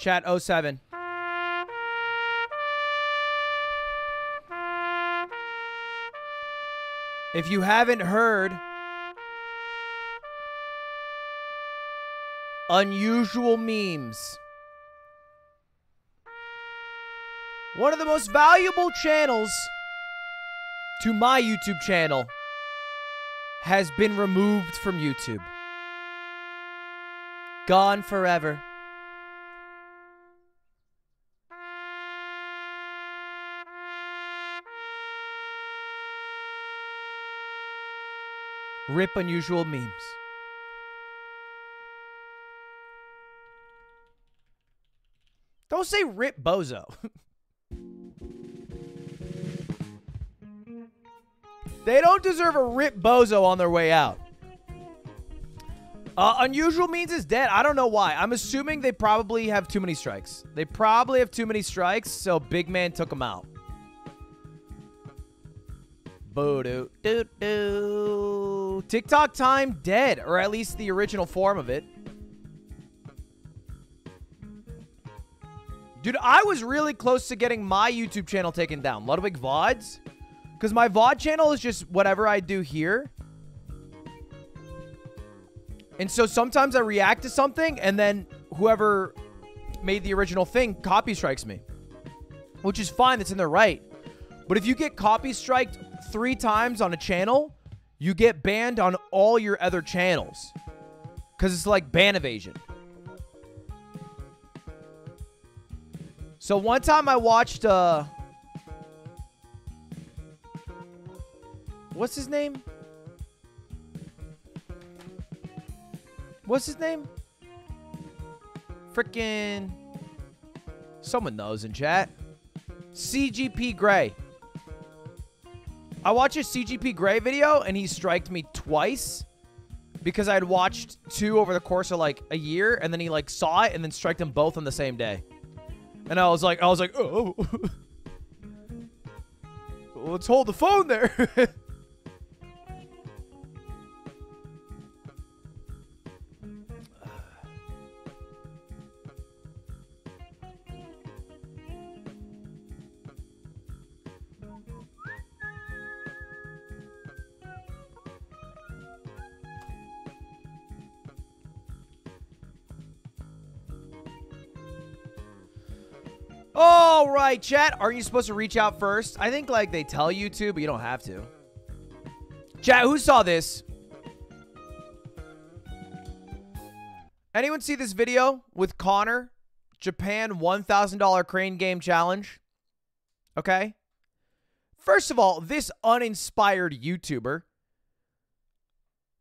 Chat 07. If you haven't heard unusual memes, one of the most valuable channels to my YouTube channel has been removed from YouTube. Gone forever. Rip unusual memes. Don't say rip bozo. they don't deserve a rip bozo on their way out. Uh, unusual memes is dead. I don't know why. I'm assuming they probably have too many strikes. They probably have too many strikes, so Big Man took them out. Boo doo doo doo. TikTok time dead, or at least the original form of it. Dude, I was really close to getting my YouTube channel taken down. Ludwig VODs. Because my VOD channel is just whatever I do here. And so sometimes I react to something, and then whoever made the original thing copy strikes me. Which is fine, that's in their right. But if you get copy striked three times on a channel, you get banned on all your other channels. Because it's like ban evasion. So one time I watched, uh... What's his name? What's his name? Frickin' Someone knows in chat. CGP Grey. I watched a CGP Grey video, and he striked me twice because I had watched two over the course of like a year, and then he like saw it and then striked them both on the same day. And I was like, I was like, oh, oh, oh. let's hold the phone there. All right, chat. Aren't you supposed to reach out first? I think like they tell you to, but you don't have to. Chat, who saw this? Anyone see this video with Connor? Japan $1,000 crane game challenge. Okay. First of all, this uninspired YouTuber.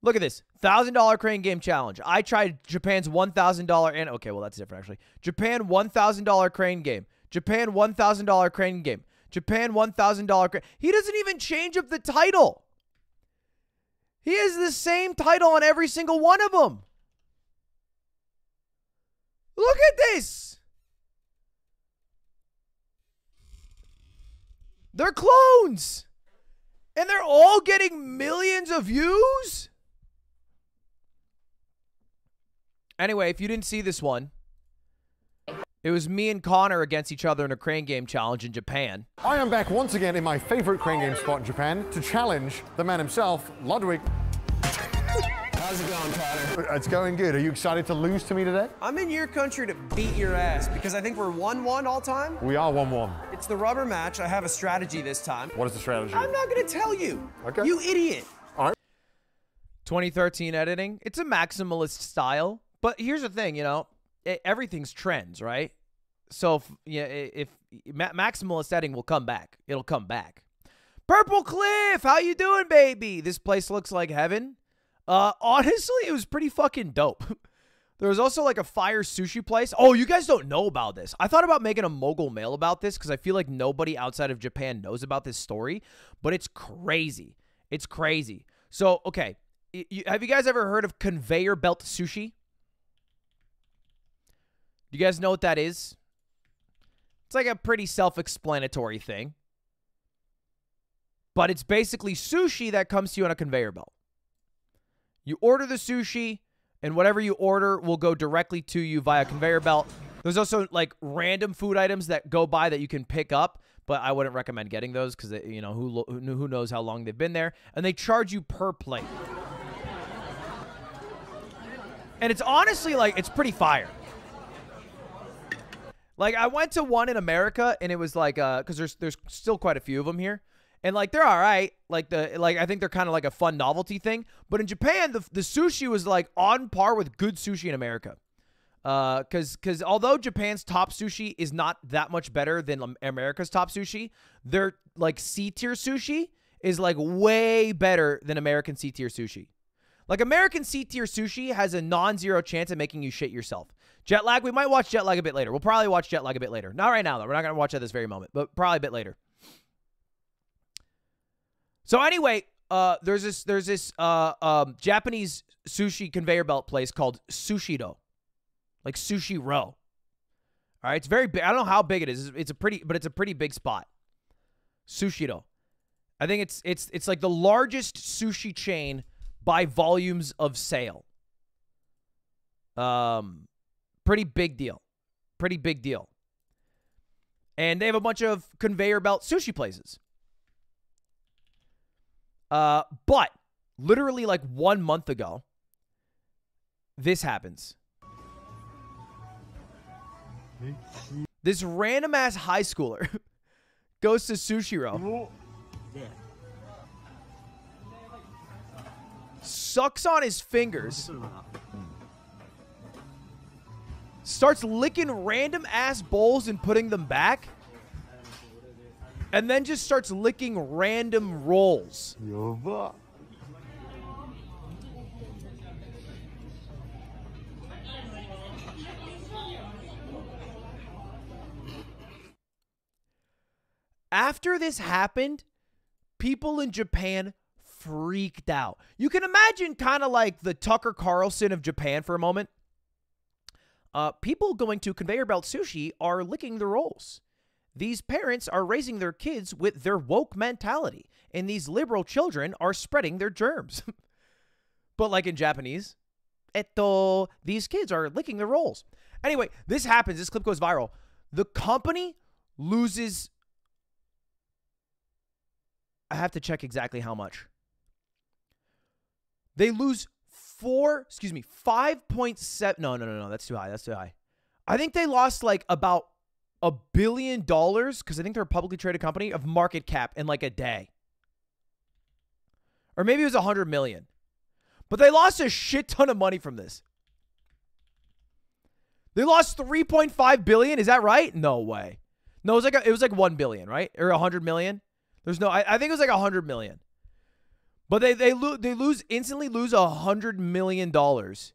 Look at this. $1,000 crane game challenge. I tried Japan's $1,000 and okay, well that's different actually. Japan $1,000 crane game. Japan $1,000 crane game. Japan $1,000 crane. He doesn't even change up the title. He has the same title on every single one of them. Look at this. They're clones. And they're all getting millions of views? Anyway, if you didn't see this one, it was me and Connor against each other in a crane game challenge in Japan. I am back once again in my favorite crane game spot in Japan to challenge the man himself, Ludwig. How's it going, Connor? It's going good. Are you excited to lose to me today? I'm in your country to beat your ass because I think we're 1-1 all time. We are 1-1. It's the rubber match. I have a strategy this time. What is the strategy? I'm not going to tell you. Okay. You idiot. 2013 editing. It's a maximalist style. But here's the thing, you know, it, everything's trends, right? So if, yeah, if, if ma maximalist setting will come back, it'll come back. Purple Cliff, how you doing, baby? This place looks like heaven. Uh, honestly, it was pretty fucking dope. there was also like a fire sushi place. Oh, you guys don't know about this. I thought about making a mogul mail about this because I feel like nobody outside of Japan knows about this story, but it's crazy. It's crazy. So, okay, have you guys ever heard of conveyor belt sushi? Do you guys know what that is? It's like a pretty self-explanatory thing. But it's basically sushi that comes to you on a conveyor belt. You order the sushi, and whatever you order will go directly to you via conveyor belt. There's also like random food items that go by that you can pick up, but I wouldn't recommend getting those because you know who who knows how long they've been there, and they charge you per plate. And it's honestly like it's pretty fire. Like I went to one in America and it was like uh cuz there's there's still quite a few of them here. And like they're all right. Like the like I think they're kind of like a fun novelty thing. But in Japan the the sushi was like on par with good sushi in America. Uh cuz cuz although Japan's top sushi is not that much better than America's top sushi, their like C tier sushi is like way better than American C tier sushi. Like American C tier sushi has a non-zero chance of making you shit yourself. Jet lag, we might watch jet lag a bit later. We'll probably watch jet lag a bit later. Not right now though. We're not gonna watch at this very moment, but probably a bit later. So anyway, uh, there's this there's this uh, um, Japanese sushi conveyor belt place called Sushiro, like Sushi Row. All right, it's very big. I don't know how big it is. It's a pretty, but it's a pretty big spot. Sushiro. I think it's it's it's like the largest sushi chain by volumes of sale. Um, pretty big deal. Pretty big deal. And they have a bunch of conveyor belt sushi places. Uh, but literally like one month ago, this happens. This random ass high schooler goes to Sushi Sucks on his fingers. Starts licking random ass bowls and putting them back. And then just starts licking random rolls. After this happened, people in Japan freaked out. You can imagine kind of like the Tucker Carlson of Japan for a moment. Uh, people going to conveyor belt sushi are licking the rolls. These parents are raising their kids with their woke mentality, and these liberal children are spreading their germs. but like in Japanese, eto, these kids are licking the rolls. Anyway, this happens. This clip goes viral. The company loses. I have to check exactly how much. They lose four, excuse me, 5.7. No, no, no, no. That's too high. That's too high. I think they lost like about a billion dollars because I think they're a publicly traded company of market cap in like a day. Or maybe it was a hundred million. But they lost a shit ton of money from this. They lost 3.5 billion. Is that right? No way. No, it was like a, it was like 1 billion, right? Or 100 million. There's no I, I think it was like 100 million. But they they lose they lose instantly lose a hundred million dollars.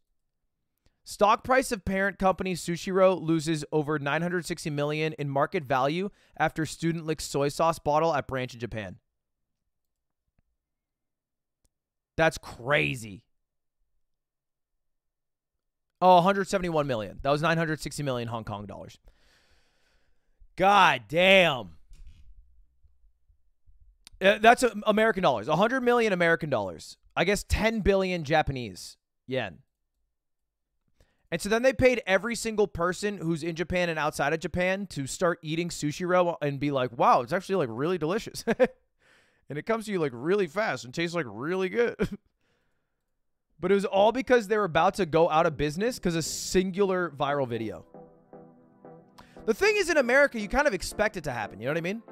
Stock price of parent company Sushiro loses over 960 million in market value after student licks soy sauce bottle at branch in Japan. That's crazy. Oh, 171 million. That was 960 million Hong Kong dollars. God damn. Uh, that's American dollars. 100 million American dollars. I guess 10 billion Japanese yen. And so then they paid every single person who's in Japan and outside of Japan to start eating sushi roll and be like, wow, it's actually like really delicious. and it comes to you like really fast and tastes like really good. but it was all because they were about to go out of business because a singular viral video. The thing is, in America, you kind of expect it to happen. You know what I mean?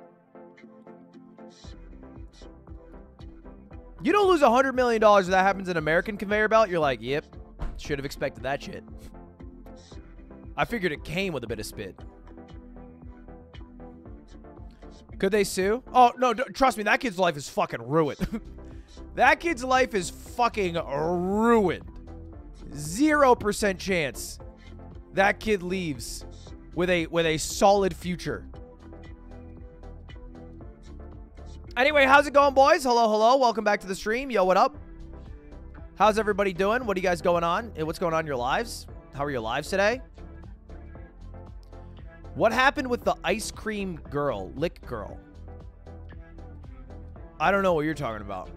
You don't lose $100 million if that happens in American conveyor belt. You're like, yep, should have expected that shit. I figured it came with a bit of spit. Could they sue? Oh, no, trust me, that kid's life is fucking ruined. that kid's life is fucking ruined. 0% chance that kid leaves with a with a solid future. Anyway, how's it going, boys? Hello, hello. Welcome back to the stream. Yo, what up? How's everybody doing? What are you guys going on? Eh, what's going on in your lives? How are your lives today? What happened with the ice cream girl, lick girl? I don't know what you're talking about.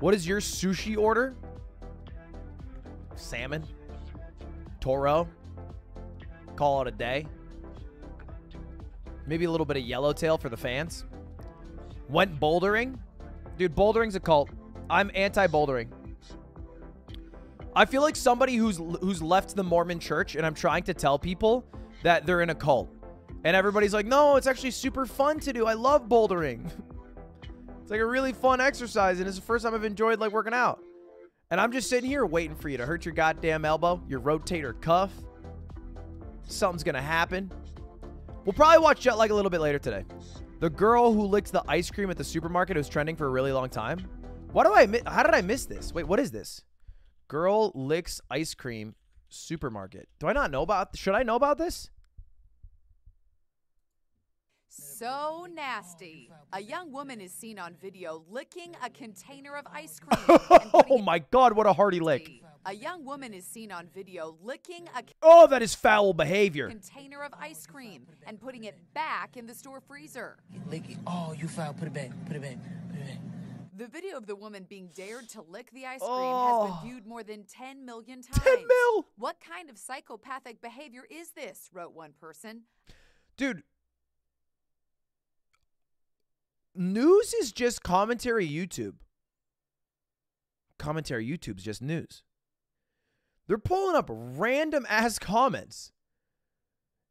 What is your sushi order? Salmon? Toro. Call it a day. Maybe a little bit of yellowtail for the fans. Went bouldering. Dude, bouldering's a cult. I'm anti-bouldering. I feel like somebody who's who's left the Mormon church and I'm trying to tell people that they're in a cult. And everybody's like, "No, it's actually super fun to do. I love bouldering." it's like a really fun exercise and it's the first time I've enjoyed like working out. And I'm just sitting here waiting for you to hurt your goddamn elbow, your rotator cuff. Something's to happen. We'll probably watch Jet Lag a little bit later today. The girl who licked the ice cream at the supermarket was trending for a really long time. Why do I how did I miss this? Wait, what is this? Girl licks ice cream supermarket. Do I not know about should I know about this? So nasty. A young woman is seen on video licking a container of ice cream. Oh my god, what a hearty lick. A young woman is seen on video licking a Oh, that is foul behavior. container of ice cream and putting it back in the store freezer. Lick it. Oh, you foul. Put it back. Put it back. Put it back. The video of the woman being dared to lick the ice cream Oh. has been oh. viewed more than 10 million times. 10 mil. What kind of psychopathic behavior is this? wrote one person. Dude, news is just commentary YouTube. Commentary YouTube's just news. They're pulling up random ass comments.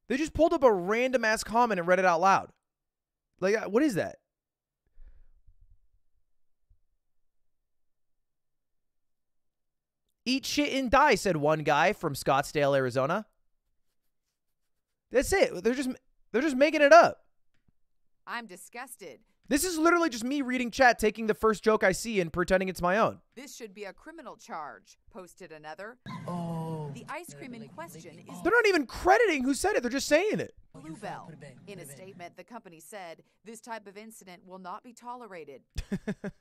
They just pulled up a random ass comment and read it out loud. Like, uh, what is that? Eat shit and die, said one guy from Scottsdale, Arizona. That's it. They're just they're just making it up. I'm disgusted. This is literally just me reading chat, taking the first joke I see and pretending it's my own. This should be a criminal charge, posted another. Oh. The ice cream in question is They're not even crediting who said it. They're just saying it. Bluebell. Put it back, In a statement, the company said this type of incident will not be tolerated.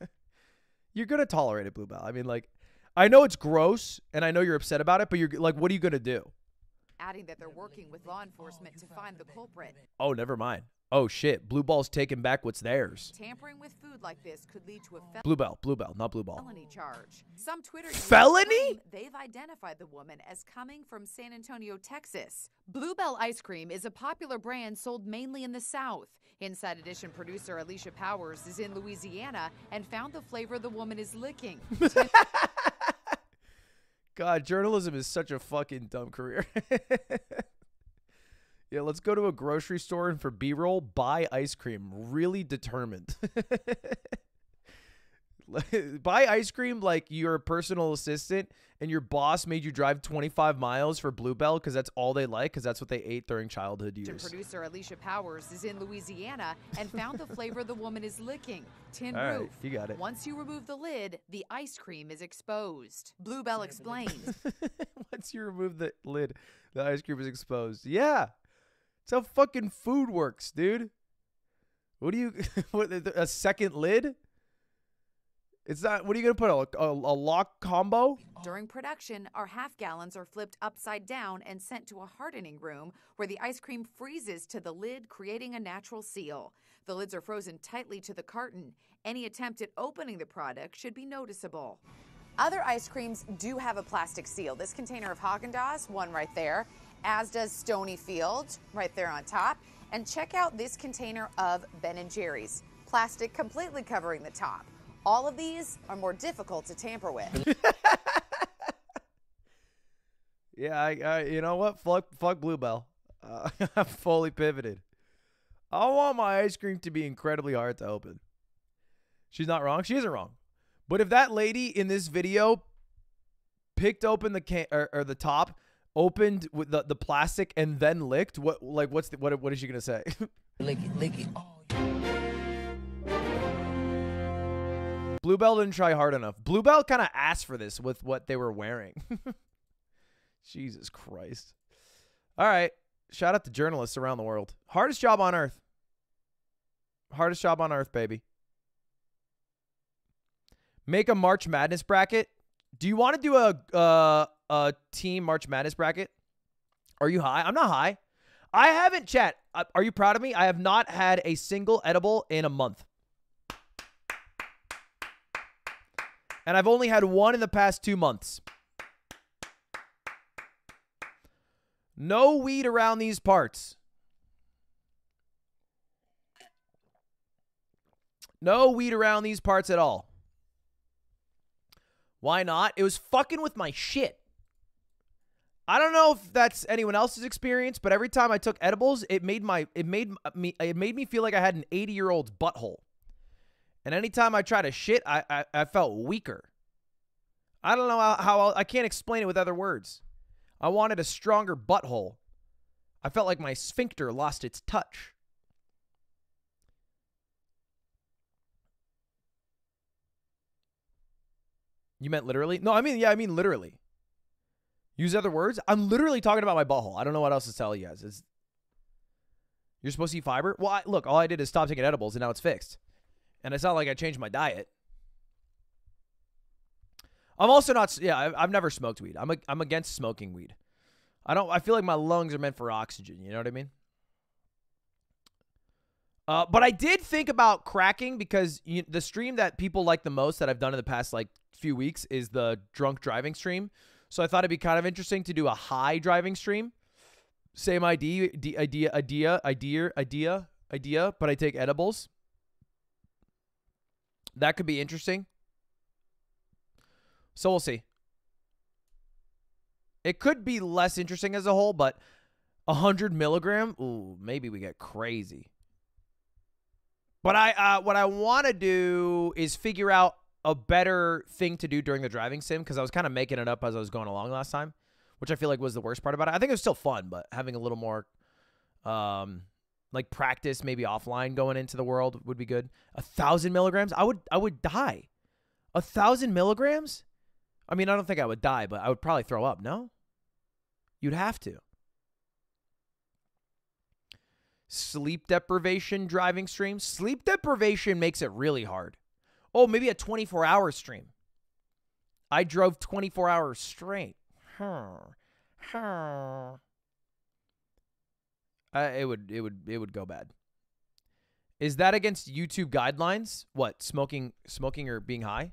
You're gonna tolerate it, Bluebell. I mean, like, I know it's gross and I know you're upset about it, but you're like, what are you gonna do? Adding that they're working with law enforcement to find the culprit. Oh, never mind. Oh shit, Blue Ball's taking back what's theirs. Tampering with food like this could lead to a fel- Bluebell, Bluebell, not Blue Ball. felony charge. Some Twitter users Felony? claim They've identified the woman as coming from San Antonio, Texas. Bluebell ice cream is a popular brand sold mainly in the South. Inside Edition producer Alicia Powers is in Louisiana and found the flavor the woman is licking. God, journalism is such a fucking dumb career. yeah, let's go to a grocery store and for B roll, buy ice cream. Really determined. buy ice cream like you're a personal assistant and your boss made you drive 25 miles for Bluebell because that's all they like because that's what they ate during childhood years. producer Alicia Powers is in Louisiana and found the flavor the woman is licking. Tin All right, roof. you got it. Once you remove the lid, the ice cream is exposed. Bluebell explained. Once you remove the lid, the ice cream is exposed. Yeah. It's how fucking food works, dude. What do you what a second lid? It's not what are you to put a, a, a lock combo? During production, our half gallons are flipped upside down and sent to a hardening room where the ice cream freezes to the lid, creating a natural seal. The lids are frozen tightly to the carton. Any attempt at opening the product should be noticeable. Other ice creams do have a plastic seal. This container of Haagen-Dazs, one right there, as does Stonyfield, right there on top. And check out this container of Ben & Jerry's. Plastic completely covering the top. All of these are more difficult to tamper with. Yeah, I, I you know what? Fuck fuck Bluebell. Uh, I'm fully pivoted. I want my ice cream to be incredibly hard to open. She's not wrong. She isn't wrong. But if that lady in this video picked open the can or, or the top, opened with the, the plastic and then licked, what like what's the, what what is she gonna say? Lick it. Lick it. Oh, Bluebell didn't try hard enough. Bluebell kind of asked for this with what they were wearing. Jesus Christ. All right. Shout out to journalists around the world. Hardest job on earth. Hardest job on earth, baby. Make a March Madness bracket. Do you want to do a uh, a team March Madness bracket? Are you high? I'm not high. I haven't chat. Uh, are you proud of me? I have not had a single edible in a month. And I've only had one in the past two months. No weed around these parts. No weed around these parts at all. Why not? It was fucking with my shit. I don't know if that's anyone else's experience, but every time I took edibles, it made my it made me it made me feel like I had an 80 year old's butthole. And anytime I try to shit, I, I I felt weaker. I don't know how, how I'll, I can't explain it with other words. I wanted a stronger butthole. I felt like my sphincter lost its touch. You meant literally? No, I mean, yeah, I mean literally. Use other words? I'm literally talking about my butthole. I don't know what else to tell you guys. It's, you're supposed to eat fiber? Well, I, look, all I did is stop taking edibles and now it's fixed. And it's not like I changed my diet. I'm also not, yeah, I've, never smoked weed. I'm, a, I'm against smoking weed. I don't, I feel like my lungs are meant for oxygen. You know what I mean? Uh, but I did think about cracking because you, the stream that people like the most that I've done in the past like few weeks is the drunk driving stream. So I thought it'd be kind of interesting to do a high driving stream. Same idea, idea, idea, idea, idea, idea, but I take edibles. That could be interesting. So we'll see. It could be less interesting as a whole, but 100 milligram, ooh, maybe we get crazy. But I, uh, what I want to do is figure out a better thing to do during the driving sim because I was kind of making it up as I was going along last time, which I feel like was the worst part about it. I think it was still fun, but having a little more, um, like practice maybe offline going into the world would be good. A thousand milligrams, I would, I would die. A thousand milligrams. I mean, I don't think I would die, but I would probably throw up. No, you'd have to. Sleep deprivation driving stream. Sleep deprivation makes it really hard. Oh, maybe a 24 hour stream. I drove 24 hours straight. Huh. Huh. Uh, it would it would it would go bad. Is that against YouTube guidelines? What smoking smoking or being high?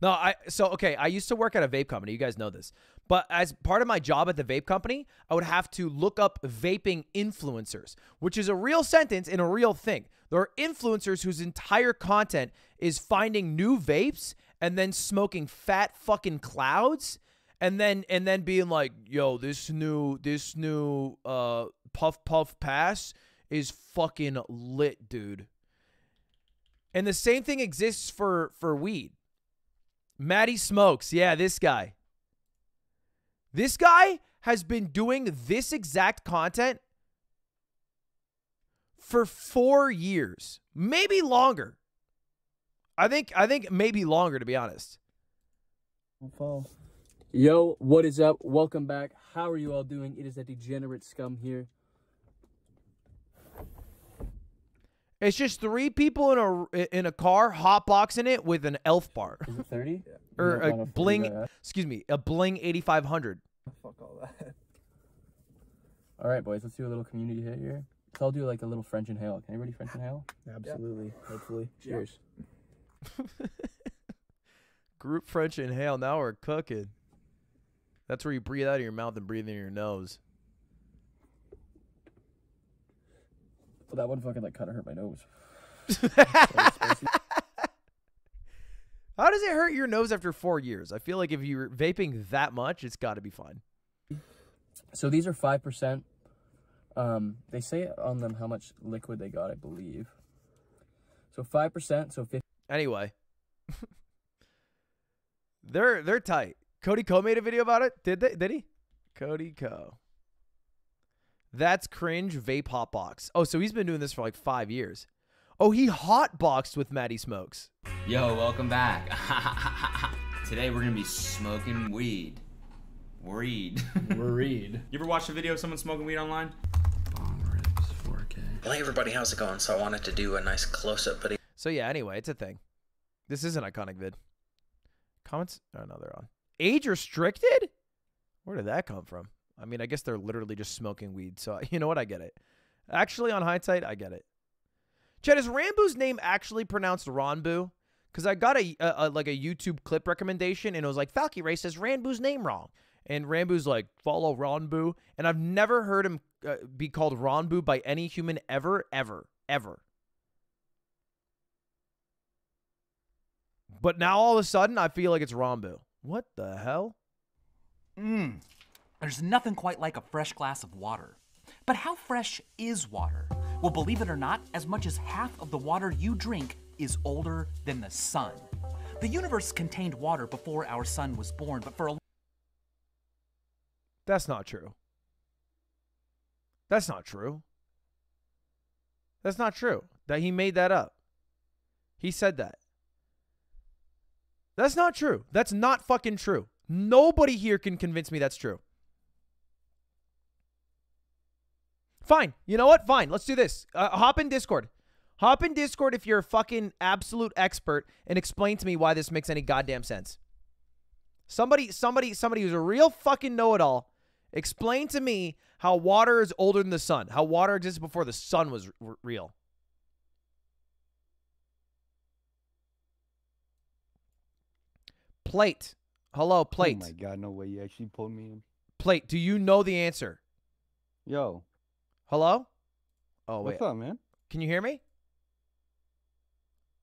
No, I so okay. I used to work at a vape company. You guys know this, but as part of my job at the vape company, I would have to look up vaping influencers, which is a real sentence and a real thing. There are influencers whose entire content is finding new vapes and then smoking fat fucking clouds and then and then being like, "Yo, this new this new uh puff puff pass is fucking lit, dude." And the same thing exists for for weed. Matty Smokes, yeah, this guy. This guy has been doing this exact content for 4 years, maybe longer. I think I think maybe longer to be honest. Yo, what is up? Welcome back. How are you all doing? It is a degenerate scum here. It's just three people in a in a car hotboxing it with an elf bar Is it 30? or a bling. Excuse me, a bling 8500. Fuck all that. All right, boys, let's do a little community hit here. So I'll do like a little French inhale. Can everybody French inhale? Absolutely. Hopefully. Cheers. Group French inhale. Now we're cooking. That's where you breathe out of your mouth and breathe in your nose. Well, that one fucking like kind of hurt my nose. How does it hurt your nose after four years? I feel like if you're vaping that much, it's got to be fine. So these are five percent. Um, they say on them how much liquid they got, I believe. So five percent. So fifty. Anyway, they're they're tight. Cody Ko made a video about it. Did they? Did he? Cody Ko. That's cringe vape hot box. Oh, so he's been doing this for like five years. Oh, he hot boxed with Matty Smokes. Yo, welcome back. Today we're gonna be smoking weed. Weed. Read. you ever watched a video of someone smoking weed online? Bong rips 4K. Well, hey everybody, how's it going? So I wanted to do a nice close-up video So yeah, anyway, it's a thing. This is an iconic vid. Comments? Oh no, they're on. Age restricted? Where did that come from? I mean, I guess they're literally just smoking weed. So you know what? I get it. Actually, on hindsight, I get it. Chad, is Ranboo's name actually pronounced Ronbu? Because I got a, a, a like a YouTube clip recommendation, and it was like Valkyrae says Ranboo's name wrong, And Ranboo's like, follow Ronbu. And I've never heard him uh, be called Ronbu by any human ever, ever, ever. But now all of a sudden, I feel like it's Ronbu. What the hell? Mmm. There's nothing quite like a fresh glass of water. But how fresh is water? Well, believe it or not, as much as half of the water you drink is older than the sun. The universe contained water before our sun was born, but for a That's not true. That's not true. That's not true. That he made that up. He said that. That's not true. That's not fucking true. Nobody here can convince me that's true. Fine. You know what? Fine. Let's do this. Uh, hop in Discord. Hop in Discord if you're a fucking absolute expert and explain to me why this makes any goddamn sense. Somebody, somebody, somebody who's a real fucking know-it-all, explain to me how water is older than the sun. How water existed before the sun was r- real. Plate. Hello, plate. Oh my god, no way you actually pulled me in. Plate. Do you know the answer? Yo. Hello? Oh wait. What's up, man? Can you hear me?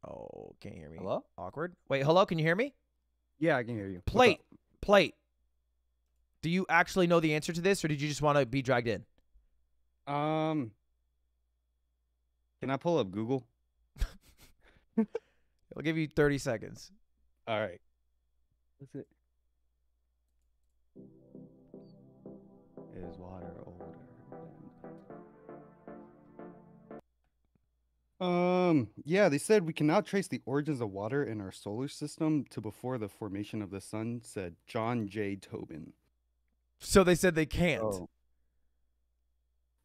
Oh, can't hear me. Hello? Awkward. Wait, hello, can you hear me? Yeah, I can hear you. Plate. Plate. Do you actually know the answer to this or did you just want to be dragged in? Um Can I pull up Google? I'll give you 30 seconds. All right. What's it? Um, yeah, they said we can now trace the origins of water in our solar system to before the formation of the sun, said John J. Tobin. So they said they can't. Oh.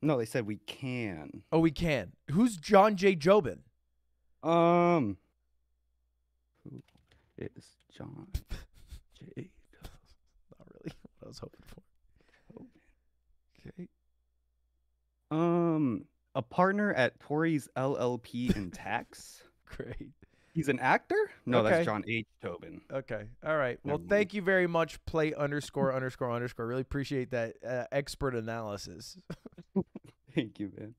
No, they said we can. Oh, we can. Who's John J. Jobin? Um, who is John J. Not really what I was hoping for. Okay. Um, a partner at Torys LLP in tax. Great. He's an actor? No, Okay. that's John H. Tobin. Okay. All right. Well, Never mind. thank you very much, play underscore underscore underscore. Really appreciate that uh, expert analysis. Thank you, man.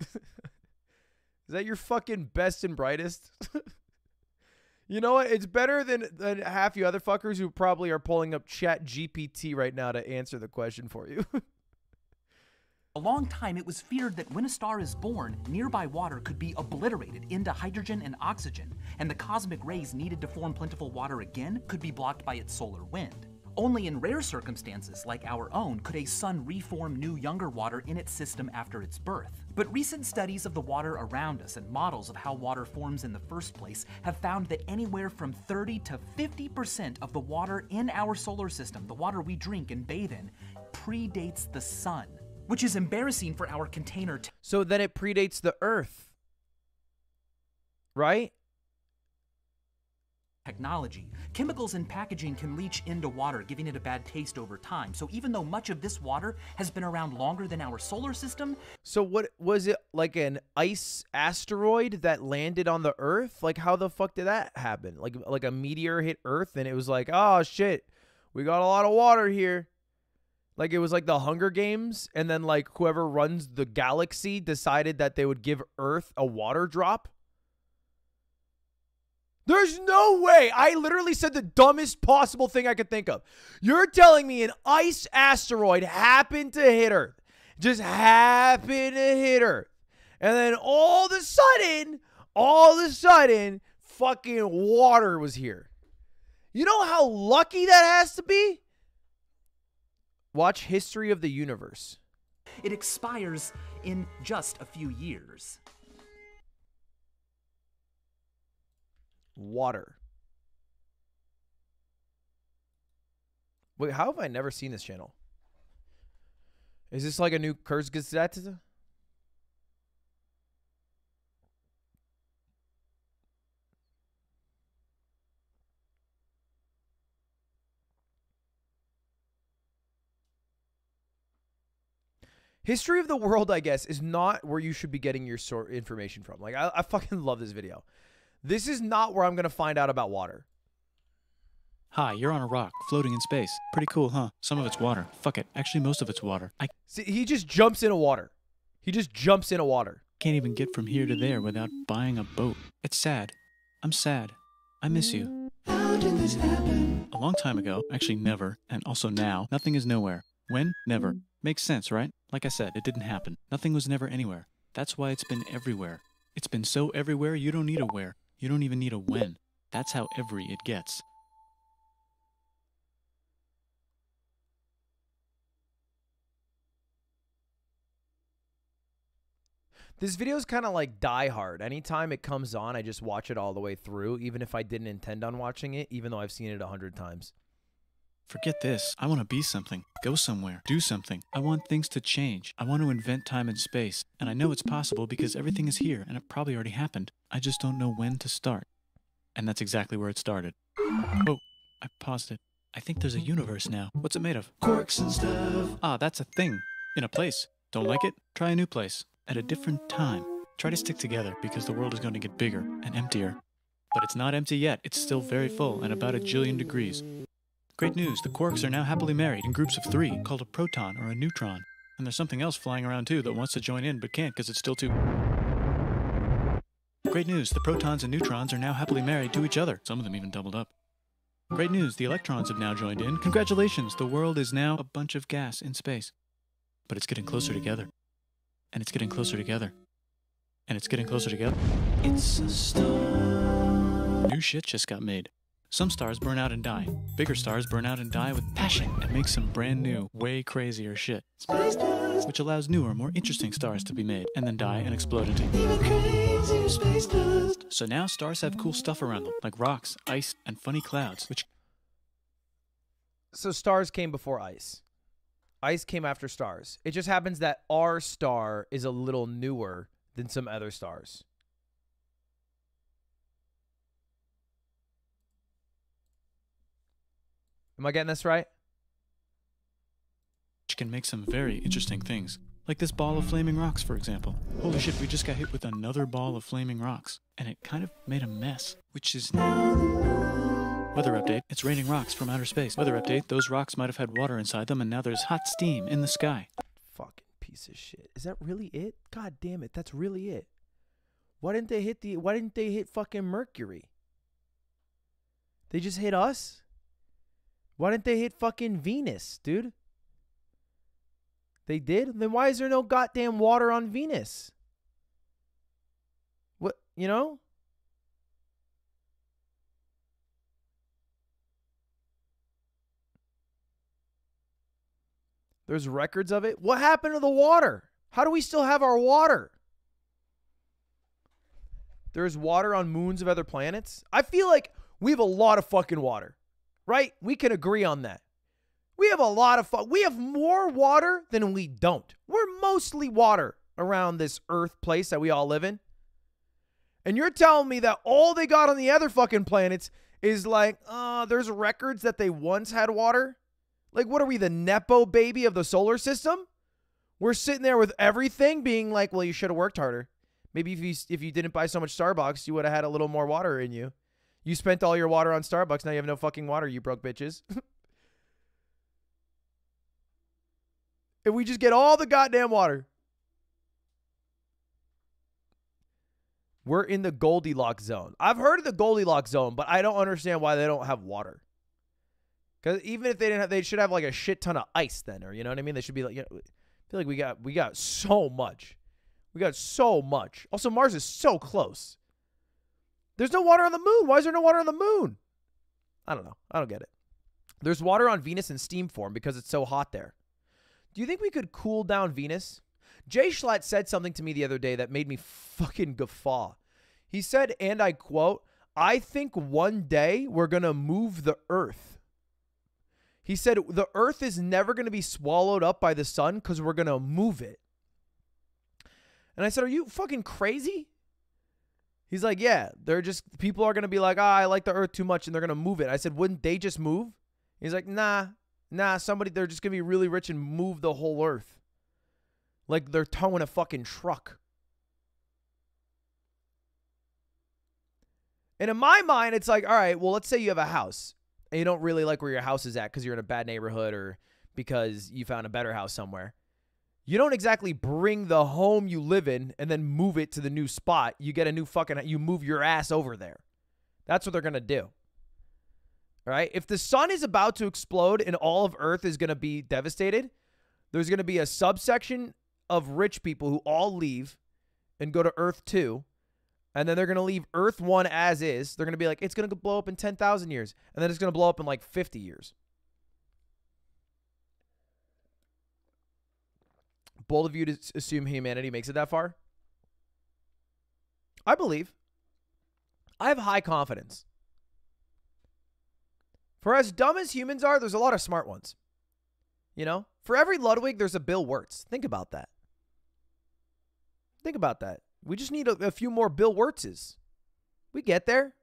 Is that your fucking best and brightest? you know what? It's better than, than half you other fuckers who probably are pulling up Chat GPT right now to answer the question for you. A long time, it was feared that when a star is born, nearby water could be obliterated into hydrogen and oxygen, and the cosmic rays needed to form plentiful water again could be blocked by its solar wind. Only in rare circumstances, like our own, could a sun reform new younger water in its system after its birth. But recent studies of the water around us and models of how water forms in the first place have found that anywhere from 30 to 50% of the water in our solar system, the water we drink and bathe in, predates the sun, which is embarrassing for our container so then it predates the Earth. Right? technology. Chemicals in packaging can leach into water, giving it a bad taste over time. So even though much of this water has been around longer than our solar system, So what was it like an ice asteroid that landed on the Earth? Like how the fuck did that happen? Like like a meteor hit Earth and it was like, "Oh shit. We got a lot of water here." Like it was like the Hunger Games and then like whoever runs the galaxy decided that they would give Earth a water drop. There's no way. I literally said the dumbest possible thing I could think of. You're telling me an ice asteroid happened to hit Earth. Just happened to hit Earth. And then all of a sudden, all of a sudden, fucking water was here. You know how lucky that has to be? Watch History of the Universe. it expires in just a few years. Water. Wait, how have I never seen this channel? Is this like a new Kurzgesagt? History of the world, I guess, is not where you should be getting your sort information from. Like, I, I fucking love this video. This is not where I'm gonna find out about water. Hi, you're on a rock, floating in space. Pretty cool, huh? Some of it's water. Fuck it. Actually, most of it's water. I See, he just jumps into water. He just jumps into water. can't even get from here to there without buying a boat. It's sad. I'm sad. I miss you. How did this happen? A long time ago, actually never, and also now, nothing is nowhere. When? Never. Makes sense, right? Like I said, it didn't happen. Nothing was never anywhere. That's why it's been everywhere. It's been so everywhere you don't need a where. You don't even need a when. That's how every it gets. This video is kind of like Die Hard. Anytime it comes on, I just watch it all the way through, even if I didn't intend on watching it, even though I've seen it a hundred times. Forget this. I want to be something, go somewhere, do something. I want things to change. I want to invent time and space. And I know it's possible because everything is here and it probably already happened. I just don't know when to start. And that's exactly where it started. Oh, I paused it. I think there's a universe now. What's it made of? Quarks and stuff. Ah, that's a thing. In a place. Don't like it? Try a new place. At a different time. Try to stick together because the world is going to get bigger and emptier. But it's not empty yet. It's still very full and about a jillion degrees. Great news, the quarks are now happily married in groups of three, called a proton or a neutron. And there's something else flying around too that wants to join in but can't because it's still too. Great news, the protons and neutrons are now happily married to each other. Some of them even doubled up. Great news, the electrons have now joined in. Congratulations, the world is now a bunch of gas in space. But it's getting closer together. And it's getting closer together. And it's getting closer together. It's a star. New shit just got made. Some stars burn out and die. Bigger stars burn out and die with passion and make some brand new, way crazier shit. Which allows newer, more interesting stars to be made and then die and explode into So now stars have cool stuff around them, like rocks, ice, and funny clouds, which So stars came before ice. Ice came after stars. It just happens that our star is a little newer than some other stars. Am I getting this right? which can make some very interesting things. Like this ball of flaming rocks, for example. Holy shit, we just got hit with another ball of flaming rocks, and it kind of made a mess, which is now. Weather update, it's raining rocks from outer space. Weather update, those rocks might have had water inside them, and now there's hot steam in the sky. Fucking piece of shit. Is that really it? God damn it, that's really it. Why didn't they hit the why didn't they hit fucking Mercury? They just hit us? Why didn't they hit fucking Venus, dude? They did? Then why is there no goddamn water on Venus? What, you know? There's records of it. What happened to the water? How do we still have our water? There's water on moons of other planets. I feel like we have a lot of fucking water, right? We can agree on that. We have a lot of fu- we have more water than we don't. We're mostly water around this earth place that we all live in. And you're telling me that all they got on the other fucking planets is like, uh, there's records that they once had water? Like what are we the nepo baby of the solar system? We're sitting there with everything being like, well, you should have worked harder. Maybe if you if you didn't buy so much Starbucks, you would have had a little more water in you. You spent all your water on Starbucks, now you have no fucking water, you broke bitches. if we just get all the goddamn water. We're in the Goldilocks zone. I've heard of the Goldilocks zone, but I don't understand why they don't have water. Because even if they didn't have, they should have like a shit ton of ice then, or you know what I mean? They should be like, you know, I feel like we got we got so much, we got so much. Also, Mars is so close. There's no water on the moon. Why is there no water on the moon? I don't know. I don't get it. There's water on Venus in steam form because it's so hot there. Do you think we could cool down Venus? Jay Schlatt said something to me the other day that made me fucking guffaw. He said, and I quote, I think one day we're going to move the earth. He said, the earth is never going to be swallowed up by the sun because we're going to move it. And I said, Are you fucking crazy? He's like, Yeah, they're just, people are going to be like, Ah, I like the earth too much and they're going to move it. I said, Wouldn't they just move? He's like, Nah, nah, somebody, they're just going to be really rich and move the whole earth. Like they're towing a fucking truck. And in my mind, it's like, all right, well, let's say you have a house and you don't really like where your house is at because you're in a bad neighborhood or because you found a better house somewhere, you don't exactly bring the home you live in and then move it to the new spot. You get a new fucking, you move your ass over there. That's what they're going to do. All right. If the sun is about to explode and all of Earth is going to be devastated, there's going to be a subsection of rich people who all leave and go to Earth 2. And then they're going to leave Earth 1 as is. They're going to be like, it's going to blow up in 10,000 years. And then it's going to blow up in like 50 years. Bold of you to assume humanity makes it that far? I believe. I have high confidence. For as dumb as humans are, there's a lot of smart ones. You know, for every Ludwig, there's a Bill Wirtz. Think about that. Think about that. We just need a, a few more Bill Wirtzes. We get there.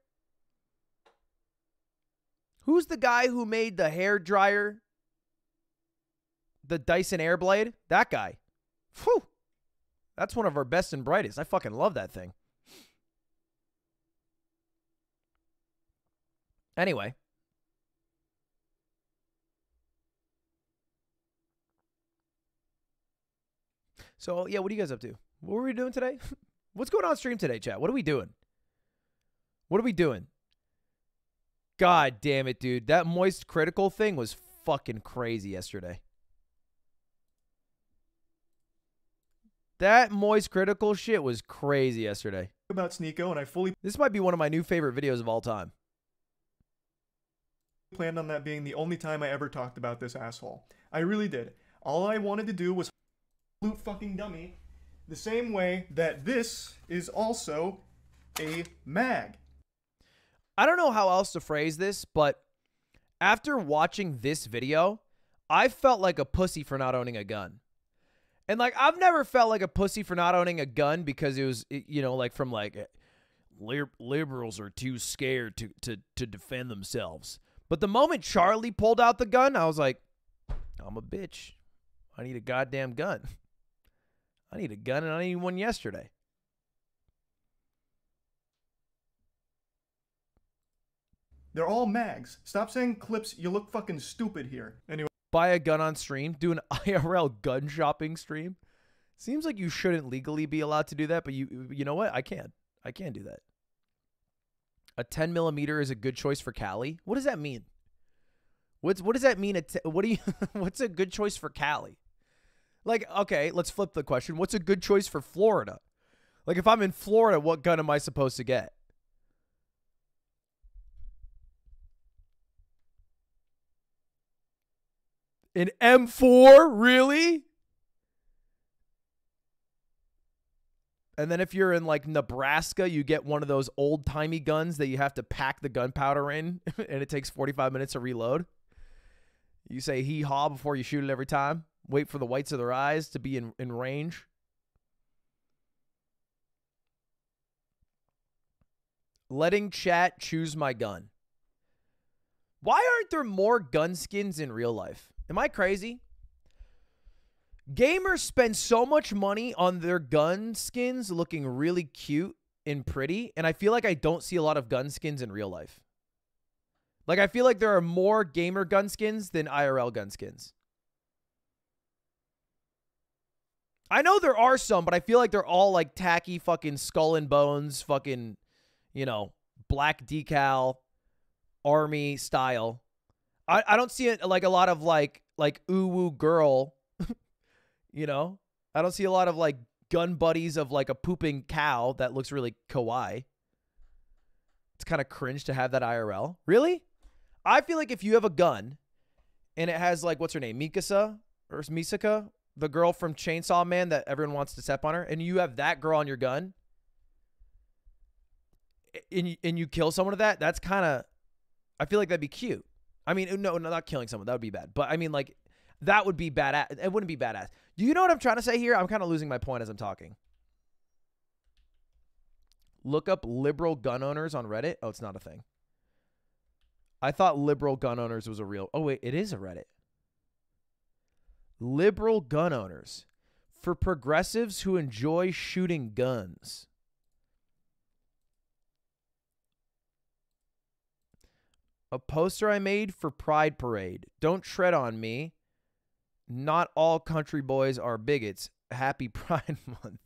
Who's the guy who made the hair dryer? The Dyson Airblade? That guy. Whew. That's one of our best and brightest. I fucking love that thing. Anyway. So, yeah, what are you guys up to? What were we doing today? What's going on stream today, chat? What are we doing? What are we doing? God damn it, dude. That moist critical thing was fucking crazy yesterday. That moist critical shit was crazy yesterday. About Sneako, and I fully This might be one of my new favorite videos of all time. planned on that being the only time I ever talked about this asshole. I really did. All I wanted to do was loot fucking dummy the same way that this is also a mag. I don't know how else to phrase this, but after watching this video, I felt like a pussy for not owning a gun. And like I've never felt like a pussy for not owning a gun because it was you know like from like eh, liberals are too scared to to to defend themselves. But the moment Charlie pulled out the gun, I was like, I'm a bitch. I need a goddamn gun. I need a gun and I need one yesterday. They're all mags. Stop saying clips. You look fucking stupid here. Anyway, buy a gun on stream, do an IRL gun shopping stream. Seems like you shouldn't legally be allowed to do that, but you you know what? I can. I can do that. A 10 millimeter is a good choice for Cali. What does that mean? What's what does that mean? What do you? what's a good choice for Cali? Like, okay, let's flip the question. What's a good choice for Florida? Like, if I'm in Florida, what gun am I supposed to get? An M4? Really? And then if you're in like Nebraska, you get one of those old timey guns that you have to pack the gunpowder in and it takes 45 minutes to reload. You say hee haw before you shoot it every time. Wait for the whites of their eyes to be in, in range. Letting chat choose my gun. Why aren't there more gun skins in real life? Am I crazy? Gamers spend so much money on their gun skins looking really cute and pretty, and I feel like I don't see a lot of gun skins in real life. Like I feel like there are more gamer gun skins than IRL gun skins. I know there are some, but I feel like they're all like tacky fucking skull and bones, fucking, you know, black decal, army style. I, I don't see it like a lot of like like ooh woo girl, you know. I don't see a lot of like gun buddies of like a pooping cow that looks really kawaii. It's kind of cringe to have that IRL. Really? I feel like if you have a gun and it has like what's her name, Mikasa or Misaka, the girl from Chainsaw Man that everyone wants to step on her, and you have that girl on your gun, and you, and you kill someone with that, that's kind of, I feel like that'd be cute. I mean, no, no, not killing someone. That would be bad. But I mean, like, that would be badass. It wouldn't be badass. Do you know what I'm trying to say here? I'm kind of losing my point as I'm talking. Look up liberal gun owners on Reddit. Oh, it's not a thing. I thought liberal gun owners was a real. Oh, wait, it is a Reddit. Liberal gun owners for progressives who enjoy shooting guns. A poster I made for Pride Parade. Don't tread on me. Not all country boys are bigots. Happy Pride Month.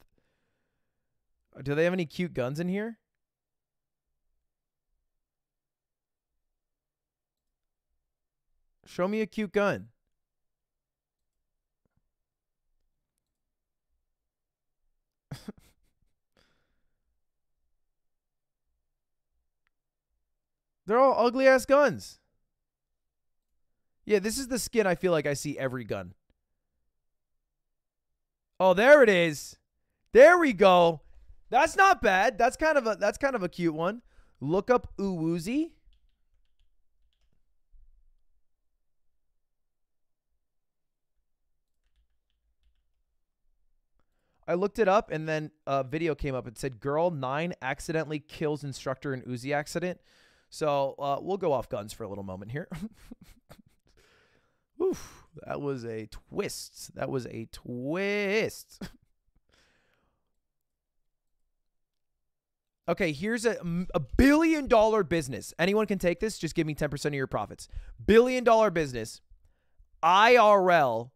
Uh, do they have any cute guns in here? Show me a cute gun. They're all ugly ass guns. Yeah, this is the skin I feel like I see every gun. Oh, there it is. There we go. That's not bad. That's kind of a that's kind of a cute one. Look up Uwoozy. I looked it up and then a video came up. It said girl nine accidentally kills instructor in Uzi accident. So uh, we'll go off guns for a little moment here. Oof, that was a twist. That was a twist. okay, here's a, a billion dollar business. Anyone can take this. Just give me 10% of your profits. Billion dollar business. IRL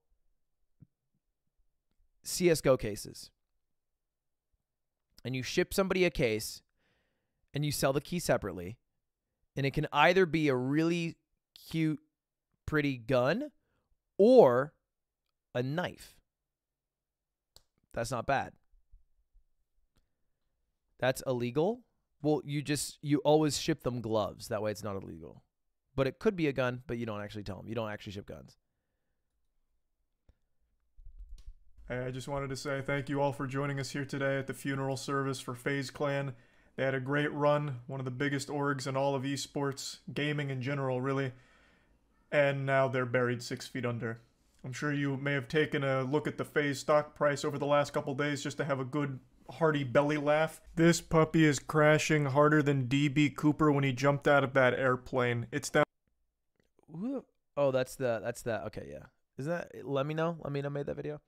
CSGO cases. And you ship somebody a case and you sell the key separately. And it can either be a really cute, pretty gun or a knife. That's not bad. That's illegal. Well, you just you always ship them gloves. That way it's not illegal. But it could be a gun, but you don't actually tell them. You don't actually ship guns. Hey, I just wanted to say thank you all for joining us here today at the funeral service for FaZe Clan. They had a great run, one of the biggest orgs in all of esports, gaming in general, really. And now they're buried six feet under. I'm sure you may have taken a look at the FaZe stock price over the last couple days just to have a good hearty belly laugh. This puppy is crashing harder than DB Cooper when he jumped out of that airplane. It's down. Oh, that's the that's the okay, yeah. Is that let me know? Let me know made that video.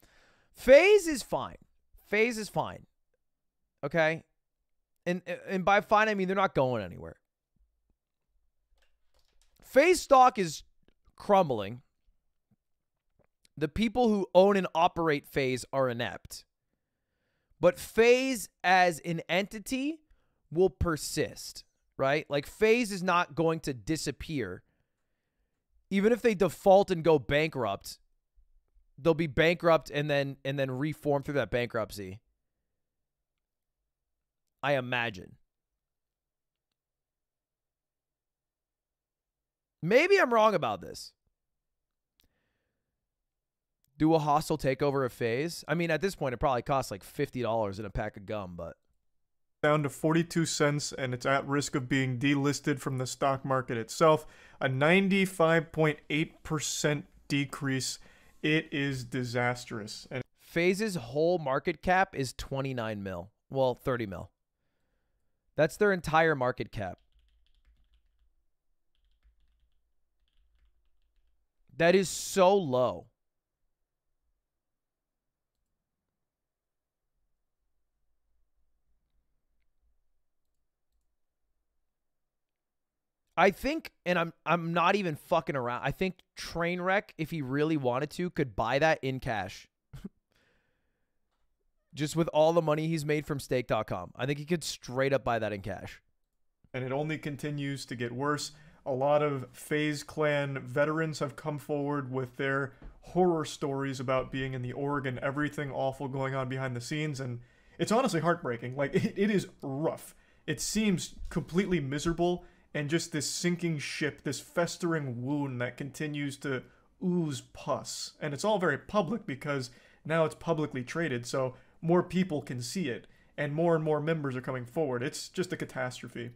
FaZe is fine. FaZe is fine. Okay? And and by fine I mean they're not going anywhere. FaZe stock is crumbling. The people who own and operate FaZe are inept. But FaZe as an entity will persist, right? Like FaZe is not going to disappear. Even if they default and go bankrupt, they'll be bankrupt and then and then reform through that bankruptcy. I imagine. Maybe I'm wrong about this. Do a hostile takeover of FaZe? I mean, at this point, it probably costs like $50 in a pack of gum, but. Down to 42 cents, and it's at risk of being delisted from the stock market itself. A 95.8% decrease. It is disastrous. And FaZe's whole market cap is 29 mil. Well, 30 mil. That's their entire market cap. That is so low. I think, and I'm I'm not even fucking around. I think Trainwreck, if he really wanted to, could buy that in cash. Just with all the money he's made from stake.com. I think he could straight up buy that in cash. And it only continues to get worse. A lot of FaZe Clan veterans have come forward with their horror stories about being in the org and everything awful going on behind the scenes. And it's honestly heartbreaking. Like, it, it is rough. It seems completely miserable and just this sinking ship, this festering wound that continues to ooze pus. And it's all very public because now it's publicly traded, so more people can see it, and more and more members are coming forward. It's just a catastrophe.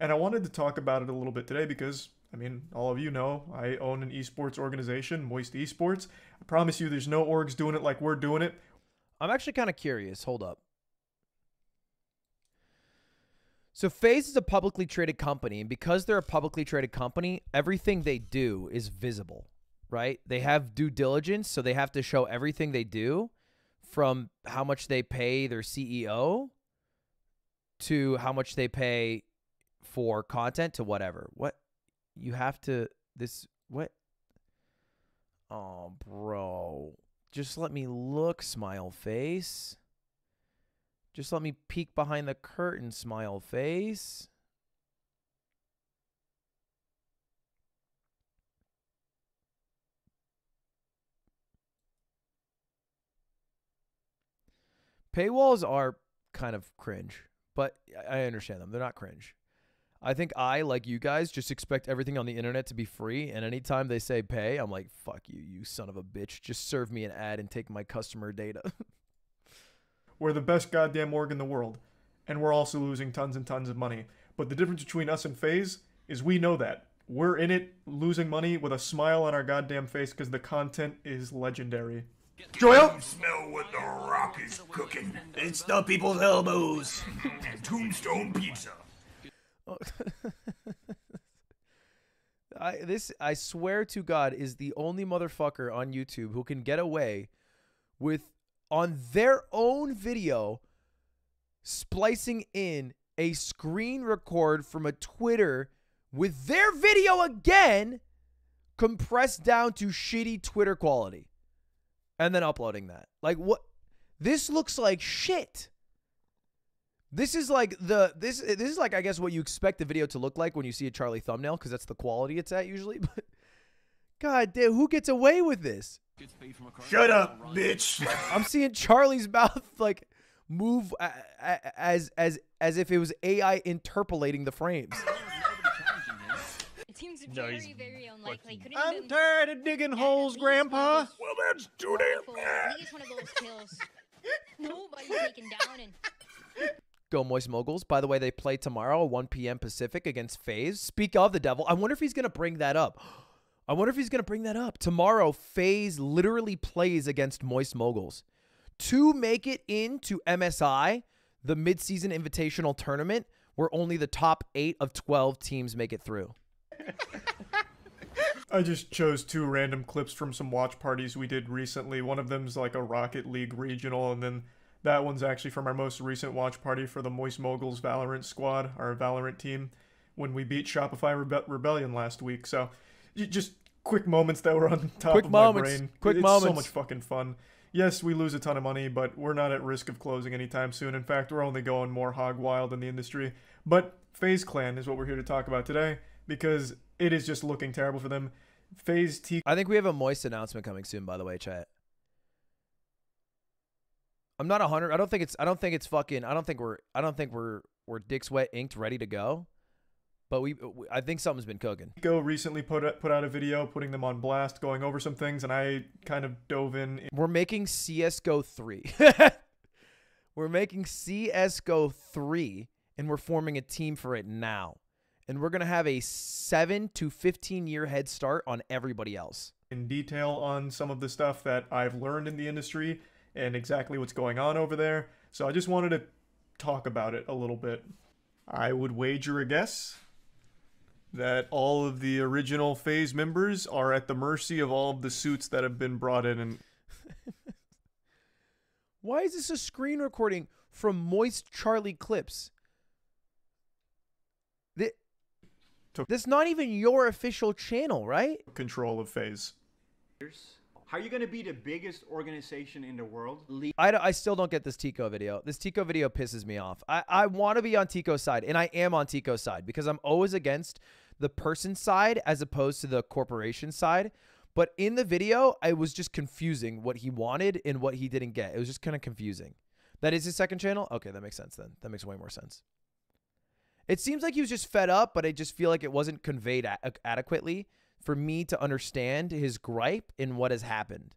And I wanted to talk about it a little bit today because, I mean, all of you know I own an esports organization, Moist Esports. I promise you there's no orgs doing it like we're doing it. I'm actually kind of curious. Hold up. So FaZe is a publicly traded company, and because they're a publicly traded company, everything they do is visible, right? They have due diligence, so they have to show everything they do from how much they pay their CEO to how much they pay for content to whatever. What you have to this what? Oh, bro. Just let me look, smile face. Just let me peek behind the curtain, smile face. Paywalls are kind of cringe, but I understand them. They're not cringe. I think I, like you guys, just expect everything on the internet to be free. And anytime they say pay, I'm like, fuck you, you son of a bitch. Just serve me an ad and take my customer data. We're the best goddamn org in the world, and we're also losing tons and tons of money. But the difference between us and FaZe is we know that. We're in it losing money with a smile on our goddamn face because the content is legendary. Joel? Smell what the rock is cooking. It's the people's elbows. and Tombstone Pizza. I this I swear to God is the only motherfucker on YouTube who can get away with on their own video splicing in a screen record from a Twitter with their video again compressed down to shitty Twitter quality and then uploading that. Like what this looks like shit. This is like the this this is like I guess what you expect the video to look like when you see a Charlie thumbnail because that's the quality it's at usually. But God damn, who gets away with this? Shut up, bitch. I'm seeing Charlie's mouth like move as as as if it was AI interpolating the frames. It seems very, very unlikely. Couldn't I'm even tired of digging holes, Grandpa. Well, that's too damn I think it's one of those kills. Nobody's taken down and Go Moist Moguls. By the way, they play tomorrow, 1 p.m. Pacific against FaZe. Speak of the devil. I wonder if he's going to bring that up. I wonder if he's going to bring that up. Tomorrow, FaZe literally plays against Moist Moguls. To make it into MSI, the midseason invitational tournament, where only the top 8 of 12 teams make it through. I just chose two random clips from some watch parties we did recently. One of them's like a Rocket League regional, and then that one's actually from our most recent watch party for the Moist Moguls Valorant squad, our Valorant team, when we beat Shopify Rebe- Rebellion last week. So, just quick moments that were on top Quick of moments. my brain. Quick it's so much fucking fun. Yes, we lose a ton of money, but we're not at risk of closing anytime soon. In fact, we're only going more hog wild in the industry. But FaZe Clan is what we're here to talk about today because it is just looking terrible for them. FaZe T I think we have a Moist announcement coming soon, by the way, chat. I'm not a hundred. I don't think it's. I don't think it's fucking. I don't think we're. I don't think we're. We're dicks wet inked, ready to go. But we. we I think something's been cooking. Go recently put put out a video putting them on blast, going over some things, and I kind of dove in. We're making CS:GO three. we're making CS:GO three, and we're forming a team for it now. And we're gonna have a seven to fifteen year head start on everybody else. in detail on some of the stuff that I've learned in the industry and exactly what's going on over there. So I just wanted to talk about it a little bit. I would wager a guess that all of the original FaZe members are at the mercy of all of the suits that have been brought in and Why is this a screen recording from Moist Charlie clips? Th- That's not even your official channel, right? control of FaZe. How are you going to be the biggest organization in the world? Le- I, d- I still don't get this Teeqo video. This Teeqo video pisses me off. I, I want to be on Teeqo's side, and I am on Teeqo's side because I'm always against the person side as opposed to the corporation side. But in the video, I was just confusing what he wanted and what he didn't get. It was just kind of confusing. That is his second channel? Okay, that makes sense then. That makes way more sense. It seems like he was just fed up, but I just feel like it wasn't conveyed adequately for me to understand his gripe in what has happened.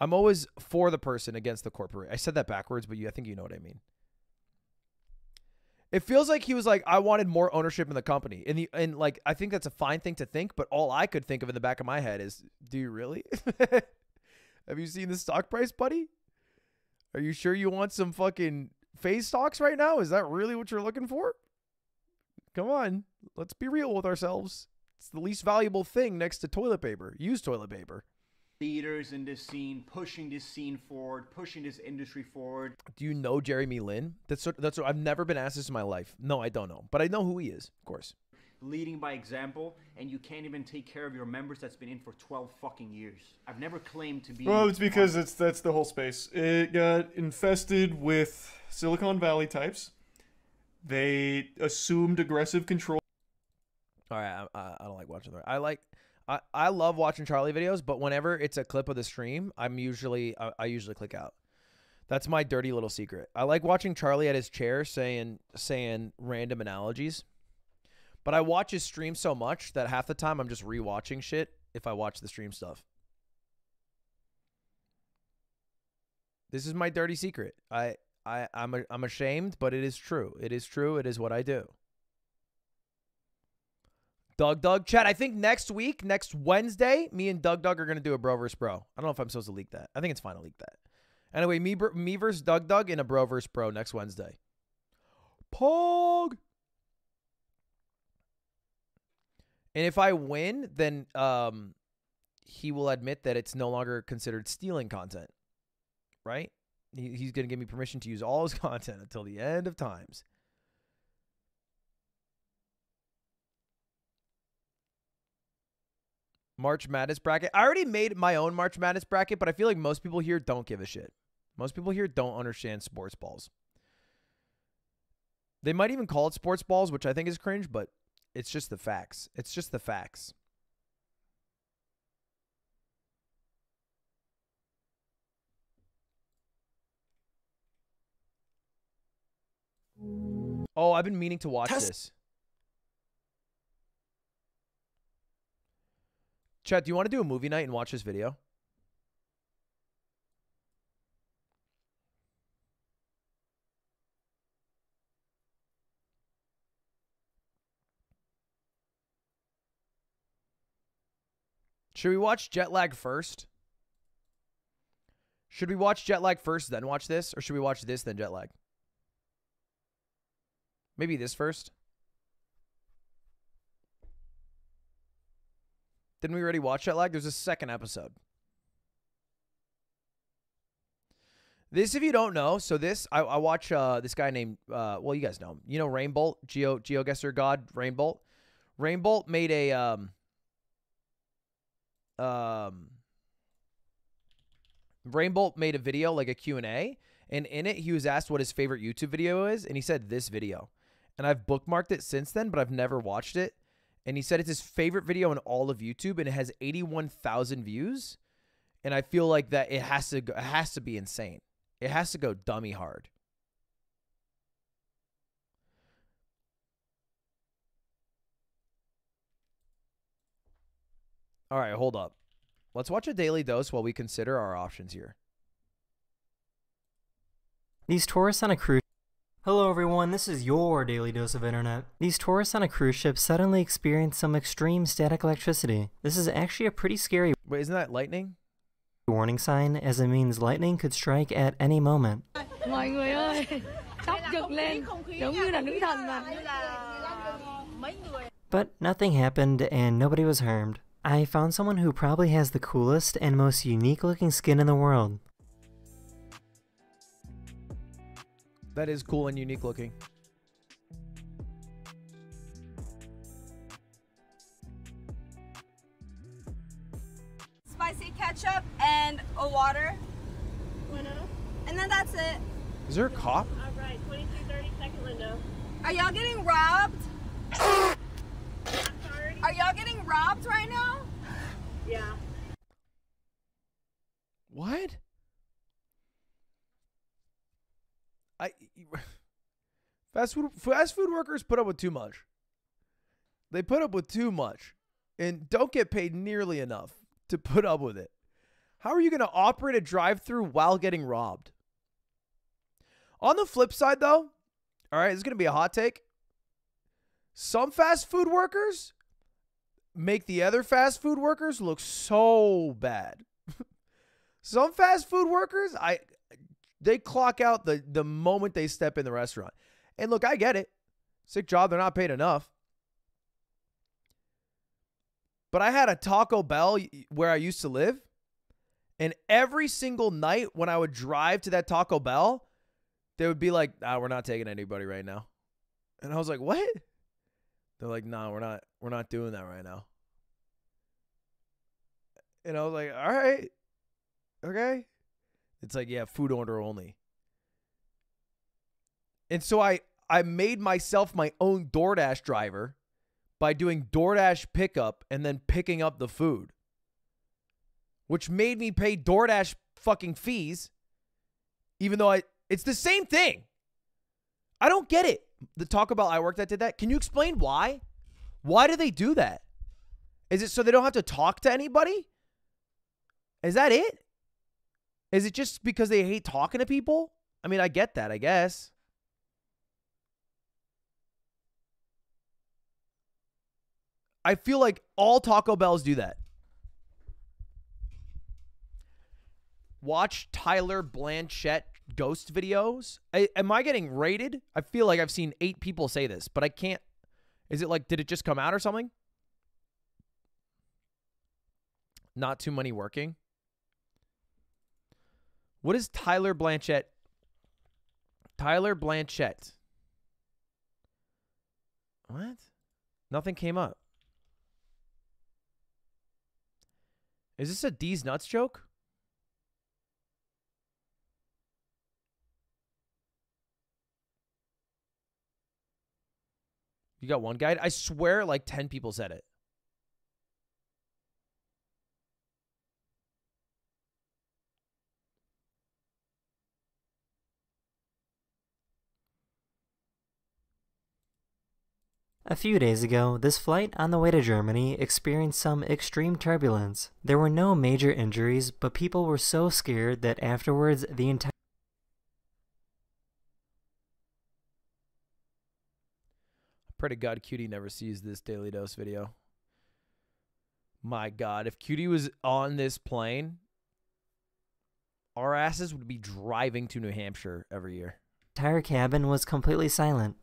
I'm always for the person against the corporate. I said that backwards, but you, I think you know what I mean. It feels like he was like, I wanted more ownership in the company, and the and like I think that's a fine thing to think, but all I could think of in the back of my head is, do you really? Have you seen the stock price, buddy? Are you sure you want some fucking FaZe stocks right now? Is that really what you're looking for? Come on, let's be real with ourselves. It's the least valuable thing next to toilet paper. Use toilet paper. leaders in this scene, pushing this scene forward, pushing this industry forward. Do you know Jeremy Lin? That's that's what, I've never been asked this in my life. No, I don't know, but I know who he is, of course. Leading by example, and you can't even take care of your members that's been in for 12 fucking years. I've never claimed to be. Well, it's because it's that's the whole space. It got infested with Silicon Valley types. They assumed aggressive control. All right, I, I, I don't like watching the. I like, I, I love watching Charlie videos, but whenever it's a clip of the stream, I'm usually I, I usually click out. That's my dirty little secret. I like watching Charlie at his chair saying saying random analogies. But I watch his stream so much that half the time I'm just rewatching shit if I watch the stream stuff. This is my dirty secret. I I I'm a, I'm ashamed, but it is true. It is true. It is what I do. Doug Doug chat. I think next week, next Wednesday, me and Doug Doug are gonna do a bro versus bro. I don't know if I'm supposed to leak that. I think it's fine to leak that. Anyway, me me versus Doug Doug in a bro versus bro next Wednesday. Pog. And if I win, then um, he will admit that it's no longer considered stealing content, right? He, he's going to give me permission to use all his content until the end of times. March Madness bracket. I already made my own March Madness bracket, but I feel like most people here don't give a shit. Most people here don't understand sports balls. They might even call it sports balls, which I think is cringe, but it's just the facts. It's just the facts. Oh, I've been meaning to watch Test- this. Chet, do you want to do a movie night and watch this video? Should we watch Jet Lag first? Should we watch Jet Lag first, then watch this? Or should we watch this, then Jet Lag? Maybe this first? Didn't we already watch Jet Lag? There's a second episode. This, if you don't know, so this I, I watch uh, this guy named uh, well, you guys know him. You know Rainbolt, Geo GeoGuessr God Rainbolt. Rainbolt made a um um Rainbolt made a video like a Q&A and in it he was asked what his favorite YouTube video is and he said this video. And I've bookmarked it since then, but I've never watched it. And he said it's his favorite video in all of YouTube and it has 81,000 views. And I feel like that it has to go, it has to be insane. It has to go dummy hard. All right, hold up. Let's watch a daily dose while we consider our options here. These tourists on a cruise Hello everyone, this is your daily dose of internet. These tourists on a cruise ship suddenly experience some extreme static electricity. This is actually a pretty scary Wait, isn't that lightning? warning sign as it means lightning could strike at any moment. Mọi người ơi, tóc giật lên, giống như là nữ thần mà. But nothing happened and nobody was harmed. I found someone who probably has the coolest and most unique looking skin in the world. That is cool and unique looking. spicy ketchup and a water. And then that's it. Is there a cop? All right, 22, 30 second window. Are y'all getting robbed? Are y'all getting robbed right now? Yeah. What? I fast food fast food workers put up with too much. They put up with too much and don't get paid nearly enough to put up with it. How are you going to operate a drive-through while getting robbed? On the flip side though, all right, this is going to be a hot take. Some fast food workers make the other fast food workers look so bad. Some fast food workers, I they clock out the the moment they step in the restaurant. And look, I get it. Sick job, they're not paid enough. But I had a Taco Bell where I used to live, and every single night when I would drive to that Taco Bell, they would be like, "Ah, we're not taking anybody right now." And I was like, "What?" They're like, "No, we're not. We're not doing that right now." And I was like, "All right, okay." It's like, yeah, food order only. And so I I made myself my own DoorDash driver by doing DoorDash pickup and then picking up the food. Which made me pay DoorDash fucking fees even though I it's the same thing. I don't get it. The Taco Bell I worked at did that. Can you explain why? Why do they do that? Is it so they don't have to talk to anybody? Is that it? Is it just because they hate talking to people? I mean, I get that, I guess. I feel like all Taco Bells do that. Watch Tyler Blanchett ghost videos. I, am I getting rated? I feel like I've seen eight people say this, but I can't. Is it like, did it just come out or something? Not too many working. What is Tyler Blanchett? Tyler Blanchett. What? Nothing came up. Is this a D's nuts joke? You got one guy? I swear like 10 people said it. A few days ago, this flight on the way to Germany experienced some extreme turbulence. There were no major injuries, but people were so scared that afterwards the entire Pray to God QT never sees this Daily Dose video. My God, if QT was on this plane, our asses would be driving to New Hampshire every year. entire cabin was completely silent.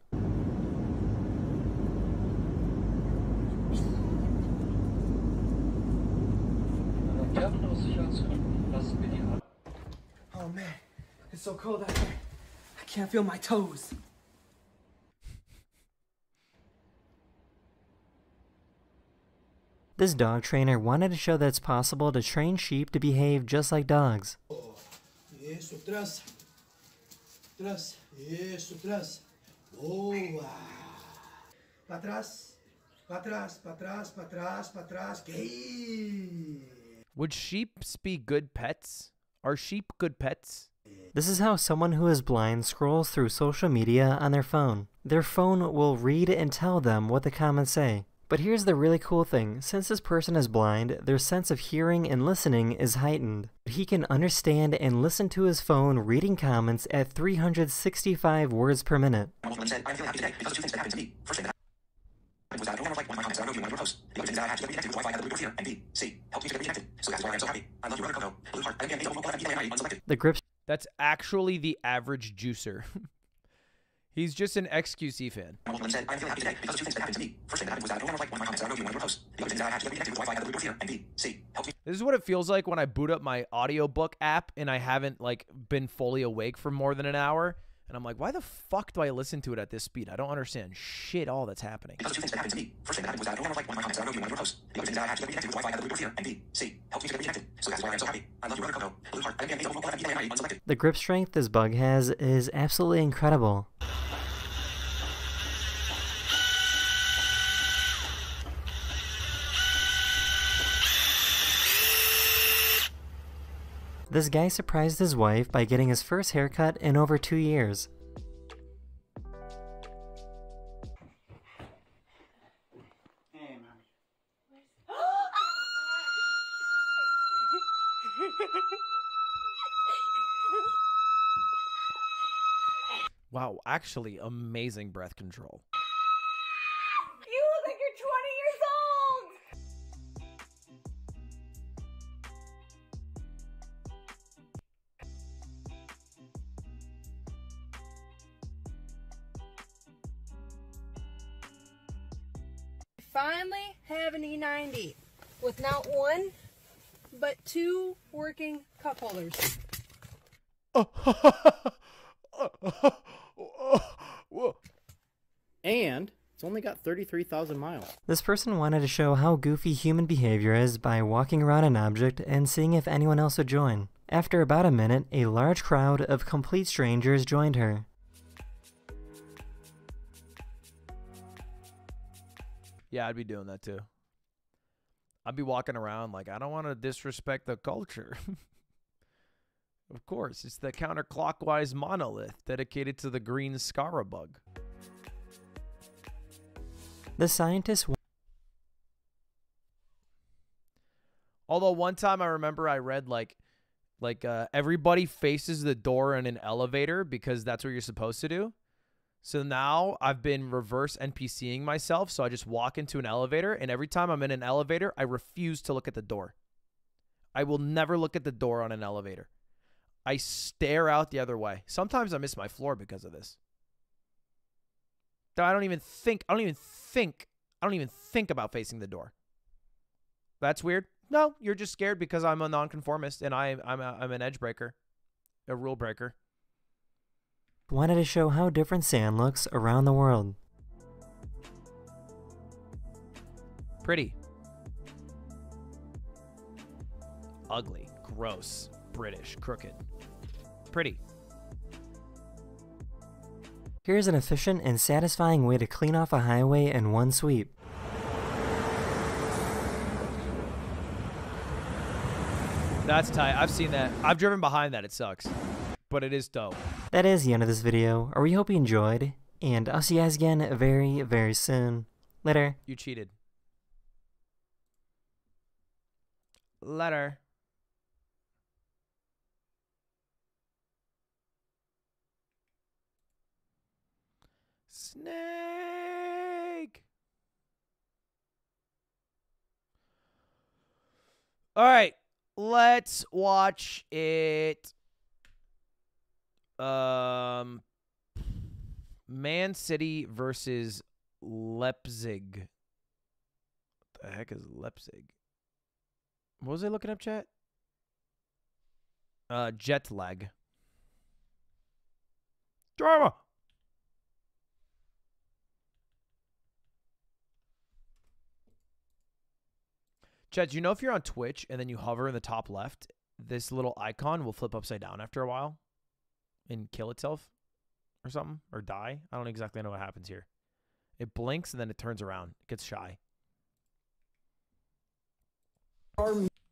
Oh man, it's so cold out here. I can't feel my toes. This dog trainer wanted to show that it's possible to train sheep to behave just like dogs. Oh, Isso. Isso. Boa. Oh, trás. Trás, trás, trás, trás. Would sheep be good pets? Are sheep good pets? This is how someone who is blind scrolls through social media on their phone. Their phone will read and tell them what the comments say. But here's the really cool thing since this person is blind, their sense of hearing and listening is heightened. He can understand and listen to his phone reading comments at 365 words per minute. Happened was I don't want to like one I know you want to post. The other I. I That's actually the average juicer. He's just an XQC fan. This is what it feels like when I boot up my audiobook app and I haven't like been fully awake for more than an hour. And I'm like, why the fuck do I listen to it at this speed? I don't understand shit all that's happening. Because of two things that happened to me. First thing that happened was that I don't want to like one of my comments that I know you want to post. The other thing that I had to get reconnected with Wi-Fi at the root here, and B, C, helps me to get reconnected. So that's why I'm so happy. I love you, Brother Coco. Blue heart, MPN, double five, unselected. The grip strength this bug has is absolutely incredible. This guy surprised his wife by getting his first haircut in over two years. Wow, actually amazing breath control. Finally have an E90 with not one, but two working cup holders. And It's only got 33,000 miles. This person wanted to show how goofy human behavior is by walking around an object and seeing if anyone else would join. After about a minute, a large crowd of complete strangers joined her. Yeah, I'd be doing that too. I'd be walking around like I don't want to disrespect the culture. of course, it's the counterclockwise monolith dedicated to the green scarabug. The scientists Although one time I remember I read like like uh, everybody faces the door in an elevator because that's what you're supposed to do. So now I've been reverse NPCing myself. So I just walk into an elevator, and every time I'm in an elevator, I refuse to look at the door. I will never look at the door on an elevator. I stare out the other way. Sometimes I miss my floor because of this. I don't even think. I don't even think. I don't even think about facing the door. That's weird. No, you're just scared because I'm a nonconformist and I, I'm a, I'm an edge breaker, a rule breaker. Wanted to show how different sand looks around the world. Pretty. Ugly. Gross. British. Crooked. Pretty. Here's an efficient and satisfying way to clean off a highway in one sweep. That's tight. I've seen that. I've driven behind that. It sucks. But it is dope. That is the end of this video. Or we hope you enjoyed. And I'll see you guys again very, very soon. Later. You cheated. Letter. Snake. All right, let's watch it. Um, Man City versus Leipzig. What the heck is Leipzig? What was I looking up, chat? Uh, jet lag. Drama. Chad, do you know if you're on Twitch and then you hover in the top left, this little icon will flip upside down after a while and kill itself or something or die? I don't exactly know what happens here. It blinks and then it turns around. It gets shy.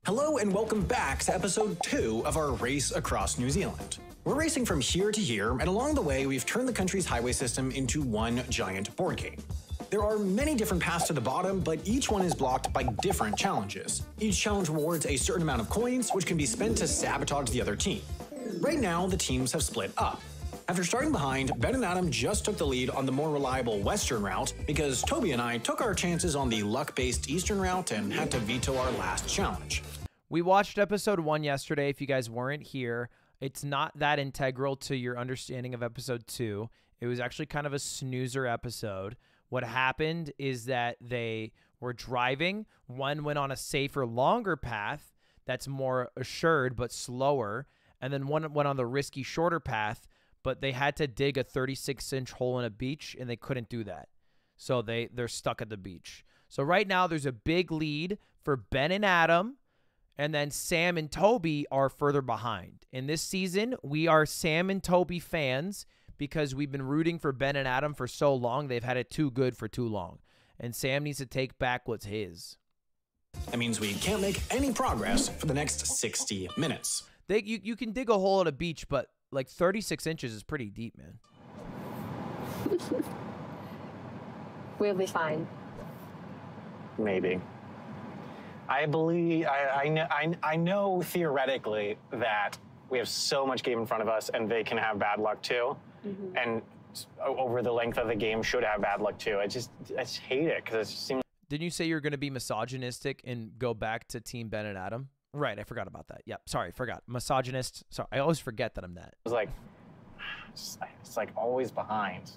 Hello and welcome back to episode two of our race across New Zealand. We're racing from here to here, and along the way, we've turned the country's highway system into one giant board game. There are many different paths to the bottom, but each one is blocked by different challenges. Each challenge rewards a certain amount of coins, which can be spent to sabotage the other team. Right now, the teams have split up. After starting behind, Ben and Adam just took the lead on the more reliable western route because Toby and I took our chances on the luck based eastern route and had to veto our last challenge. We watched episode one yesterday. If you guys weren't here, it's not that integral to your understanding of episode two. It was actually kind of a snoozer episode. What happened is that they were driving. One went on a safer, longer path that's more assured but slower. And then one went on the risky, shorter path, but they had to dig a 36 inch hole in a beach and they couldn't do that. So they, they're stuck at the beach. So right now there's a big lead for Ben and Adam. And then Sam and Toby are further behind. In this season, we are Sam and Toby fans because we've been rooting for Ben and Adam for so long. They've had it too good for too long. And Sam needs to take back what's his. That means we can't make any progress for the next 60 minutes. They, you, you can dig a hole at a beach, but like 36 inches is pretty deep, man. We'll be fine. Maybe. I believe I, I know I, I know theoretically that we have so much game in front of us, and they can have bad luck too, Mhm. and over the length of the game should have bad luck too. I just I just hate it because it seems Didn't you say you're going to be misogynistic and go back to Team Ben and Adam? Right, I forgot about that. Yep, sorry, forgot. Misogynist. Sorry, I always forget that I'm that. it's like it's, it's like always behind.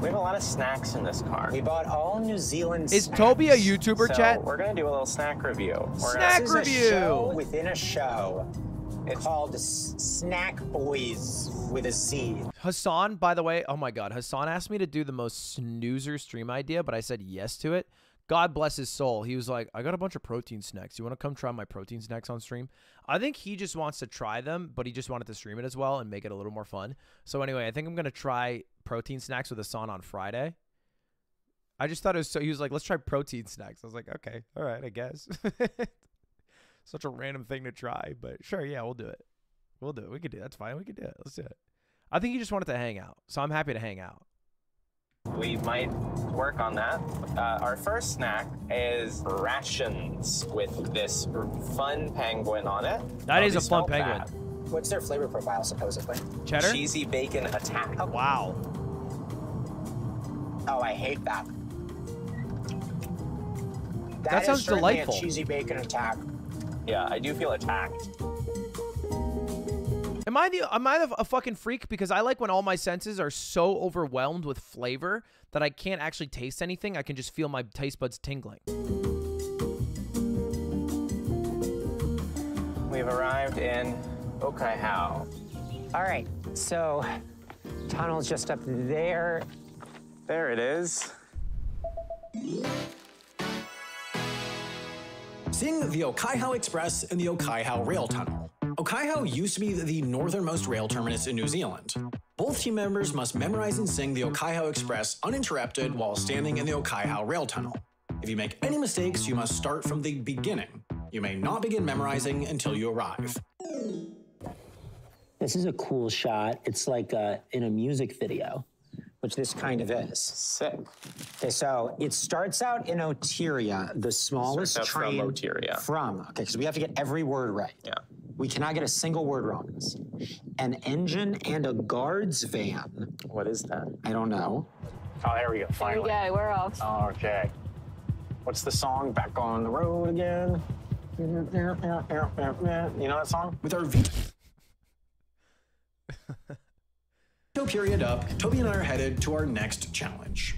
We have a lot of snacks in this car. We bought all New Zealand Is snacks. Toby a YouTuber, so chat? We're gonna do a little snack review. We're Snack gonna, this is a review! show within a show. It's called Snack Boys with a C. Hasan, by the way, oh my God, Hasan asked me to do the most snoozer stream idea, but I said yes to it. God bless his soul. He was like, I got a bunch of protein snacks. You want to come try my protein snacks on stream? I think he just wants to try them, but he just wanted to stream it as well and make it a little more fun. So anyway, I think I'm gonna try protein snacks with Hasan on Friday. I just thought it was so. He was like, "Let's try protein snacks." I was like, "Okay, all right, I guess." Such a random thing to try, but sure, yeah, we'll do it. We'll do it. We could do it. That's fine. We could do it. Let's do it. I think he just wanted to hang out, so I'm happy to hang out. We might work on that. Uh, our first snack is rations with this fun penguin on it. That Oh, is a fun penguin. that. What's their flavor profile, supposedly? Cheddar? Cheesy bacon attack. Wow. Oh, I hate that. That sounds certainly delightful. Cheesy bacon attack. Yeah, I do feel attacked. Am I the am I the, a fucking freak because I like when all my senses are so overwhelmed with flavor that I can't actually taste anything. I can just feel my taste buds tingling. We've arrived in Okaihau. All right, so tunnel's just up there. There it is. Seeing the Okaihau Express and the Okaihau Rail Tunnel. Okaihau used to be the northernmost rail terminus in New Zealand. Both team members must memorize and sing the Okaihau Express uninterrupted while standing in the Okaihau Rail Tunnel. If you make any mistakes, you must start from the beginning. You may not begin memorizing until you arrive. This is a cool shot. It's like uh, in a music video, which this kind of is. Sick. Okay, so it starts out in Otiria, the smallest Starts out from train Otiria. From okay, because we have to get every word right. Yeah. We cannot get a single word wrong. in this. An engine and a guard's van. What is that? I don't know. Oh, there we go. There we Finally. go. We're off. Okay. What's the song? Back on the road again. You know that song? With our Vita. Period up, Toby and I are headed to our next challenge.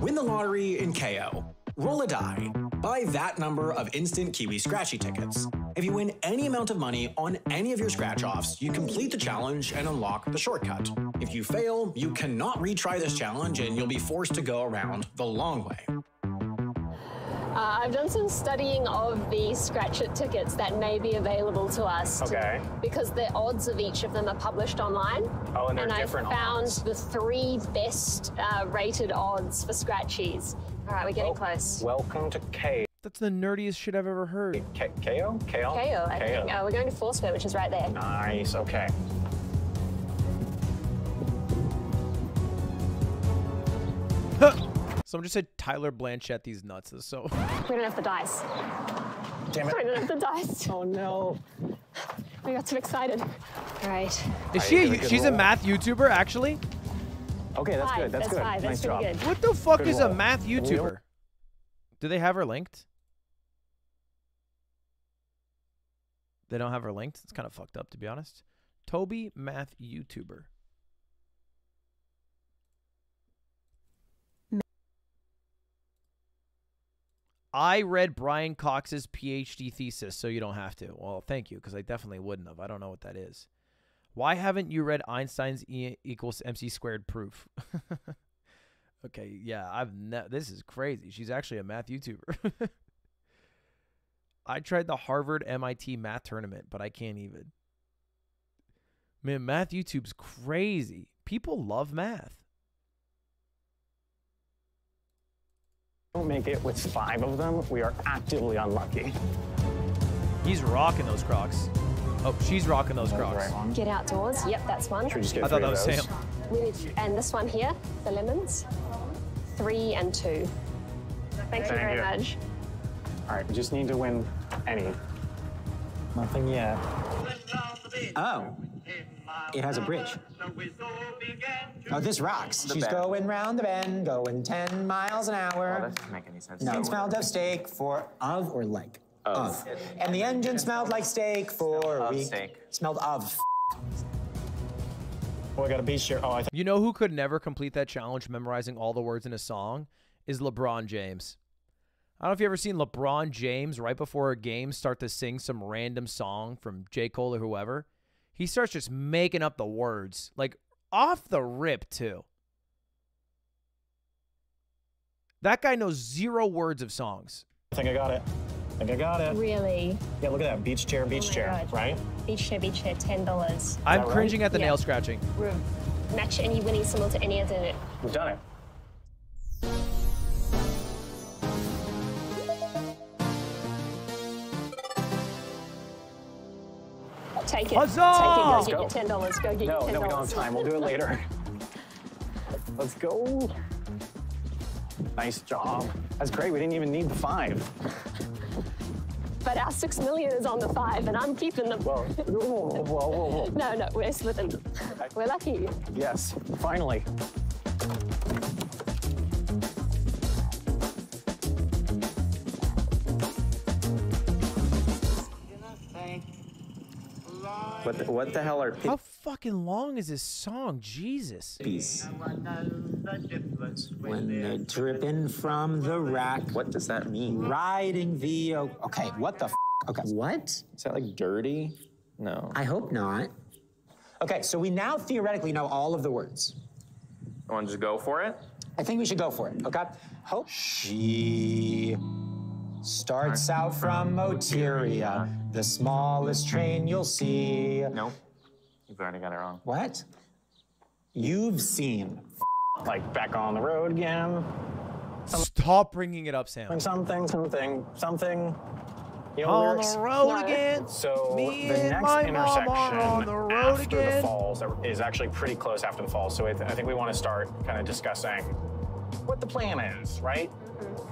Win the lottery in KO. Roll a die. Buy that number of instant Kiwi Scratchy tickets. If you win any amount of money on any of your scratch offs, you complete the challenge and unlock the shortcut. If you fail, you cannot retry this challenge and you'll be forced to go around the long way. Uh, I've done some studying of the scratch it tickets that may be available to us. to- Okay. because the odds of each of them are published online. Oh, and they're I different found odds. the three best uh, rated odds for scratchies. All right, we're getting close. Welcome to K. That's the nerdiest shit I've ever heard. K- KO? KO? KO, I think. Uh, we're going to Foursquare, which is right there. Nice. Okay. Someone just said Tyler Blanchett these nuts. So. We don't have the dice. Damn it. We don't have the dice. Oh no. We got too excited. All right. Is she? A, she's a math YouTuber actually. Okay, that's Five, good. That's, that's good. five, nice pretty job. good. What the fuck Good is a math YouTuber? Do they have her linked? They don't have her linked. It's kind of fucked up to be honest. Toby math YouTuber. I read Brian Cox's PhD thesis, so you don't have to. Well, thank you, because I definitely wouldn't have. I don't know what that is. Why haven't you read Einstein's E equals MC squared proof? okay, yeah, I've ne- this is crazy. She's actually a math YouTuber. I tried the Harvard MIT math tournament, but I can't even. Man, math YouTube's crazy. People love math. Don't make it with five of them. We are actively unlucky. He's rocking those Crocs. Oh, she's rocking those Crocs. Get outdoors. Yep, that's one. Should we just get I thought that was those? Sam. And this one here, the lemons. Three and two. Thank, you Thank very you. much. All right, we just need to win any. Nothing yet. Oh. It has a bridge. Oh, this rocks. The She's bend. going round the bend, going 10 miles an hour. Oh, that doesn't make any sense. No, it smelled of steak for of or like of. And the engine smelled like steak for a Of week. steak. Smelled of. Oh, I got a beach here. Oh, I You know who could never complete that challenge memorizing all the words in a song? Is LeBron James. I don't know if you ever seen LeBron James right before a game start to sing some random song from J. Cole or whoever. He starts just making up the words, like off the rip, too. That guy knows zero words of songs. I think I got it. I think I got it. Really? Yeah, look at that. Beach chair, beach Oh chair, God. right? Beach chair, beach chair, ten dollars. I'm right? cringing at the Yeah. nail scratching. Room. Match any winning symbol to any other. We've done it. Take it. Huzzah! Take it. Go Let's get go. your ten dollars. Go get No, your ten no, we don't have time. We'll do it later. Let's go. Nice job. That's great. We didn't even need the five. But our six million is on the five, and I'm keeping them. Whoa, whoa, whoa, whoa, whoa. no, no, we're splitting. them. We're lucky. Yes, finally. What the, what the hell are How fucking long is this song? Jesus. pippies? When they're dripping from the rack. What does that mean? Riding the. Okay, what the f? Okay. What? Is that like dirty? No. I hope not. Okay, so we now theoretically know all of the words. I want to just go for it? I think we should go for it, okay? Hope. She starts out from Otiria, the smallest train you'll see. No. You've already got it wrong. What? You've seen. Like back on the road again. Stop bringing it up, Sam. Something, something, something. You know, On lyrics. the road again. So Me the and next my mom intersection are on the road after again. the falls is actually pretty close after the falls. So I, th- I think we want to start kind of discussing what the plan is, right?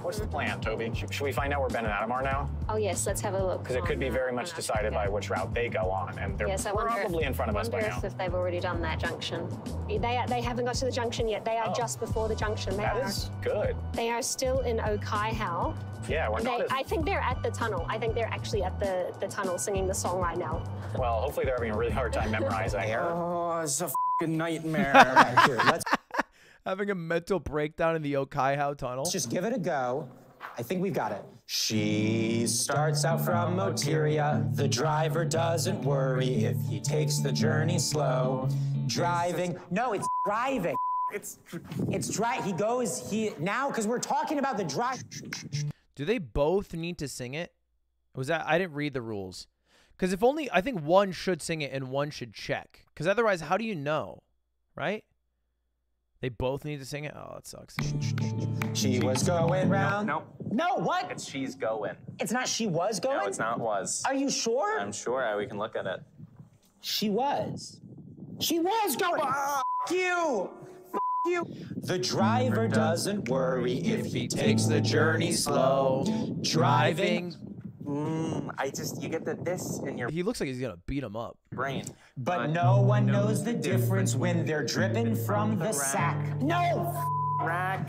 What's the plan, Toby? Should, should we find out where Ben and Adam are now? Oh yes, let's have a look. Because it could be very uh, much decided by which route they go on, and they're Yes, I wonder probably if, in front of us by wonder now. if, if they've already done that junction. They they haven't got to the junction yet. They are just before the junction. They Oh. That are is good. they are still in Okaihau. Yeah, we're They, not as I think they're at the tunnel. I think they're actually at the, the tunnel singing the song right now. well. Hopefully, they're having a really hard time memorizing. Oh, it's a fucking nightmare. right here. Let's Having a mental breakdown in the Okaihau tunnel. just give it a go. I think we've got it. She starts out from Otiria. The driver doesn't worry if he takes the journey slow. Driving. No, it's driving. It's it's dry. He goes. He now because we're talking about the drive. Do they both need to sing it? Was that I didn't read the rules. Because if only I think one should sing it and one should check. Because otherwise, how do you know, right? They both need to sing it. Oh, that sucks. She was going round. No. No, what? It's she's going. It's not. She was going. No, it's not was. Are you sure? I'm sure we can look at it. She was. She was going. Fuck you. Fuck you. The driver doesn't worry if he takes the journey slow. Driving. Mm, I just you get the this in your He looks like he's gonna beat him up. brain. But no one knows the difference when they're dripping from the sack. No! Rack.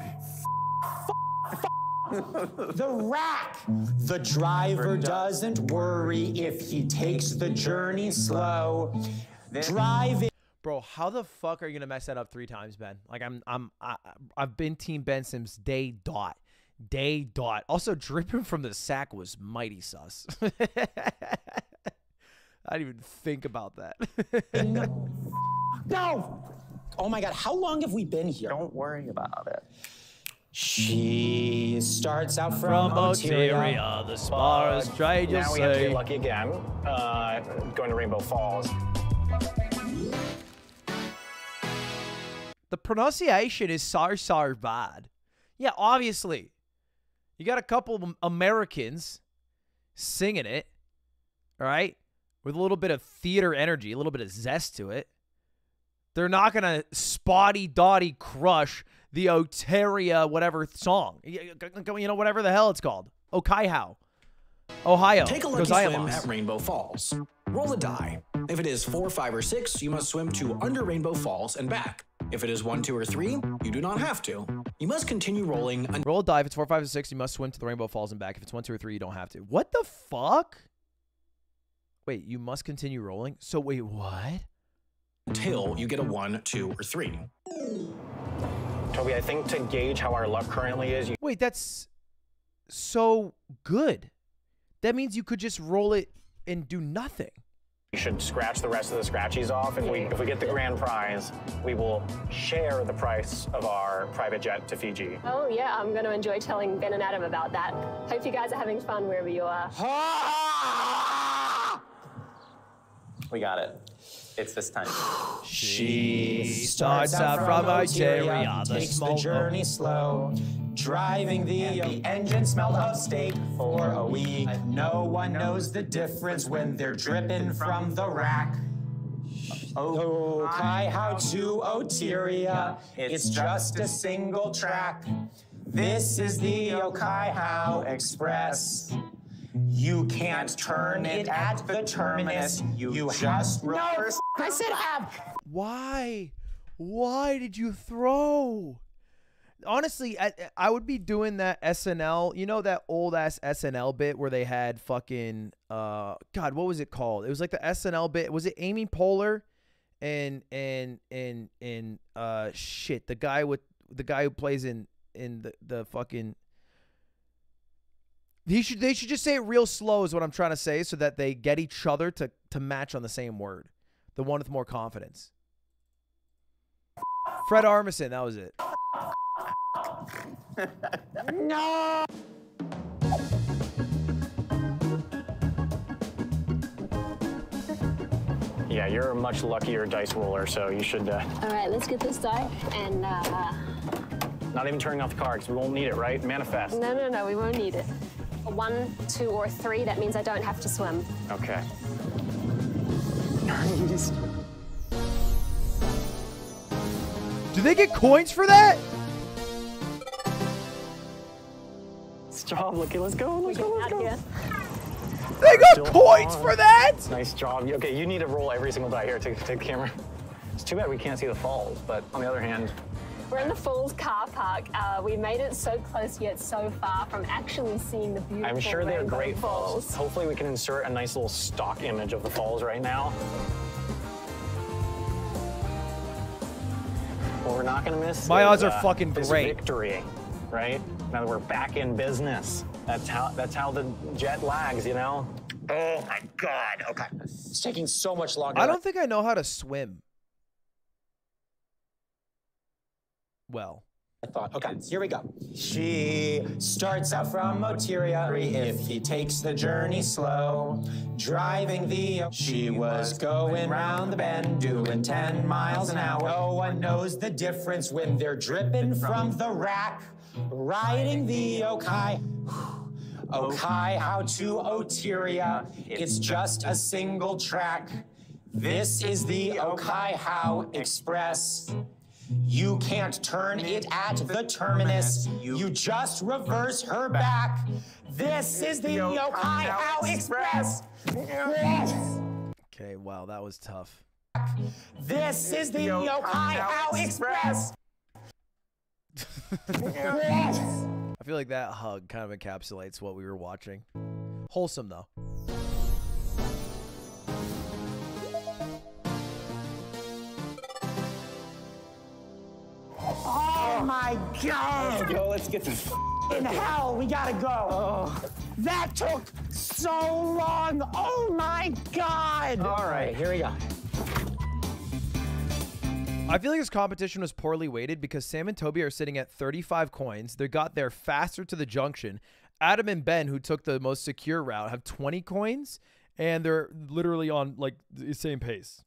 The rack! The driver doesn't worry if he takes the journey slow. Driving. Bro, how the fuck are you gonna mess that up three times, Ben? Like I'm, I'm, I, I've been Team Ben since day dot, day dot. Also, dripping from the sack was mighty sus. I didn't even think about that. No! Oh my god, how long have we been here? Don't worry about it. She starts out from, From Otiria, the smallest train you'll now we have to see. get lucky again. Uh, going to Rainbow Falls. the pronunciation is so so bad. Yeah, obviously. You got a couple of Americans singing it, all right, with a little bit of theater energy, a little bit of zest to it. They're not gonna spotty dotty crush the Otiria whatever song, you know, whatever the hell it's called, Okaihau, Ohio. Take a lucky Gozaiamos. swim at Rainbow Falls. Roll a die. If it is four, five, or six, you must swim to under Rainbow Falls and back. If it is one, two, or three, you do not have to. You must continue rolling until Roll a die. If it's four, five, or six, you must swim to the Rainbow Falls and back. If it's one, two, or three, you don't have to. What the fuck? Wait, you must continue rolling? So wait, what? until you get a one, two, or three. Toby, I think to gauge how our luck currently is, you Wait, that's so good. That means you could just roll it and do nothing. We should scratch the rest of the scratchies off, and we, if we get the grand prize, we will share the price of our private jet to Fiji. Oh, yeah, I'm going to enjoy telling Ben and Adam about that. Hope you guys are having fun wherever you are. We got it. It's this time. She starts out from Algeria, takes the journey slow, driving the, uh, the engine smelled of steak for a week. No one knows the difference when they're dripping from the rack. Oh, Kai, how to Otiria. It's just a single track. This is the Okaihau Express. You can't turn it at the terminus. You just reverse. No, I said have. Why? Why did you throw? Honestly, I, I would be doing that SNL. You know that old ass SNL bit where they had fucking uh God, what was it called? It was like the SNL bit. Was it Amy Poehler and and and and uh shit, the guy with the guy who plays in in the the fucking he should they should just say it real slow is what I'm trying to say so that they get each other to to match on the same word. The one with more confidence. Fred Armisen, that was it. No! Yeah, you're a much luckier dice roller, so you should uh, All right, let's get this die. And, uh, not even turning off the cards. We won't need it, right? Manifest. no, no, no, we won't need it. A one, two, or three, that means I don't have to swim. Okay. Do they get coins for that? Job, Lucky. Let's go. Let's go. Let's go. They got Still coins on. for that? Nice job. Okay, you need to roll every single die here. Take, take the camera. It's too bad we can't see the falls, but on the other hand, We're in the Falls car park. Uh, we made it so close yet so far from actually seeing the beautiful I'm sure they're great falls. Hopefully, we can insert a nice little stock image of the falls right now. What we're not going to miss. My is, odds are uh, fucking great. Victory, right? Now that we're back in business. That's how. That's how the jet lags, you know. Oh my god. Okay. It's taking so much longer. I don't think I know how to swim. Well. I thought, okay, here we go. She starts out from Otiria if he takes the journey slow. Driving the, she was going round the bend, doing 10 miles an hour. No one knows the difference when they're dripping from the rack. Riding the Okai. Okai, how to Otiria. It's just a single track. This is the Okaihau Express. You can't turn it at the terminus. You just reverse her back. This is the Yokai How Express. Yes. Okay, wow, that was tough. This is the Yokai How Express. Yes. I feel like that hug kind of encapsulates what we were watching. Wholesome though. Oh my god! Let's go. Let's get this. In hell, we gotta go. Oh. That took so long. Oh my god! All right, here we go. I feel like this competition was poorly weighted because Sam and Toby are sitting at 35 coins. They got there faster to the junction. Adam and Ben, who took the most secure route, have 20 coins, and they're literally on like the same pace.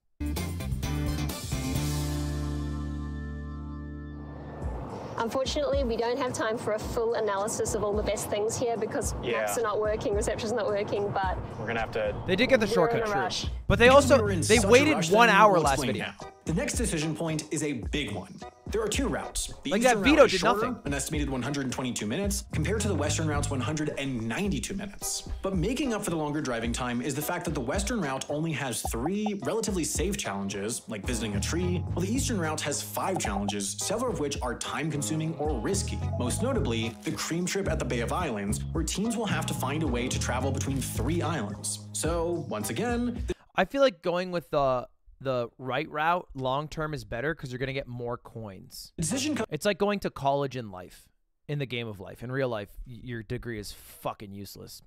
Unfortunately, we don't have time for a full analysis of all the best things here because Yeah. maps are not working, reception's not working, but We're gonna have to. They did get the We're shortcut, in true. rush. But they also we they waited rush, one hour last video. how. The next decision point is a big one. There are two routes. The Like that eastern route veto did shorter, nothing. an estimated 122 minutes, compared to the western route's 192 minutes. But making up for the longer driving time is the fact that the western route only has three relatively safe challenges, like visiting a tree, while the eastern route has five challenges, several of which are time-consuming or risky. Most notably, the cream trip at the Bay of Islands, where teams will have to find a way to travel between three islands. So, once again, I feel like going with the the right route long term is better because you're gonna get more coins. Decision it's like going to college in life. in the game of life. In real life, your degree is fucking useless.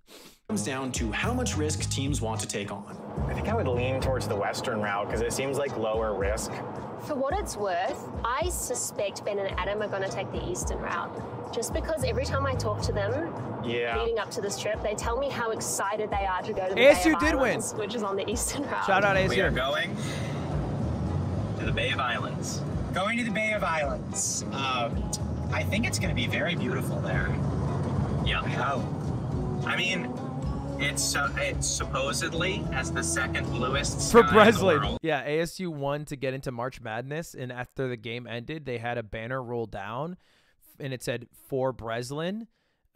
comes down to how much risk teams want to take on. I think I would lean towards the western route because it seems like lower risk. For what it's worth, I suspect Ben and Adam are going to take the eastern route. Just because every time I talk to them Yeah. leading up to this trip, they tell me how excited they are to go to the ASU Bay of did win. Which is on the eastern route. Shout out ASU. We are ASU. going to the Bay of Islands. Going to the Bay of Islands. Uh, I think it's going to be very beautiful there. Yeah. How? I mean, it's uh, it's supposedly as the second bluest For sky in the Breslin. world. Yeah, ASU won to get into March Madness, and after the game ended, they had a banner roll down, and it said for Breslin,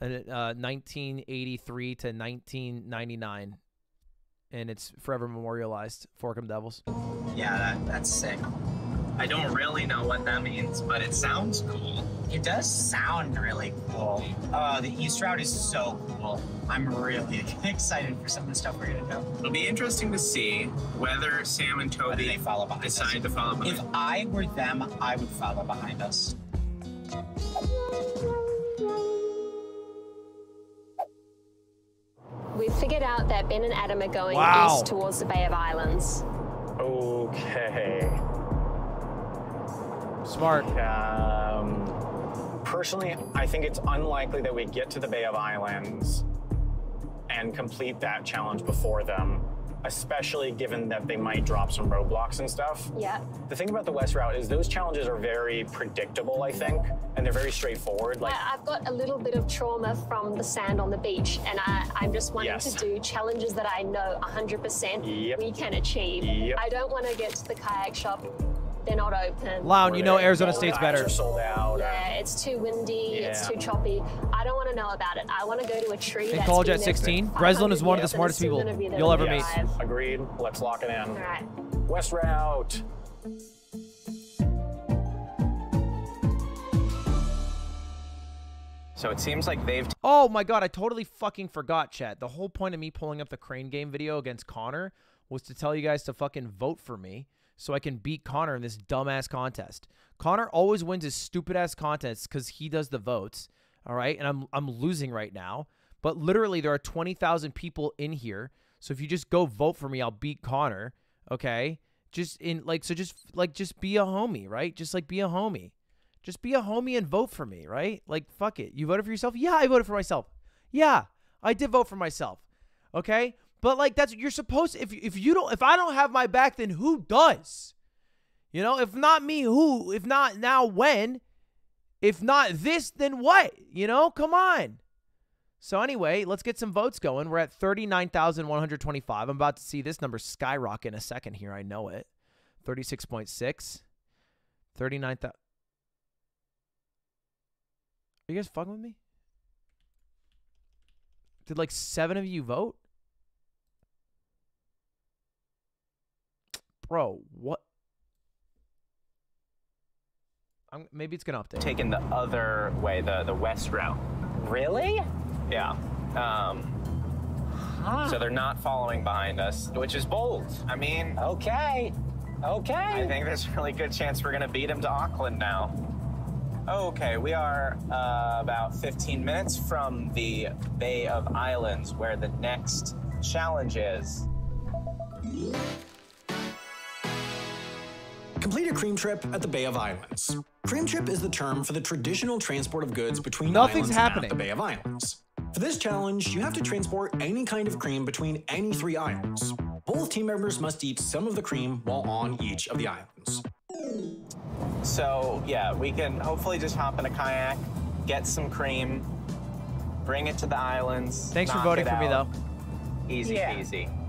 and uh, 1983 to 1999, and it's forever memorialized. Forkham Devils. Yeah, that, that's sick. I don't really know what that means, but it sounds cool. It does sound really cool. Uh, the East Route is so cool. I'm really excited for some of the stuff we're gonna do. It'll be interesting to see whether Sam and Toby they follow behind us. decide to follow behind. If I were them, I would follow behind us. We've figured out that Ben and Adam are going Wow. east towards the Bay of Islands. Okay. Smart. Um, personally, I think it's unlikely that we get to the Bay of Islands and complete that challenge before them, especially given that they might drop some roadblocks and stuff. Yeah. The thing about the West Route is those challenges are very predictable, I think, and they're very straightforward. Like, I, I've got a little bit of trauma from the sand on the beach, and I, I'm just wanting Yes. to do challenges that I know 100% Yep. we can achieve. Yep. I don't want to get to the kayak shop. They're not open. Loud, you know Arizona State's better. sold out. Yeah, it's too windy, it's too choppy. I don't want to know about it. I want to go to a tree In that's college at 16, 500 Breslin is one of the smartest people gonna be there you'll ever meet. arrive. Agreed. Let's lock it in. All right. West Route. So it seems like they've Oh my god, I totally fucking forgot, chat. The whole point of me pulling up the crane game video against Connor was to tell you guys to fucking vote for me so I can beat Connor in this dumbass contest. Connor always wins his stupid ass contests because he does the votes. All right. And I'm I'm losing right now. But literally there are twenty thousand people in here. So if you just go vote for me, I'll beat Connor. Okay. Just in like so just like just be a homie, right? Just like be a homie. Just be a homie and vote for me, right? Like, fuck it. You voted for yourself? Yeah, I voted for myself. Yeah, I did vote for myself. Okay? But like that's you're supposed if if you don't if I don't have my back, then who does? You know, if not me, who? If not now, when? If not this, then what? You know, come on. So anyway, let's get some votes going. We're at 39,125. I'm about to see this number skyrocket in a second here. I know it. 36.6. 39,000. Are you guys fucking with me? Did like seven of you vote? Bro, what? I'm, maybe it's gonna update. taken the other way, the the west route. Really? Yeah. Um, So they're not following behind us, which is bold. I mean, okay, okay. I think there's a really good chance we're gonna beat them to Auckland now. Okay, we are uh, about 15 minutes from the Bay of Islands, where the next challenge is. Complete a cream trip at the Bay of Islands. Cream trip is the term for the traditional transport of goods between Nothing's islands happening. at the Bay of Islands. For this challenge, you have to transport any kind of cream between any three islands. Both team members must eat some of the cream while on each of the islands. So, yeah, we can hopefully just hop in a kayak, get some cream, bring it to the islands. Thanks for voting it for me, though. Easy Yeah. peasy.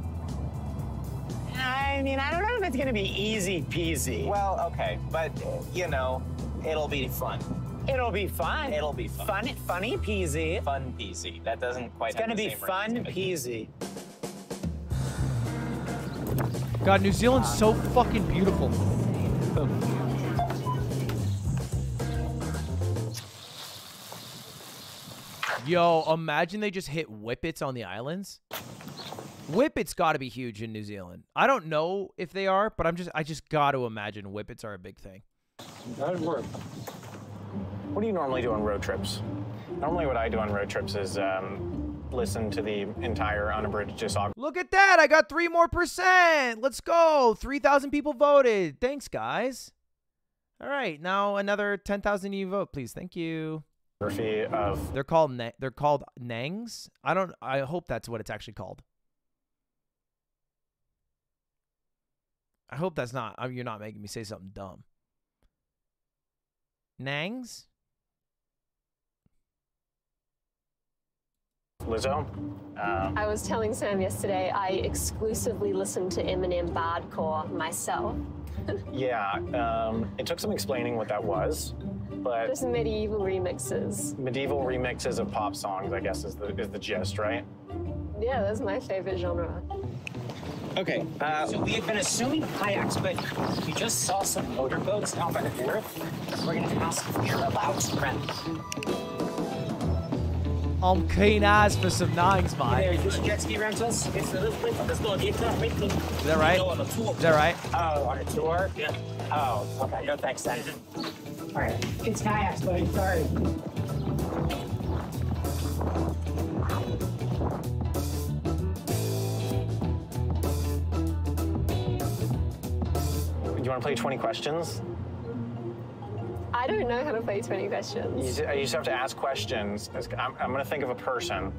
I mean, I don't know if it's gonna be easy peasy. Well, okay, but you know, it'll be fun. It'll be fun. It'll be fun. Fun, funny peasy. Fun peasy. That doesn't quite. It's gonna be fun ring to it. peasy. God, New Zealand's so fucking beautiful. Yo, imagine they just hit whippets on the islands. Whippets got to be huge in New Zealand. I don't know if they are, but I'm just I just got to imagine whippets are a big thing. Work. What do you normally do on road trips? Normally, what I do on road trips is um, listen to the entire unabridged discography. Look at that. I got three more percent. Let's go. 3,000 people voted. Thanks, guys. All right. Now another 10,000 you vote, please. Thank you. Of they're called they're called nangs. I don't. I hope that's what it's actually called. I hope that's not. I mean, you're not making me say something dumb. Nangs. Lizzo. Uh, I was telling Sam yesterday I exclusively listen to Eminem Bardcore myself. yeah, um, it took some explaining what that was, but Just medieval remixes. medieval remixes of pop songs, I guess, is the is the gist, right? Yeah, that's my favorite genre. Okay, uh, so we have been assuming kayaks, but we just saw some motorboats out by the wharf. We're gonna ask if you're allowed to rent. I'm keen as for some nines, Hey, mate. Is this jet ski rentals? It's a little bit. Let's go. Is Is that right? Is that right? Oh, on a tour? Yeah. Oh, okay. No thanks then. All right. It's kayaks, buddy. Sorry. You want to play 20 questions? I don't know how to play 20 questions. just, you just have to ask questions. I'm, I'm going to think of a person.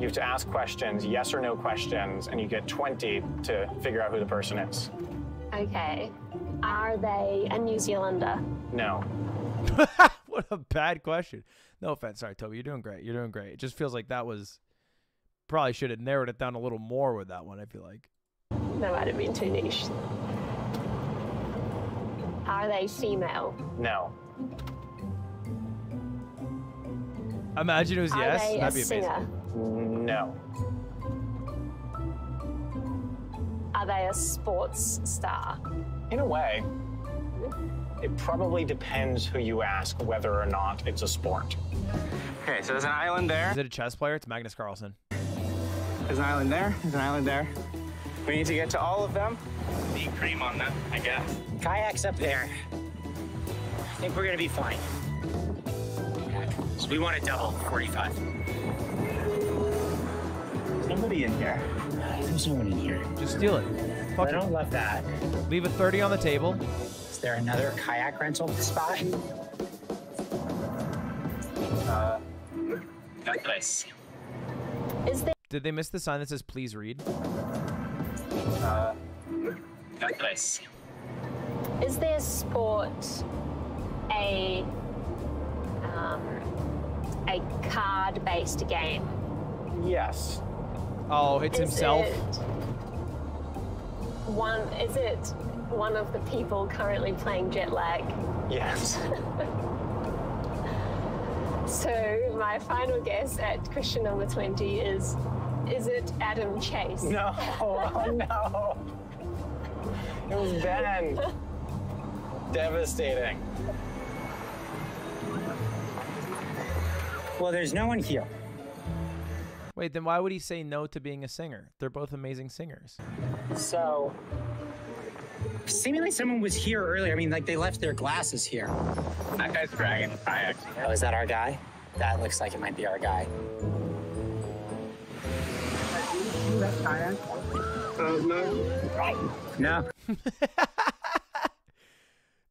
You have to ask questions, yes or no questions, and you get 20 to figure out who the person is. Okay. Are they a New Zealander? No. what a bad question. No offense. Sorry, Toby. You're doing great. You're doing great. It just feels like that was probably should have narrowed it down a little more with that one. I feel like. That might have been too niche. Are they female? No. Imagine it was Are yes. they That'd a be amazing. singer? No. Are they a sports star? In a way, it probably depends who you ask whether or not it's a sport. Okay, so there's an island there. Is it a chess player? It's Magnus Carlsen. There's an island there. There's an island there. We need to get to all of them. Need cream on them, I guess. Kayaks up there. I think we're gonna be fine. So we want a double, 45. Somebody in here. There's someone in here. Just steal it. Fuck I don't love that. Leave a 30 on the table. Is there another kayak rental spot? Uh, that place. Is there Did they miss the sign that says please read? Uh, that is their sport a um, a card-based game? Yes. Oh, it's Is himself. it one is it one of the people currently playing jet lag? Yes. So my final guess at question number 20 is is it Adam Chase? No, oh no. It was Ben. Devastating. Well, there's no one here. Wait, then why would he say no to being a singer? They're both amazing singers. So, seemingly someone was here earlier. I mean, like they left their glasses here. That guy's dragging a kayak. Oh, is that our guy? That looks like it might be our guy. No.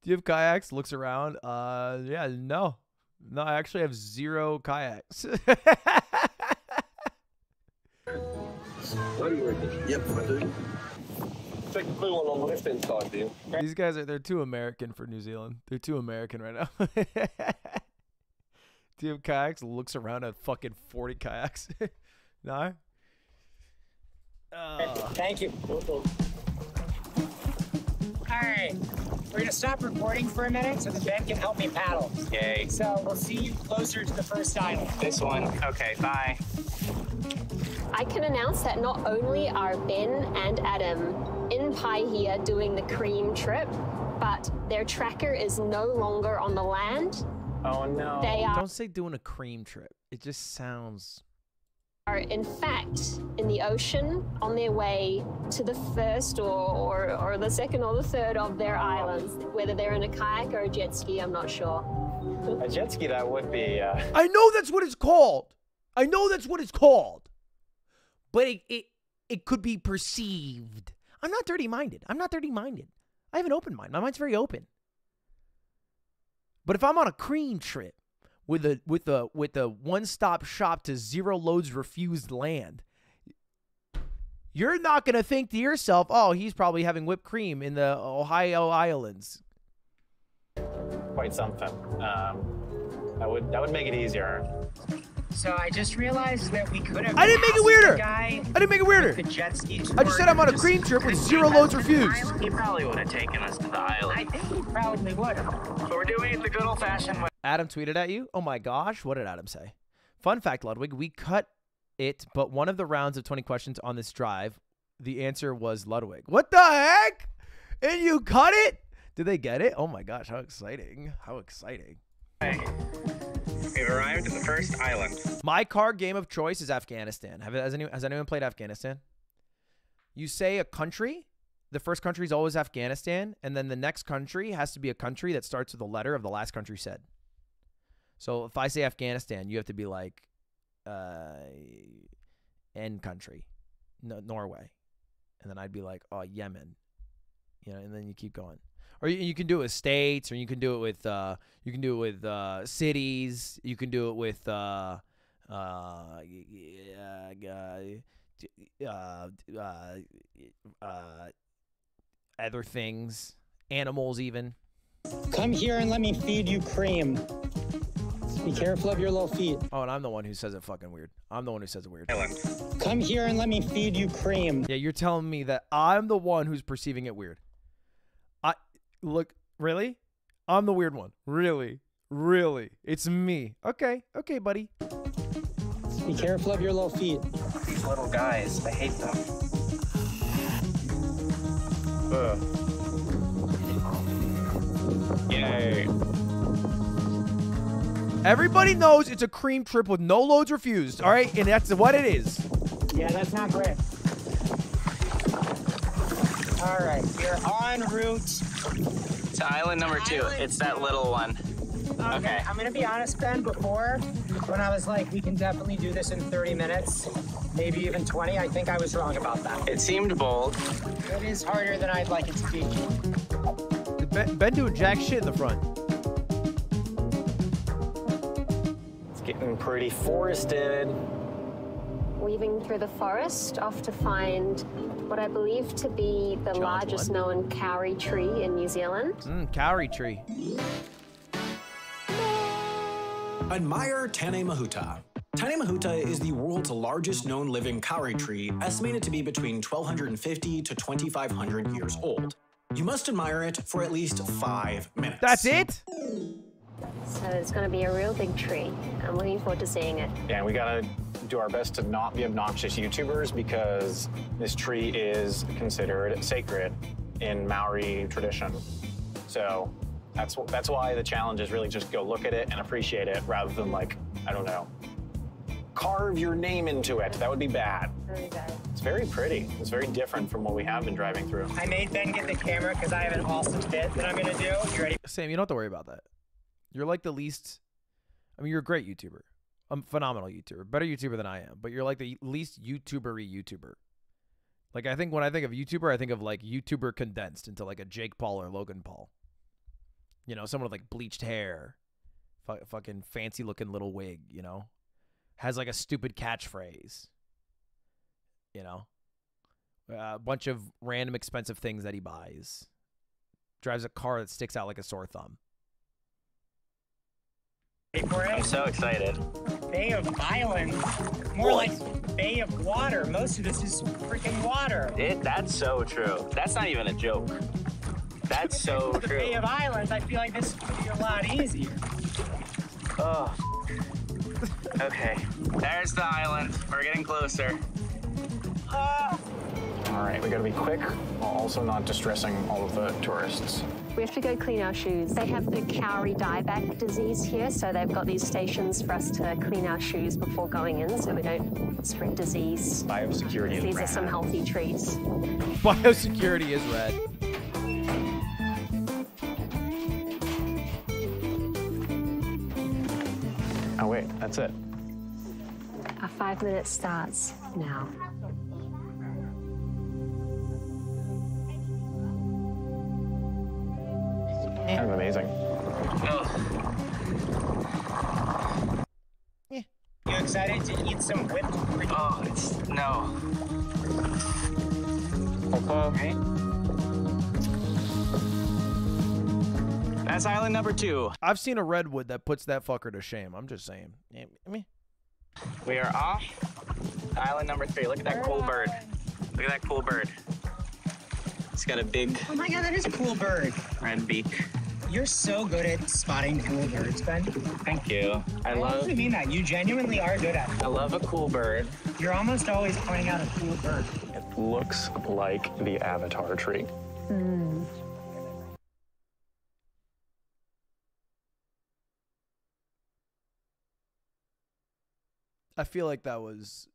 Do you have kayaks? Looks around. Uh, yeah, no, no. I actually have zero kayaks. Yep, I do. Check the blue one on the left hand side. These guys are they're too American for New Zealand. They're too American right now. Do you have kayaks? Looks around at fucking forty kayaks. no. Thank you. All right. We're gonna stop recording for a minute so that Ben can help me paddle. Yay. So we'll see you closer to the first island. This one. Okay, bye. I can announce that not only are Ben and Adam in Paihia doing the cream trip, but their tracker is no longer on the land. Oh no. They are- Don't say doing a cream trip. It just sounds. Are in fact in the ocean on their way to the first or, or, or the second or the third of their islands. Whether they're in a kayak or a jet ski, I'm not sure. A jet ski, that would be. Uh, I know that's what it's called. I know that's what it's called. But it it, it could be perceived. I'm not dirty minded. I'm not dirty minded. I have an open mind. My mind's very open. But if I'm on a cream trip with a with a with a one stop shop to zero loads refused land, you're not gonna think to yourself, "Oh, he's probably having whipped cream in the Ohio Islands." quite something. Um, that would that would make it easier. So I just realized that we could have. I didn't make it weirder. Guy I didn't make it weirder. with The jet ski I just said I'm on a cream trip with zero loads refused. He probably would have taken us to the island. I think he probably would have. So we're doing it the good old fashioned way. Adam tweeted at you. Oh my gosh, what did Adam say? Fun fact, Ludwig, we cut it, but one of the rounds of 20 questions on this drive, the answer was Ludwig. What the heck? And you cut it? Did they get it? Oh my gosh, how exciting. How exciting. We've arrived at the first island. My card game of choice is Afghanistan. Have has anyone, has anyone played Afghanistan? You say a country, the first country is always Afghanistan, and then the next country has to be a country that starts with the letter of the last country said. So if I say Afghanistan, you have to be like uh N country, no, Norway, and then I'd be like oh Yemen, you know, and then you keep going. Or you, you can do it with states, or you can do it with uh, you can do it with uh, cities. You can do it with uh, uh, uh, uh, uh, uh, other things, animals even. Come here and let me feed you cream. Be careful of your little feet. Oh, and I'm the one who says it fucking weird. I'm the one who says it weird. Come here and let me feed you cream. Yeah, you're telling me that I'm the one who's perceiving it weird. I look really? I'm the weird one. Really? Really? It's me. Okay. Okay, buddy. Be careful of your little feet. These little guys, I hate them. Yay. Everybody knows it's a cream trip with no loads refused, all right? And that's what it is. Yeah, that's not great. All right, you're en route. To island number two. It's that little one. Okay. I'm gonna be honest, Ben. Before, when I was like, we can definitely do this in 30 minutes, maybe even 20, I think I was wrong about that. It seemed bold. It is harder than I'd like it to be. Ben, ben doing jack shit in the front. It's getting pretty forested. Weaving through the forest off to find what I believe to be the largest known kauri tree in New Zealand. Mm, kauri tree. Admire Tane Mahuta. Tane Mahuta is the world's largest known living kauri tree, estimated to be between 1250 to 2500 years old. You must admire it for at least five minutes. That's it? So it's going to be a real big tree. I'm looking forward to seeing it. Yeah, we gotta do our best to not be obnoxious YouTubers because this tree is considered sacred in Maori tradition. So that's that's why the challenge is really just go look at it and appreciate it rather than like I don't know, carve your name into it. That would be bad. Very bad. It's very pretty. It's very different from what we have been driving through. I made Ben get the camera because I have an awesome bit that I'm gonna do. You ready? Sam, you don't have to worry about that. You're like the least. I mean, you're a great YouTuber. A phenomenal YouTuber, better YouTuber than I am. But you're like the least YouTubery YouTuber. Like I think when I think of YouTuber, I think of like YouTuber condensed into like a Jake Paul or Logan Paul. You know, someone with like bleached hair, fu- fucking fancy looking little wig. You know, has like a stupid catchphrase. You know, a bunch of random expensive things that he buys. Drives a car that sticks out like a sore thumb. I'm so excited. Bay of Islands. More like Bay of Water. Most of this is freaking water. It, that's so true. That's not even a joke. That's so the true. Bay of Islands, I feel like this would be a lot easier. Oh. Okay. There's the island. We're getting closer. Uh, All right, we gotta be quick while also not distressing all of the tourists. We have to go clean our shoes. They have the kauri dieback disease here, so they've got these stations for us to clean our shoes before going in so we don't spread disease. Biosecurity is These are some healthy trees. Biosecurity is red. Oh, wait, that's it. Our five minutes starts now. Eh. Kind of amazing. Eh. You excited to eat some whipped cream? Oh, it's no. Okay. That's island number two. I've seen a redwood that puts that fucker to shame. I'm just saying. Eh, eh meh. We are off island number three. Look at that cool bird. Look at that cool bird. It's got a big Oh my god, that is a cool bird. red beak. You're so good at spotting cool birds, Ben. Thank you. I love. really mean that. You genuinely are good at it. I love a cool bird. You're almost always pointing out a cool bird. It looks like the Avatar tree. Hmm. I feel like that was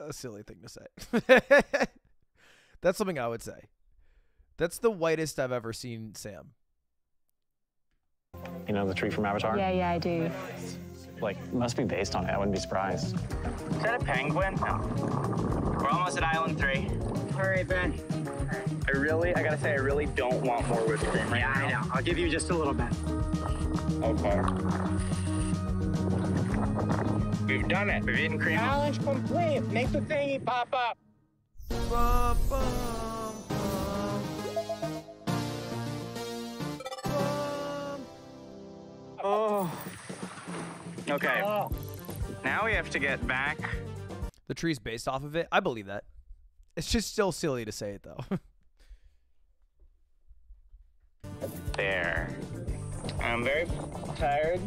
a silly thing to say. That's something I would say. That's the whitest I've ever seen Sam. You know the tree from Avatar? Yeah, yeah, I do. Like, must be based on it. I wouldn't be surprised. Is that a penguin? No. We're almost at island three. All right, Ben. I really, I gotta say, I really don't want more whipped cream right Yeah, now. I know. I'll give you just a little bit. Okay. We've done it. We've eaten cream. Challenge complete. Make the thingy pop up. Bum, bum, Oh. Okay. Oh. Now we have to get back. The tree's based off of it. I believe that. It's just still silly to say it though. There. I'm very tired.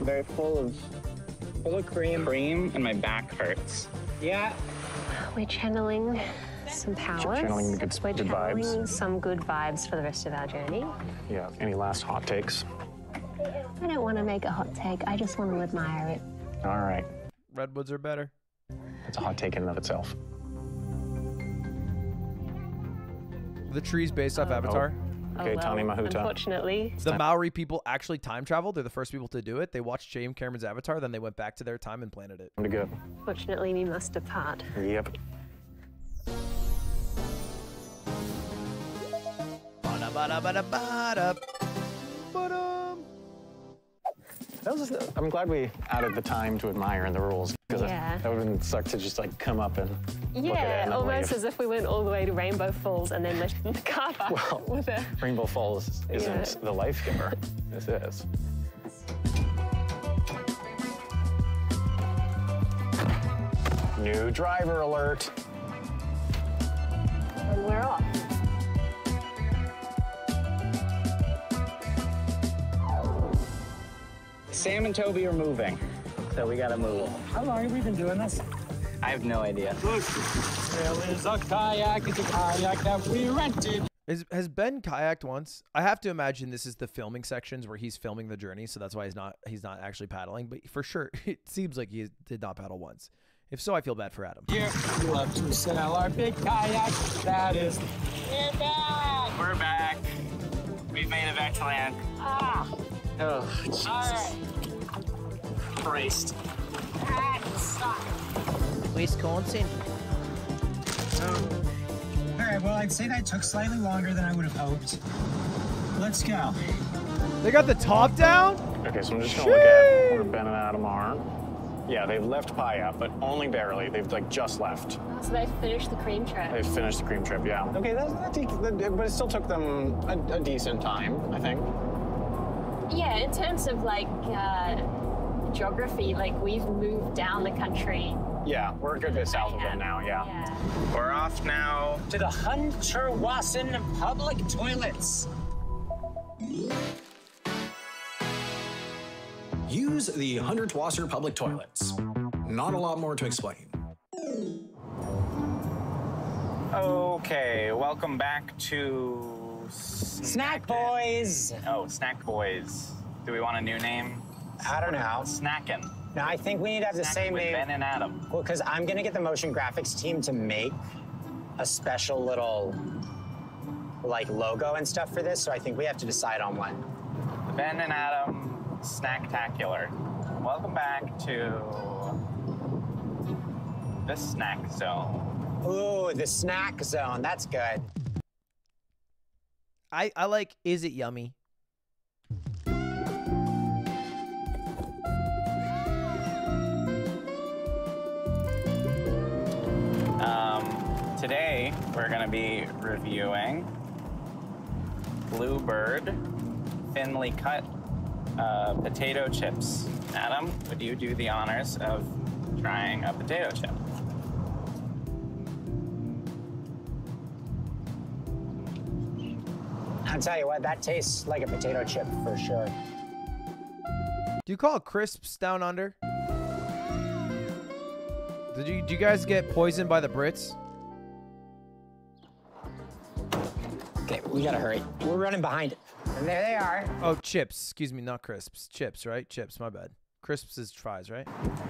Very full of full of cream. Cream, and my back hurts. Yeah. We're channeling some powers. channeling the good- We're good vibes. some good vibes for the rest of our journey. Yeah. Any last hot takes? I don't want to make a hot take. I just want to admire it. All right. Redwoods are better. It's a hot take in and of itself. The tree's based off oh. Avatar. Oh, okay, oh, well, Tane Mahuta. Unfortunately, The Maori people actually time traveled. They're the first people to do it. They watched James Cameron's Avatar, then they went back to their time and planted it. Time to go. fortunately, we must depart. Yep. Bada, bada, bada, bada. Ba-dum. That was just, I'm glad we added the time to admire in the rules because Yeah. that would have been suck to just like come up and look at it Yeah, and almost leave. as if we went all the way to Rainbow Falls and then left the car park with a. Rainbow Falls isn't Yeah. the life giver. this is. New driver alert. And we're off. Sam and Toby are moving, so we gotta move. How long have we been doing this? I have no idea. There is a kayak. It's a kayak that we rented. Is, has Ben kayaked once? I have to imagine this is the filming sections where he's filming the journey, so that's why he's not he's not actually paddling. But for sure, it seems like he did not paddle once. If so, I feel bad for Adam. Here, we love to sell our big kayak. That is. We're back. We're back. We've made it back to land. Ah. Oh, Jesus. All right. Christ. Wisconsin. Um, all right. Well, I'd say that took slightly longer than I would have hoped. Let's go. They got the top down. Okay, so I'm just gonna look at where Ben and Adam are. Yeah, they've left Paya, but only barely. They've like just left. So they finished the cream trip. They've finished the cream trip. Yeah. Okay, that, that, take- that- but it still took them a, a decent time, I think. Yeah, in terms of like uh, geography, like we've moved down the country. Yeah, we're a good bit south of them now. Yeah. We're off now. To the Hundertwasser public toilets. Use the Hundertwasser public toilets. Not a lot more to explain. Okay, welcome back to Snack Boys. Oh, Snack Boys. Do we want a new name? I don't know. Snackin'. No, I think we need to have the Snacking same with name. Ben and Adam. Well, because I'm gonna get the motion graphics team to make a special little like logo and stuff for this. So I think we have to decide on one. Ben and Adam Snacktacular. Welcome back to the snack zone. Ooh, the snack zone. That's good. I I like. Is it yummy? Um, today we're gonna be reviewing Bluebird thinly cut uh, potato chips. Adam, would you do the honors of trying a potato chip? I'll tell you what, that tastes like a potato chip for sure. Do you call it crisps down under? Did you do you guys get poisoned by the Brits? Okay, we gotta hurry. We're running behind it. And there they are. Oh, chips. Excuse me, not crisps. Chips, right? Chips. My bad. Crisps is fries, right?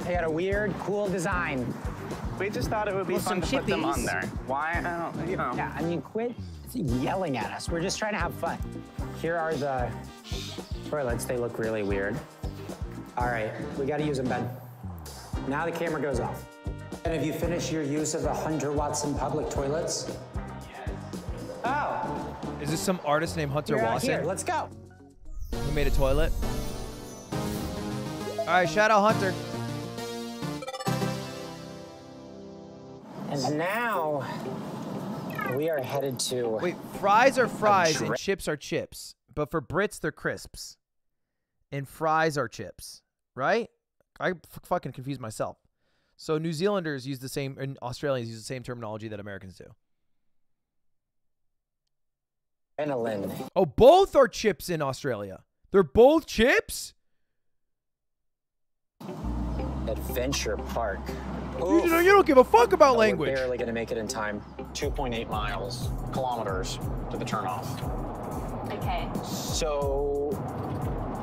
They got a weird, cool design. We just thought it would be Well, fun some to put them on there. Why? I don't, you know. Yeah, I mean, quit yelling at us. We're just trying to have fun. Here are the toilets. They look really weird. All right, we gotta use them, Ben. Now the camera goes off. And have you finished your use of the Hundertwasser public toilets? Yes. Oh, Is this some artist named Hunter you're out Watson here. Let's go. who made a toilet? All right, shout out Hunter. And now we are headed to. Wait, fries are fries and chips are chips, but for Brits they're crisps, and fries are chips, right? I fucking confused myself. So New Zealanders use the same, and Australians use the same terminology that Americans do. Adrenaline. Oh, both are chips in Australia. They're both chips. Adventure Park. You, you you don't give a fuck about language. We're barely gonna make it in time. 2.8 miles, kilometers to the turnoff. Okay. So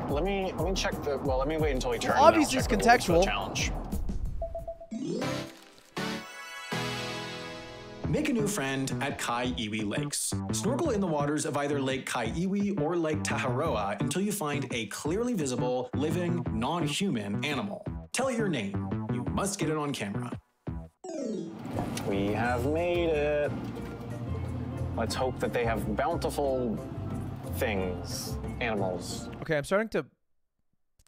let me let me check the well. Let me wait until we turn. and then obviously it's the rules for the contextual. Challenge. Make a new friend at Kai Iwi Lakes. Snorkel in the waters of either Lake Kai Iwi or Lake Taharoa until you find a clearly visible, living, non human animal. Tell your name. You must get it on camera. We have made it. Let's hope that they have bountiful things, animals. Okay, I'm starting to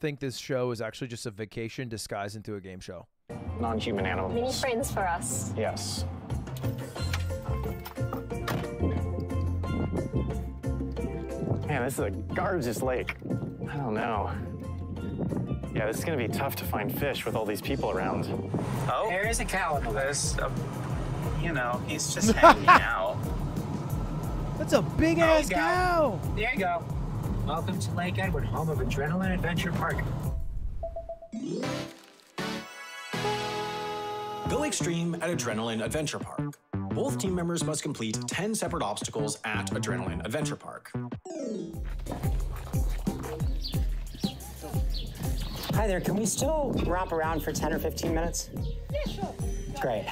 think this show is actually just a vacation disguised into a game show. Non-human animals. Mini friends for us. Yes. Man, this is a gorgeous lake. I don't know. Yeah, this is gonna be tough to find fish with all these people around. Oh, there is a cow in the There's a, you know, he's just hanging out. That's a big oh, There ass go. cow. There you go. Welcome to Lake Edward, home of Adrenaline Adventure Park. Go extreme at Adrenaline Adventure Park. Both team members must complete 10 separate obstacles at Adrenaline Adventure Park. Hi there, can we still romp around for 10 or 15 minutes? Yeah, sure. Great.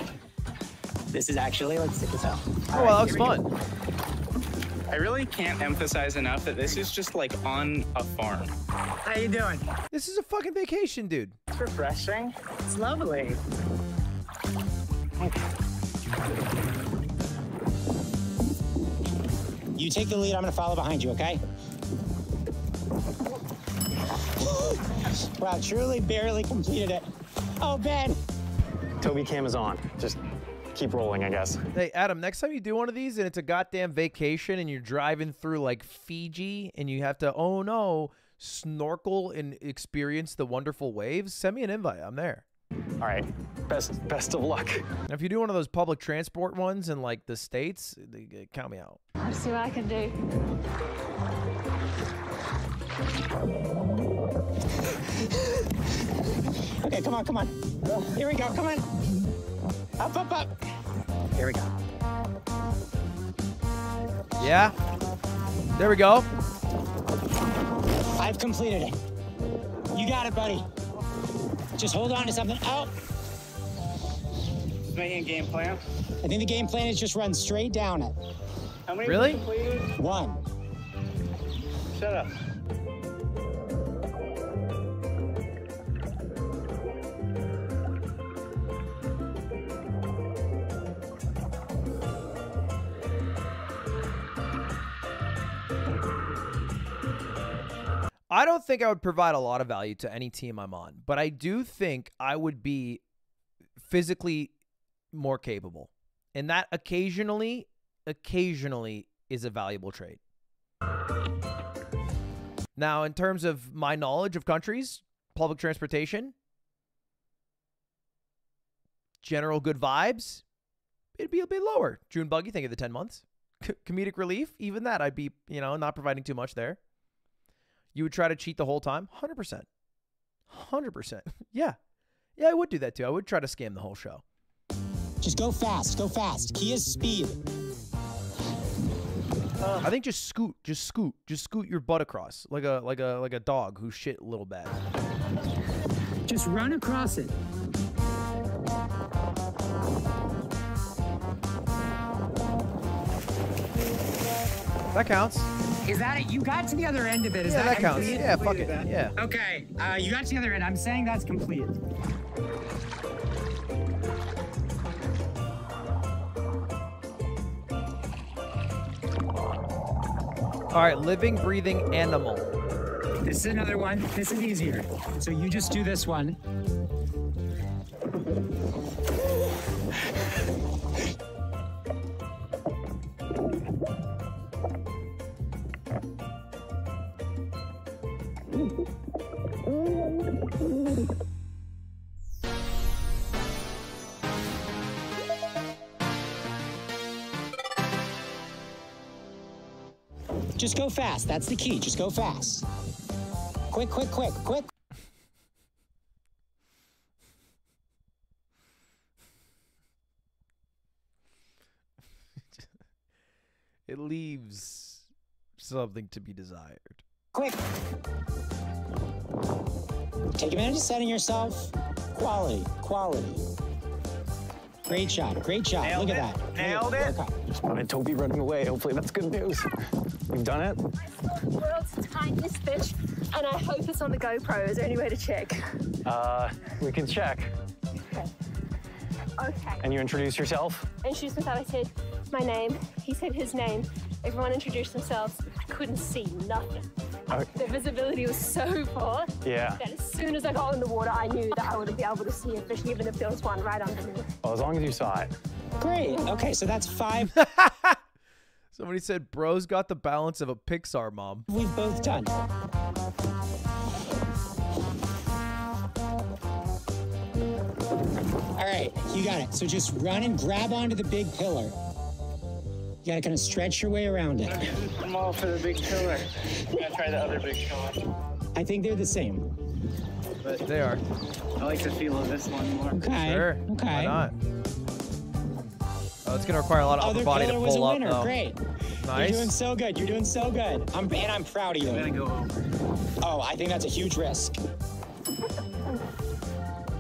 This is actually, let's take this out. Oh, well, that looks fun. I really can't emphasize enough that this is just like on a farm. How you doing? This is a fucking vacation, dude. It's refreshing. It's lovely. You take the lead, I'm gonna follow behind you, okay? Wow, truly barely completed it. Oh, Ben. Toby Cam is on. Just keep rolling, I guess. Hey, Adam, next time you do one of these and it's a goddamn vacation and you're driving through like Fiji and you have to, oh no, snorkel and experience the wonderful waves, send me an invite. I'm there. All right. Best best of luck. And if you do one of those public transport ones in like the States, they- they- count me out. I'll see what I can do. Okay, come on, come on. Here we go, come on. Up, up, up. Here we go. Yeah? There we go. I've completed it. You got it, buddy. Just hold on to something. Oh, Making a game plan. I think the game plan is just run straight down it. How many Really? One. Shut up. I don't think I would provide a lot of value to any team I'm on, but I do think I would be physically more capable. And that occasionally, occasionally is a valuable trait. Now, in terms of my knowledge of countries, public transportation, general good vibes, it'd be a bit lower. June buggy, think of the 10 months. C- comedic relief, even that, I'd be, you know, not providing too much there. You would try to cheat the whole time? 100%. 100%. yeah. Yeah, I would do that too. I would try to scam the whole show. Just go fast, go fast. Key is speed. I think just scoot, just scoot, just scoot your butt across like a like a like a dog who shit a little bad. Just run across it. That counts. Is that it? You got to the other end of it. Is Yeah, that that counts. complete? Yeah, fuck it. Yeah. Okay, uh, you got to the other end. I'm saying that's complete. All right, living, breathing animal. This is another one. This is easier. So you just do this one. Just go fast. That's the key. Just go fast. Quick, quick, quick, quick. It leaves something to be desired. Quick. Take a minute to center yourself. Quality, quality. Great shot, great shot. Nailed Look it. at that. Nailed it. Okay. Spotted Toby running away. Hopefully that's good news. We've done it. World's tiniest fish, and I hope it's on the GoPro. Is there any way to check? Uh, we can check. Okay. okay. And you introduce yourself? Introduced myself. I said my name. He said his name. Everyone introduced themselves. I couldn't see nothing. Okay. The visibility was so poor Yeah. that as soon as I got in the water, I knew that I wouldn't be able to see a fish, even if there was one right under me. Well, as long as you saw it. Great. Okay, so that's five Somebody said, "Bro's got the balance of a Pixar mom." we've both done. All right, you got it. So just run and grab onto the big pillar. You gotta kind of stretch your way around it. I'm all for the big pillar. I'm gonna try the other big pillar. I think they're the same. But They are. I like the feel of this one more. Okay. Sure. Okay. Why not? Oh, it's gonna require a lot of upper Other body to pillar was a pull up. winner. though. Great. Nice. You're doing so good. You're doing so good. I'm and I'm proud of you. I'm gonna go over. Oh, I think that's a huge risk.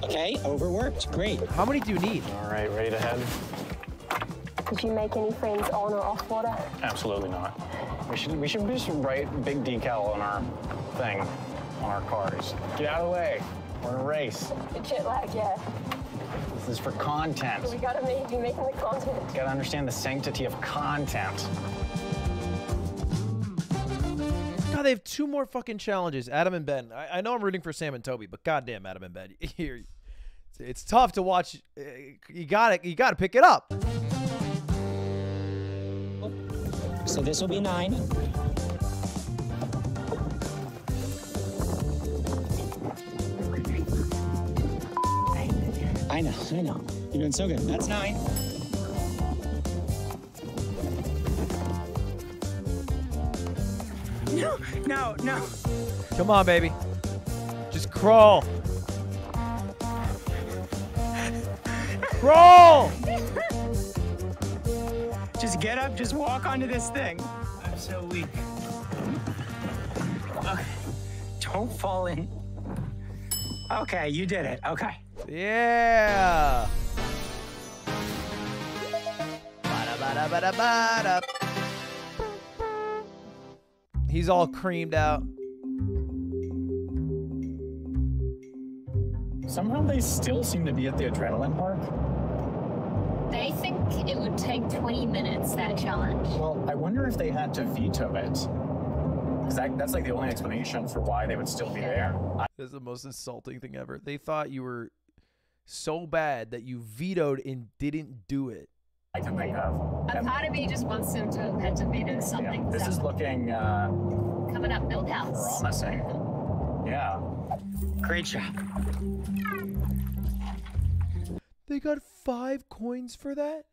Okay, overworked. Great. How many do you need? All right, ready to head? Did you make any friends on or off water? Absolutely not. We should we should just write big decal on our thing, on our cars. Get out of the way. We're in a race. Jet lag, yeah. This is for content. We gotta make, be making the content. Gotta understand the sanctity of content. God, they have two more fucking challenges. Adam and Ben. I, I know I'm rooting for Sam and Toby, but goddamn, Adam and Ben, you're, it's, it's tough to watch. Uh, You got to You got to pick it up. So this will be nine. I know, I know. You're doing so good. That's nine. No, no, no. Come on, baby. Just crawl. crawl. Just get up, just walk onto this thing. I'm so weak. Okay. Don't fall in. Okay, you did it. Okay. Yeah. Bada, bada, bada, bada. He's all creamed out. Somehow they still seem to be at the adrenaline park. They think it would take 20 minutes, that challenge. Well, I wonder if they had to veto it. 'Cause that, that's like the only explanation for why they would still be there. This is the most insulting thing ever. They thought you were so bad that you vetoed and didn't do it. I can think of. A part of me just wants them to have had to veto something. This is looking uh, coming up Milkhouse. promising. Yeah. Great job. They got five coins for that?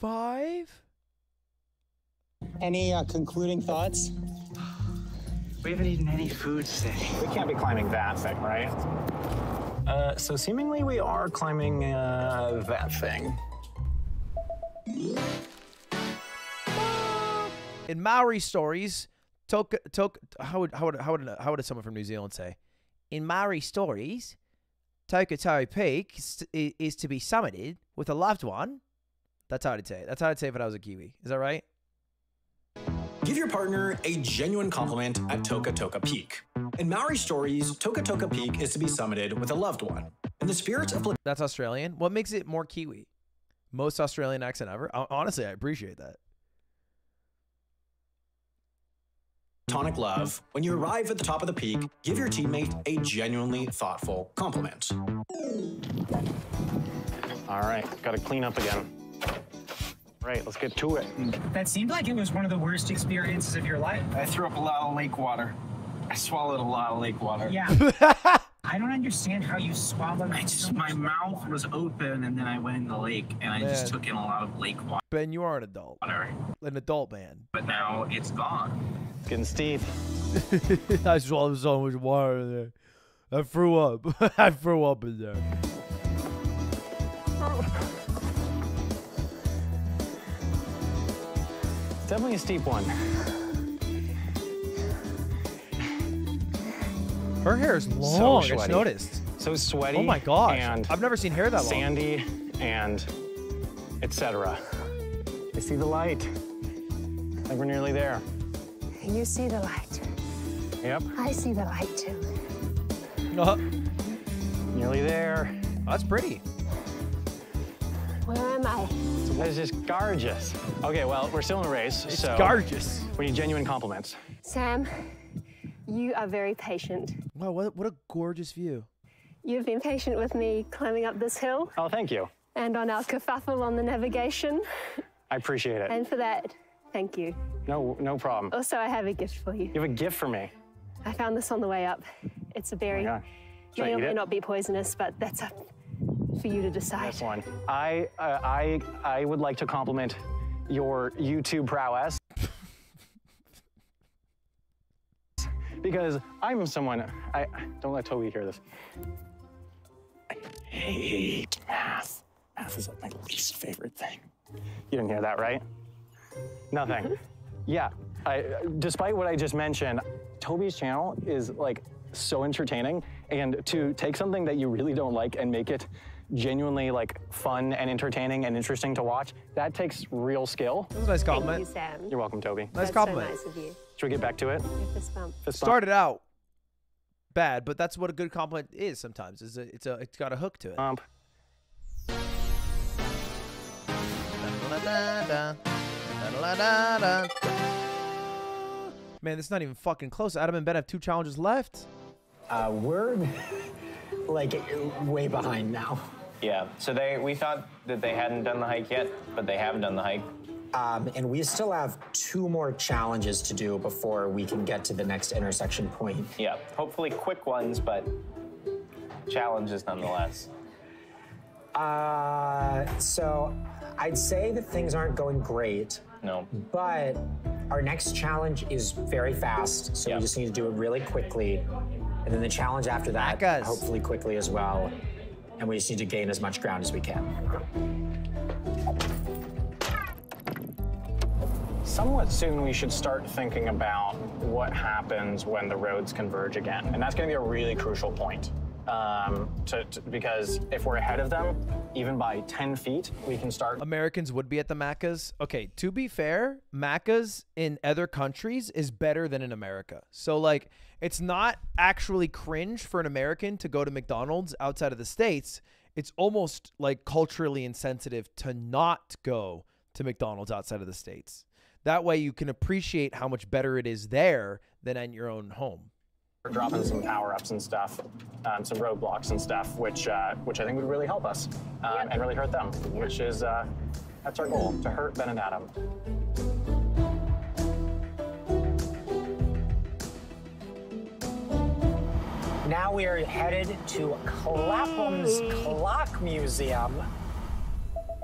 Five? Any uh, concluding thoughts? We haven't eaten any food today. We can't be climbing that thing, right? Uh, so seemingly we are climbing uh, that thing. In Maori stories, Toka Toka how would how would how would how would someone from New Zealand say? In Maori stories, Tokatau Peak is, is to be summited with a loved one. That's how I'd say it. That's how I'd say it if I was a Kiwi. Is that right? Give your partner a genuine compliment at Toka Toka Peak. In Maori stories, Toka Toka Peak is to be summited with a loved one. In the spirit of That's Australian. What makes it more Kiwi? Most Australian accent ever. Honestly, I appreciate that. Platonic love, when you arrive at the top of the peak, give your teammate a genuinely thoughtful compliment. All right, got to clean up again. Right, let's get to it. That seemed like it was one of the worst experiences of your life. I threw up a lot of lake water. I swallowed a lot of lake water. Yeah. I don't understand how you swallowed. I just my mouth was open and then I went in the lake and I just took in a lot of lake water. Ben, you are an adult. An adult man. But now it's gone. It's getting steep. I swallowed so much water in there. I threw up. I threw up in there. Definitely a steep one. Her hair is So long. I just noticed. So sweaty. Oh my gosh. And I've never seen hair that long. sandy and etc. I see the light. Like we're nearly there. You see the light. Yep. I see the light too. Uh, Nearly there. that's pretty. Where am I? That's just gorgeous. Okay, well, we're still in a race, It's so gorgeous. we need genuine compliments. Sam, you are very patient. Wow, what, what a gorgeous view. You've been patient with me climbing up this hill Oh, thank you. and on our kerfuffle on the navigation. I appreciate it. And for that, thank you. No, no problem. Also, I have a gift for you. You have a gift for me. I found this on the way up. It's a berry. Oh God. May or may it? not be poisonous, but that's up for you to decide. This one. I, uh, I, I would like to compliment your YouTube prowess. because I'm someone, I don't let Toby hear this. I hate math. Math is like my least favorite thing. You didn't hear that, right? Nothing. yeah, I, despite what I just mentioned, Toby's channel is like so entertaining, and to take something that you really don't like and make it genuinely like fun and entertaining and interesting to watch, that takes real skill. That was a nice compliment. Thank compliment. you, Sam. You're welcome, Toby. Nice That's compliment. so nice of you. Should we get back to it? Fist bump. Fist bump. Started out bad, but that's what a good compliment is sometimes. Is a, it's a it's got a hook to it. Bump. Man, this is not even fucking close. Adam and Ben have two challenges left. Uh, we're like way behind now. Yeah. So they we thought that they hadn't done the hike yet, but they have done the hike. Um, and we still have two more challenges to do before we can get to the next intersection point. Yeah. Hopefully quick ones, but challenges nonetheless. Uh, so I'd say that things aren't going great. No. But our next challenge is very fast, so we just need to do it really quickly. And then the challenge after that, hopefully quickly as well. And we just need to gain as much ground as we can. Somewhat soon, we should start thinking about what happens when the roads converge again. And that's going to be a really crucial point. Um, to, to- because if we're ahead of them, even by 10 feet, we can start. Americans would be at the Maccas. Okay, to be fair, Maccas in other countries is better than in America. So like it's not actually cringe for an American to go to McDonald's outside of the states. It's almost like culturally insensitive to not go to McDonald's outside of the states. That way you can appreciate how much better it is there than in your own home. We're dropping some power ups and stuff, um, some roadblocks and stuff, which uh, which I think would really help us um, and really hurt them, which is uh, that's our goal to hurt Ben and Adam. Now we are headed to Clapham's Clock Museum.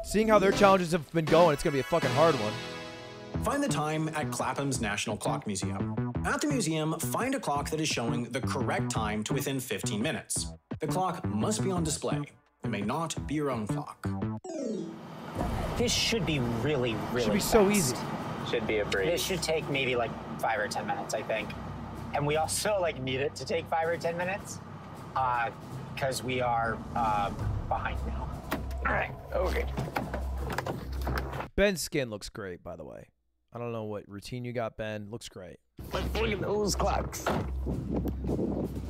Seeing how their challenges have been going, it's gonna be a fucking hard one. Find the time at Clapham's National Clock Museum. At the museum, find a clock that is showing the correct time to within 15 minutes. The clock must be on display. It may not be your own clock. This should be really, really Should be so easy. Should be a breeze. This should take maybe like five or 10 minutes, I think. And we also like need it to take five or 10 minutes because we are uh, behind now. All right. Okay. Ben's skin looks great, by the way. I don't know what routine you got, Ben. Looks great. Let's look at those clocks.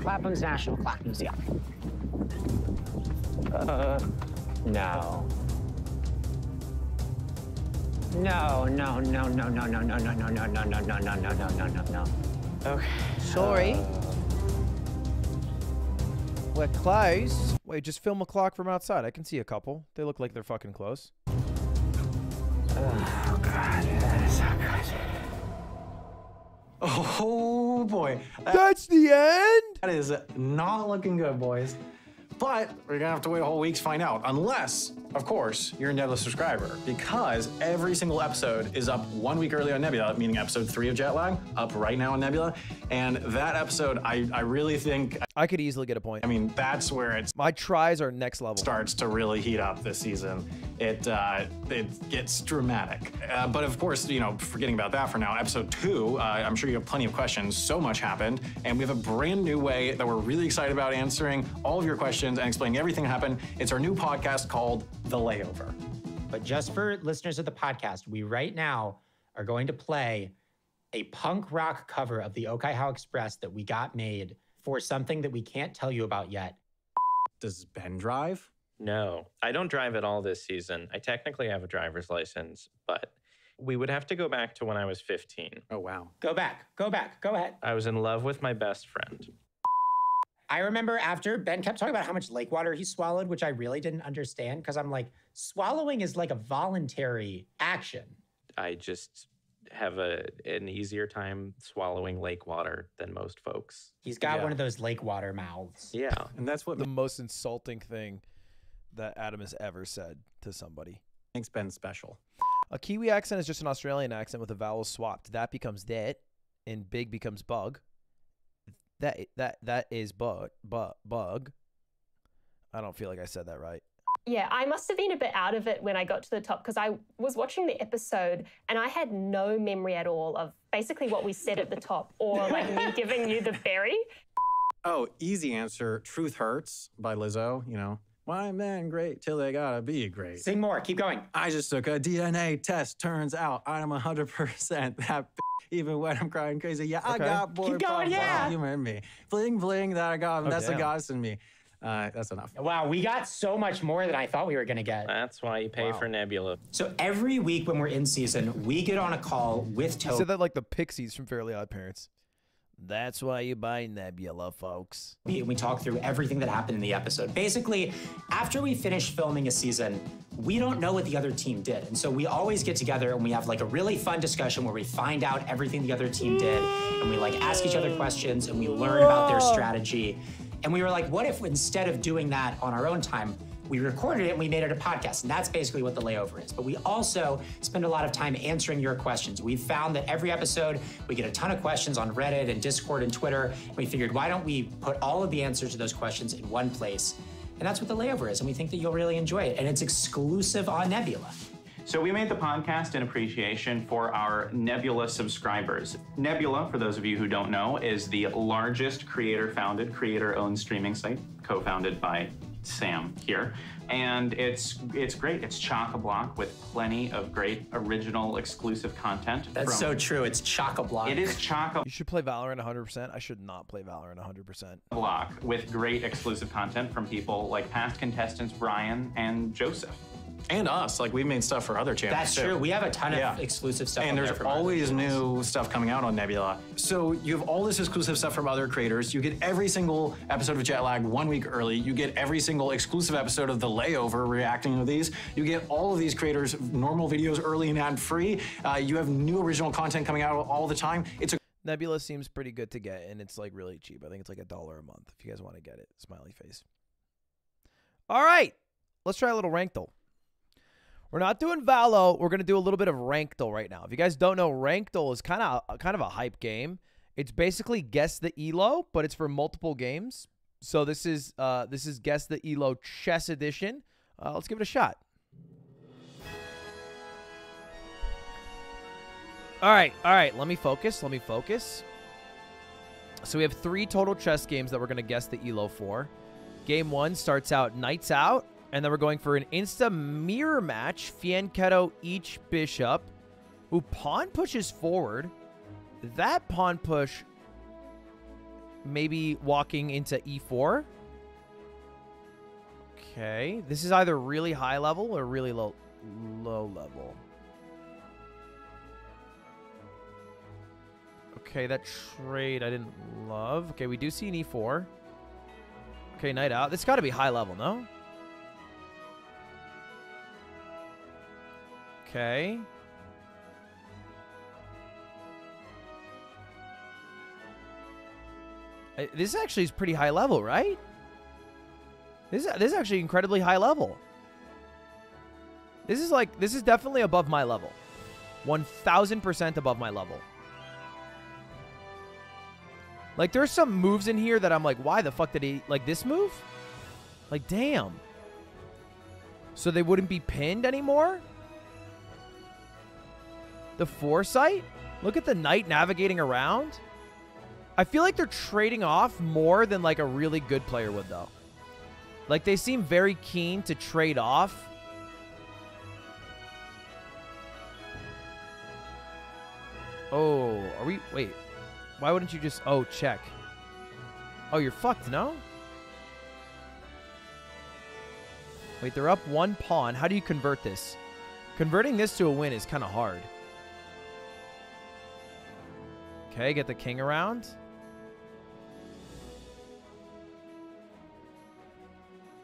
Clapham's National Clock Museum. Uh, no. No, no, no, no, no, no, no, no, no, no, no, no, no, no, no, no, no, no, no. Okay. Sorry. We're close. Wait, just film a clock from outside. I can see a couple. They look like they're fucking close. Oh, God. Oh, that is so good. Oh boy. That's the end? That is not looking good, boys. But we're gonna have to wait a whole week to find out. Unless, of course, you're a Nebula subscriber. Because every single episode is up one week early on Nebula, meaning episode three of Jetlag, up right now on Nebula. And that episode, I, I really think I could easily get a point. I mean, that's where it's. My tries are next level. starts to really heat up this season. It uh, it gets dramatic. Uh, but of course, you know, forgetting about that for now. Episode two, uh, I'm sure you have plenty of questions. So much happened, and we have a brand new way that we're really excited about answering all of your questions and explaining everything that happened. It's our new podcast called The Layover. But just for listeners of the podcast, we right now are going to play a punk rock cover of the Okaihau Express that we got made for something that we can't tell you about yet. Does Ben drive? No, I don't drive at all this season. I technically have a driver's license, but we would have to go back to when I was 15. Oh, wow. Go back, go back, go ahead. I was in love with my best friend. I remember after Ben kept talking about how much lake water he swallowed, which I really didn't understand because I'm like, swallowing is like a voluntary action. I just have a an easier time swallowing lake water than most folks. He's got Yeah. one of those lake water mouths. Yeah. And that's what The most insulting thing that Adam has ever said to somebody. makes Ben special. A Kiwi accent is just an Australian accent with the vowels swapped. That becomes that, and big becomes bug. That that that is bug, bug, bug. I don't feel like I said that right. Yeah, I must have been a bit out of it when I got to the top because I was watching the episode and I had no memory at all of basically what we said at the top or like me giving you the berry. Oh, easy answer. Truth Hurts by Lizzo, you know. Why men great till they gotta be great. Sing more, keep going. I just took a DNA test. Turns out I'm 100% that even when I'm crying crazy. Yeah, I got boy Keep going, pop, yeah. You and me. Bling, bling that I got. Oh, that's the damn. goddess in me. Uh, that's enough. Wow, we got so much more than I thought we were going to get. That's why you pay Wow. for Nebula. So every week when we're in season, we get on a call with You Toby. said that like the Pixies from Fairly Odd Parents. That's why you buy Nebula, folks. and we talk through everything that happened in the episode. Basically, after we finish filming a season, we don't know what the other team did. And so we always get together and we have like a really fun discussion where we find out everything the other team did and we like ask each other questions and we learn about their oh. strategy. And we were like, what if instead of doing that on our own time, we recorded it and we made it a podcast. And that's basically what the layover is. But we also spend a lot of time answering your questions. We've found that every episode we get a ton of questions on Reddit and Discord and Twitter. And We figured, why don't we put all of the answers to those questions in one place? And that's what the layover is. And we think that you'll really enjoy it. And it's exclusive on Nebula. So we made the podcast in appreciation for our Nebula subscribers. Nebula, for those of you who don't know, is the largest creator-founded, creator-owned streaming site, co-founded by Sam here. And it's it's great. It's chock-a-block with plenty of great original exclusive content. That's from- so true. It's chock a block. It is chock You should play Valorant 100%. I should not play Valorant 100%. block with great exclusive content from people like past contestants Brian and Joseph. And us. Like we've made stuff for other channels. That's too. true. We have a ton of exclusive stuff And there's there always new stuff coming out on Nebula. So you have all this exclusive stuff from other creators. You get every single episode of Jetlag one week early. You get every single exclusive episode of The Layover reacting to these. You get all of these creators' normal videos early and ad free. Uh, you have new original content coming out all the time. It's a Nebula seems pretty good to get, and it's like really cheap. I think it's like a dollar a month if you guys want to get it. Smiley face. All right, let's try a little Rankdle. We're not doing Valo. We're gonna do a little bit of Rankdle right now. If you guys don't know, Rankdle is kind of kind of a hype game. It's basically guess the elo, but it's for multiple games. So this is uh this is guess the elo chess edition. Uh, let's give it a shot. All right, all right. Let me focus. Let me focus. So we have three total chess games that we're gonna guess the elo for. Game one starts out Knights Out, and then we're going for an insta mirror match. Fianchetto each bishop. Ooh, pawn pushes forward. That pawn push maybe walking into e4. Okay. This is either really high level or really low low level. Okay, that trade I didn't love. Okay, we do see an e4. Okay, knight out. This got to be high level, no? Okay. This actually is pretty high level, right? This this is actually incredibly high level. This is like, this is definitely above my level. 1000% above my level. Like, there's some moves in here that I'm like, why the fuck did he, like, this move? Like, damn. So they wouldn't be pinned anymore? The foresight? Look at the knight navigating around. I feel like they're trading off more than, like, a really good player would, though. Like, they seem very keen to trade off. Oh, are we... Wait. Why wouldn't you just... Oh, check. Oh, you're fucked, no? Wait, they're up one pawn. How do you convert this? Converting this to a win is kind of hard. Okay, get the king around.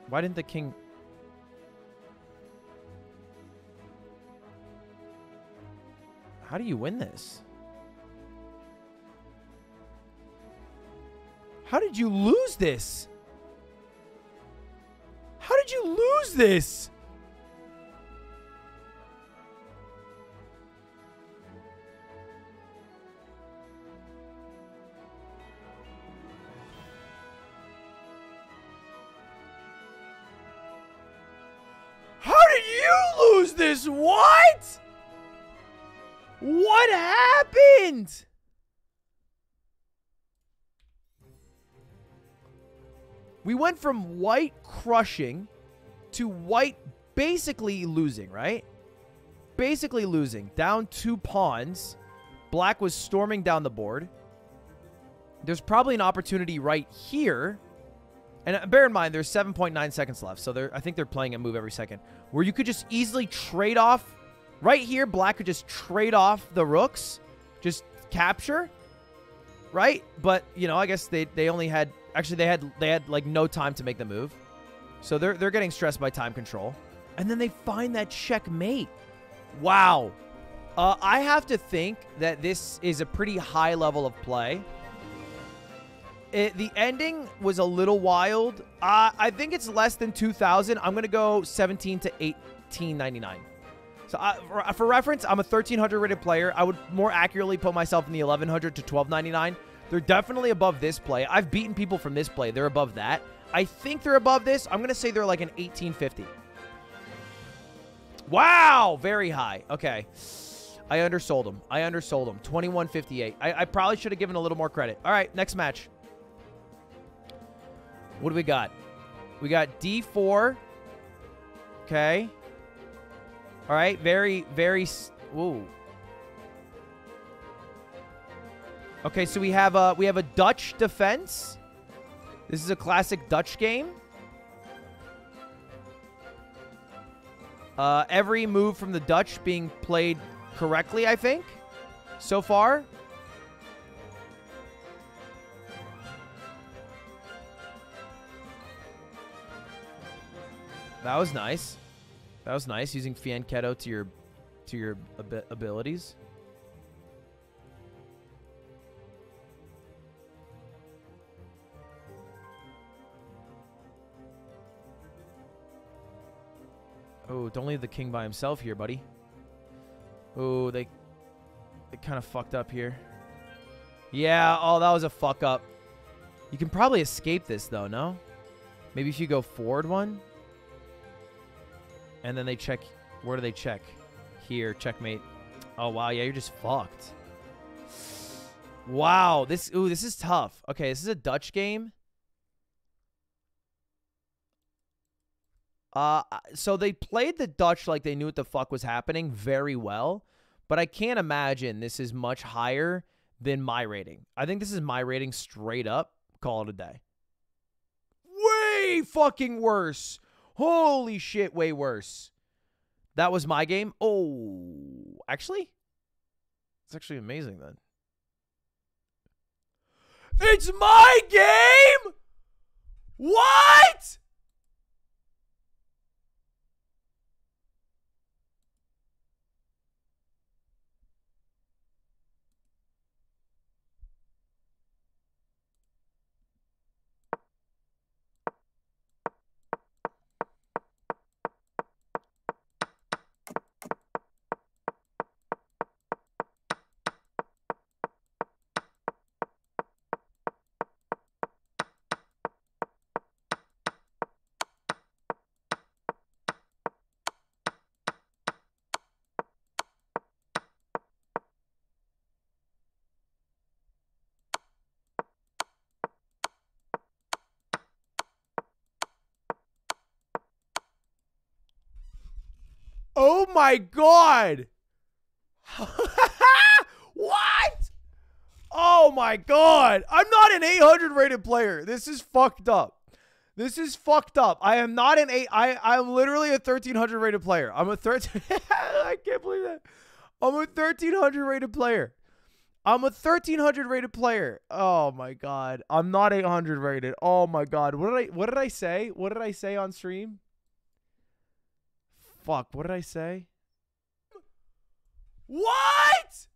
Why didn't the king... How do you win this? How did you lose this? How did you lose this? What? What happened? We went from white crushing to white basically losing, right? Basically losing. Down two pawns. Black was storming down the board. There's probably an opportunity right here. And uh, bear in mind, there's 7.9 seconds left. So I think they're playing a move every second. Where you could just easily trade off. Right here, black could just trade off the rooks. Just capture. Right? But, you know, I guess they, they only had Actually, they had they had like no time to make the move. So they're they're getting stressed by time control. And then they find that checkmate. Wow. Uh, I have to think that this is a pretty high level of play. It, the ending was a little wild. Uh, I think it's less than 2,000. I'm going to go 17 to 1899. So uh, for, for reference, I'm a 1,300 rated player. I would more accurately put myself in the 1,100 to 1,299. They're definitely above this play. I've beaten people from this play. They're above that. I think they're above this. I'm going to say they're like an 1850. Wow, very high. Okay. I undersold them. I undersold them. 2158. I, I probably should have given a little more credit. All right, next match. What do we got? We got D4. Okay. All right, very, very... Ooh. Okay, so we have a we have a Dutch defense. This is a classic Dutch game. Uh, every move from the Dutch being played correctly, I think, so far. That was nice. That was nice using Fianchetto to your to your abi- abilities. Oh, don't leave the king by himself here, buddy. Oh, they they kind of fucked up here. Yeah, oh, that was a fuck up. You can probably escape this though, no? Maybe if you go forward one. And then they check where do they check? Here, checkmate. Oh wow, yeah, you're just fucked. Wow, this ooh, this is tough. Okay, this is a Dutch game. Uh, so they played the Dutch like they knew what the fuck was happening very well, but I can't imagine this is much higher than my rating. I think this is my rating straight up. Call it a day. Way fucking worse. Holy shit, way worse. That was my game. Oh, actually, it's actually amazing then. It's my game. What? Oh my god! what? Oh my god! I'm not an 800 rated player. This is fucked up. This is fucked up. I am not an 8 I I'm literally a 1300 rated player. I'm a 13 I can't believe that. I'm a 1300 rated player. I'm a 1300 rated player. Oh my god. I'm not 800 rated. Oh my god. What did I what did I say? What did I say on stream? Fuck, what did I say? What?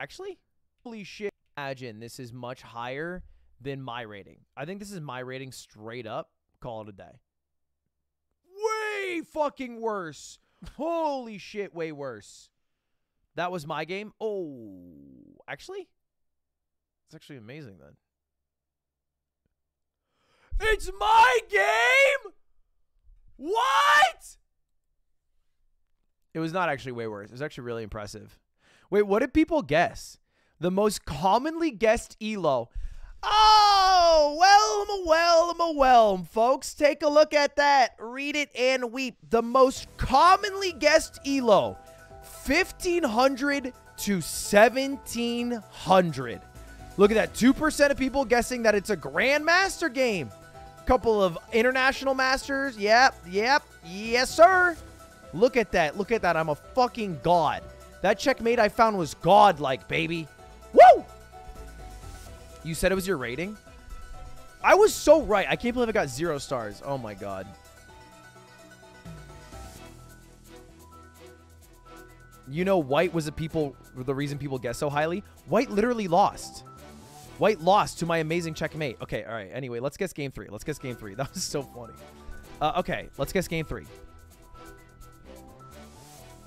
Actually, holy shit. Imagine this is much higher than my rating. I think this is my rating straight up. Call it a day. Way fucking worse. Holy shit, way worse. That was my game. Oh, actually, it's actually amazing then. It's my game. What? It was not actually way worse. It was actually really impressive. Wait, what did people guess? The most commonly guessed Elo. Oh, well, well, well, folks. Take a look at that. Read it and weep. The most commonly guessed Elo. 1500 to 1700. Look at that. 2% of people guessing that it's a Grandmaster game couple of international masters. Yep, yep, yes, sir. Look at that. Look at that. I'm a fucking god. That checkmate I found was godlike, baby. Woo! You said it was your rating? I was so right. I can't believe I got zero stars. Oh my god. You know, White was the people the reason people guess so highly. White literally lost. White lost to my amazing checkmate. Okay, all right. Anyway, let's guess game three. Let's guess game three. That was so funny. Uh, okay, let's guess game three.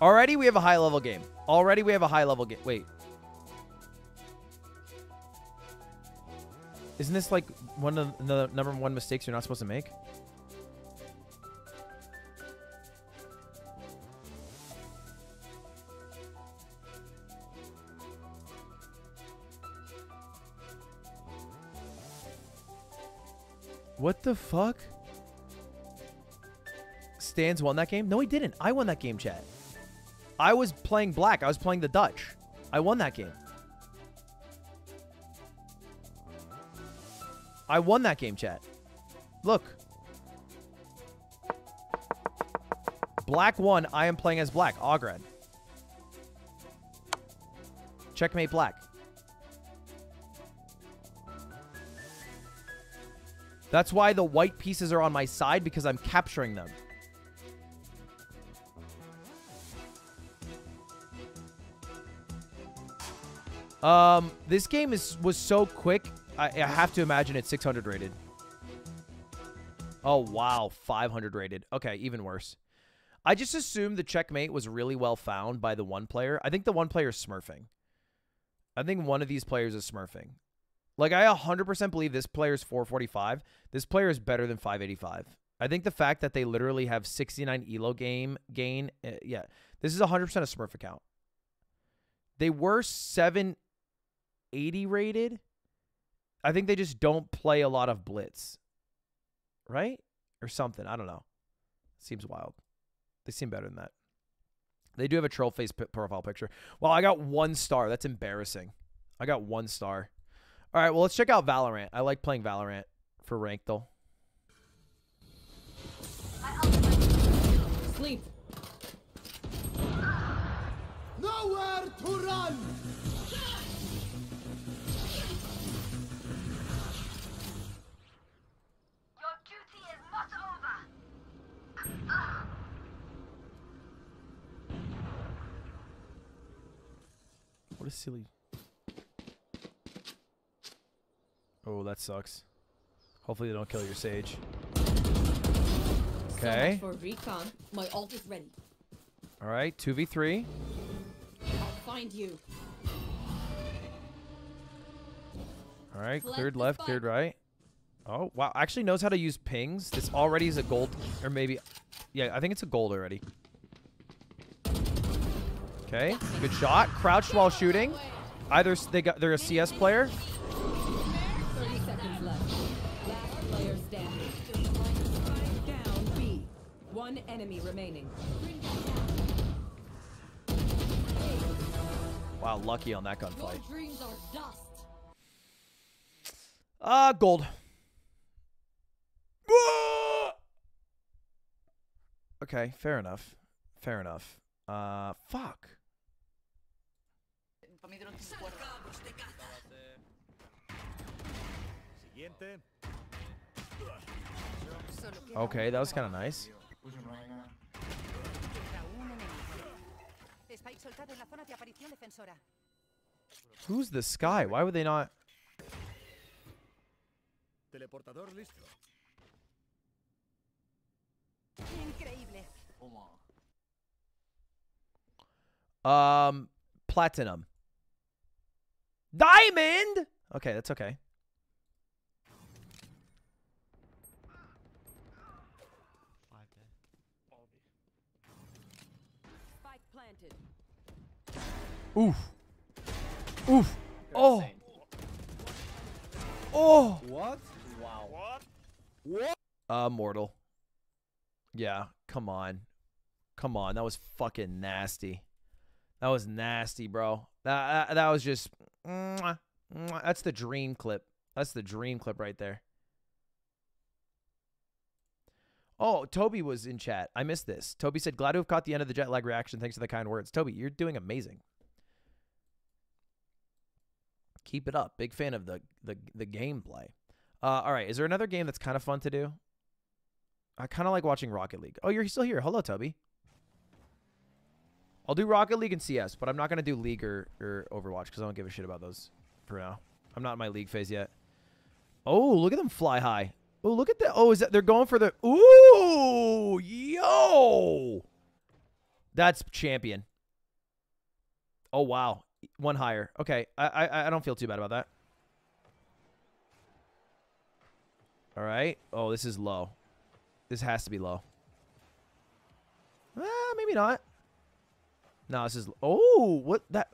Already we have a high level game. Already we have a high level game. Wait. Isn't this like one of the number one mistakes you're not supposed to make? What the fuck? Stans won that game? No, he didn't. I won that game, chat. I was playing black. I was playing the Dutch. I won that game. I won that game, chat. Look. Black won. I am playing as black. Ahgren. Checkmate black. That's why the white pieces are on my side because I'm capturing them. Um, this game is was so quick. I, I have to imagine it's 600 rated. Oh wow, 500 rated. Okay, even worse. I just assumed the checkmate was really well found by the one player. I think the one player is smurfing. I think one of these players is smurfing. Like I 100% believe this player is 445. This player is better than 585. I think the fact that they literally have 69 elo game gain, uh, yeah, this is 100% a smurf account. They were 780 rated. I think they just don't play a lot of blitz. Right? Or something. I don't know. Seems wild. They seem better than that. They do have a troll face profile picture. Well, I got one star. That's embarrassing. I got one star. All right, well, let's check out Valorant. I like playing Valorant for rank, though. Sleep. Nowhere to run! What a silly. Oh, that sucks. Hopefully they don't kill your sage. Okay. So for recon. My ult is ready. All right, 2v3. I'll find you. All right, Select cleared left, cleared right. Oh, wow. Actually knows how to use pings. This already is a gold, or maybe, yeah, I think it's a gold already. Okay, good shot. Crouched while shooting. Either they got they're a CS player. One enemy remaining. Wow, lucky on that gunfight. Your dreams are dust. Uh, gold. Okay, fair enough. Fair enough. Uh, fuck. Okay, that was kind of nice. Spike soltado en la zona de aparición defensora. Who's the sky? Why would they not? Teleportador listo. Increíble. Um, platinum. Diamond. Okay, that's okay. Oof. Oof. Oh. Oh. What? Wow. What? What? Uh, mortal. Yeah, come on. Come on. That was fucking nasty. That was nasty, bro. That that, that was just mwah, mwah. That's the dream clip. That's the dream clip right there. Oh, Toby was in chat. I missed this. Toby said, "Glad to have caught the end of the jet lag reaction. Thanks for the kind words." Toby, you're doing amazing. Keep it up. Big fan of the the the gameplay. Uh, all right, is there another game that's kind of fun to do? I kind of like watching Rocket League. Oh, you're still here. Hello, Toby. I'll do Rocket League and CS, but I'm not gonna do League or, or Overwatch because I don't give a shit about those for now. I'm not in my League phase yet. Oh, look at them fly high. Oh, look at that. Oh, is that they're going for the Ooh, yo. That's champion. Oh wow. One higher. Okay. I I I don't feel too bad about that. All right. Oh, this is low. This has to be low. Ah, maybe not. No, this is Oh, what that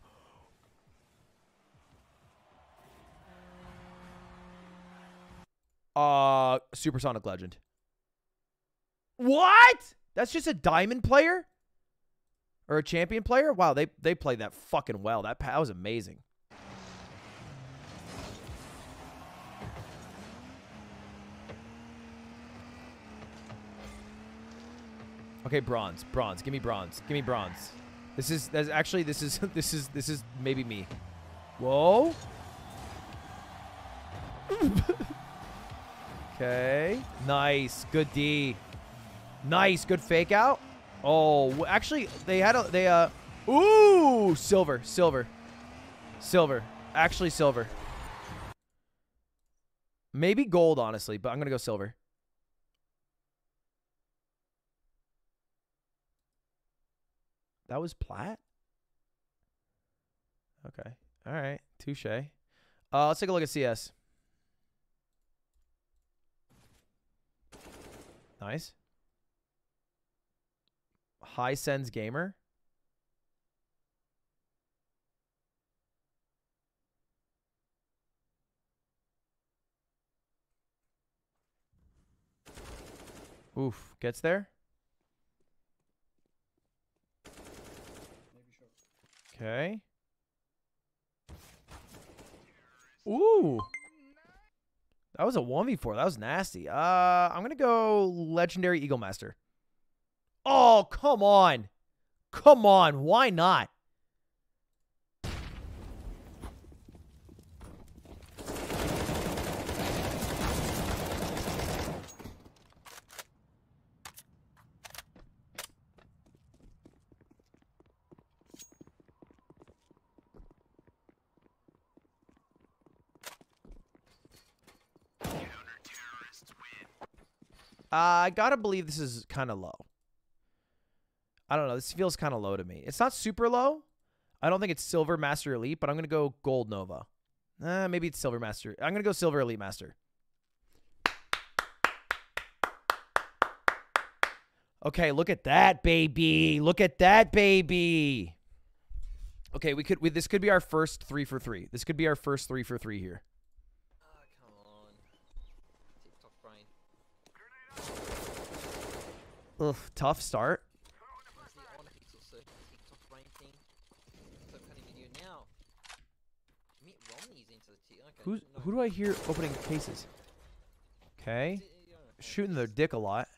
Uh, Supersonic Legend. What? That's just a diamond player? Or a champion player? Wow, they they played that fucking well. That, that was amazing. Okay, bronze, bronze. Give me bronze. Give me bronze. This is that's actually this is this is this is maybe me. Whoa. okay. Nice. Good D. Nice. Good fake out. Oh, actually, they had a they uh. Ooh, silver, silver, silver. Actually, silver. Maybe gold, honestly, but I'm gonna go silver. That was plat. Okay. All right. Touche. Uh, let's take a look at CS. Nice. High Sens Gamer. Oof. Gets there. Okay. Ooh. That was a 1v4. That was nasty. Uh, I'm going to go Legendary Eagle Master. Oh, come on. Come on. Why not? Uh, I gotta believe this is kind of low. I don't know. This feels kind of low to me. It's not super low. I don't think it's Silver Master Elite, but I'm gonna go Gold Nova. Uh, maybe it's Silver Master. I'm gonna go Silver Elite Master. Okay, look at that baby. Look at that baby. Okay, we could. We, this could be our first three for three. This could be our first three for three here. Ugh, tough start. Who's who do I hear opening cases? Okay, shooting their dick a lot.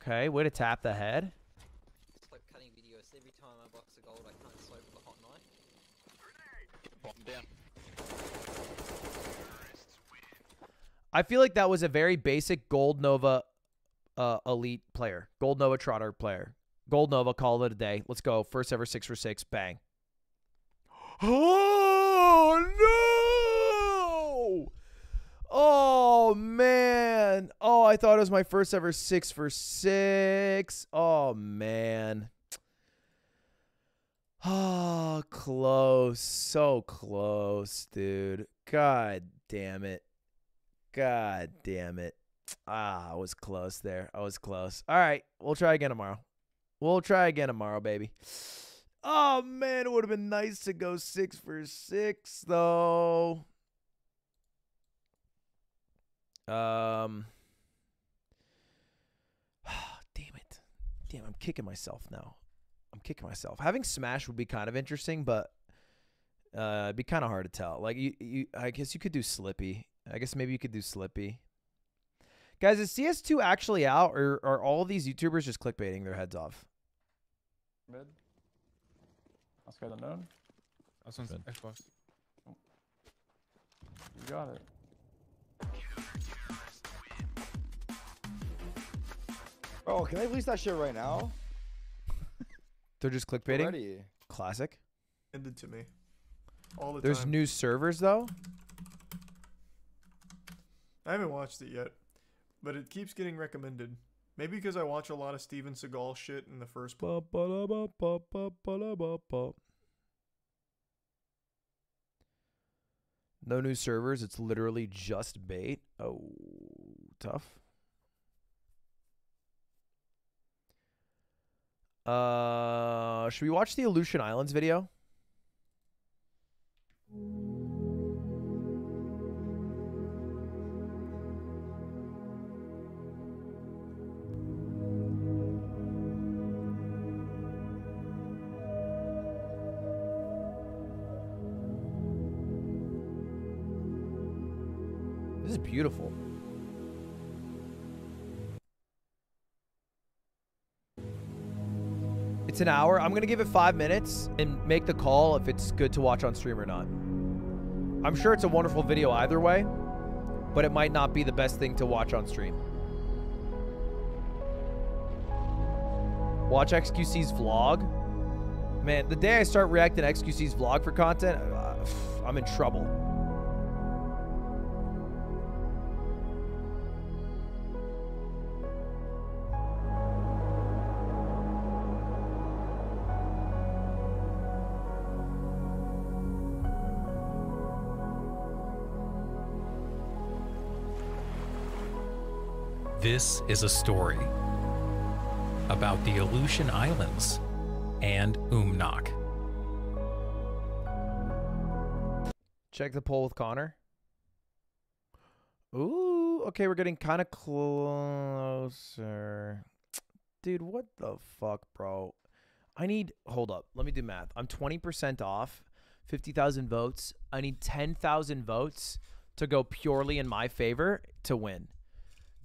Okay, way to tap the head. I feel like that was a very basic Gold Nova uh, elite player. Gold Nova Trotter player. Gold Nova, call it a day. Let's go. First ever six for six. Bang. Oh, no! Oh, man. Oh, I thought it was my first ever six for six. Oh, man. Oh, close. So close, dude. God damn it. God damn it. Ah, I was close there. I was close. All right. We'll try again tomorrow. We'll try again tomorrow, baby. Oh, man. It would have been nice to go six for six, though. Um. Damn it. Damn, I'm kicking myself now. I'm kicking myself. Having Smash would be kind of interesting, but uh, it'd be kind of hard to tell. Like you, you, I guess you could do Slippi. I guess maybe you could do Slippi. Guys, is CS2 actually out, or are all these YouTubers just clickbaiting their heads off? Mid. Oscar unknown. That's on Xbox. You got it. Oh, can I release that shit right now? They're just clickbaiting. Already. Classic. Send it to me. All the There's time. new servers though. I haven't watched it yet, but it keeps getting recommended. Maybe because I watch a lot of Steven Seagal shit in the first place. No new servers. It's literally just bait. Oh, tough. Uh, should we watch the Aleutian Islands video? beautiful. It's an hour. I'm going to give it five minutes and make the call if it's good to watch on stream or not. I'm sure it's a wonderful video either way, but it might not be the best thing to watch on stream. Watch XQC's vlog. Man, the day I start reacting to XQC's vlog for content, uh, I'm in trouble. This is a story about the Aleutian Islands and Umnak. Check the poll with Connor. Ooh, okay, we're getting kind of closer. Dude, what the fuck, bro? I need, hold up, let me do math. I'm 20% off, 50,000 votes. I need 10,000 votes to go purely in my favor to win.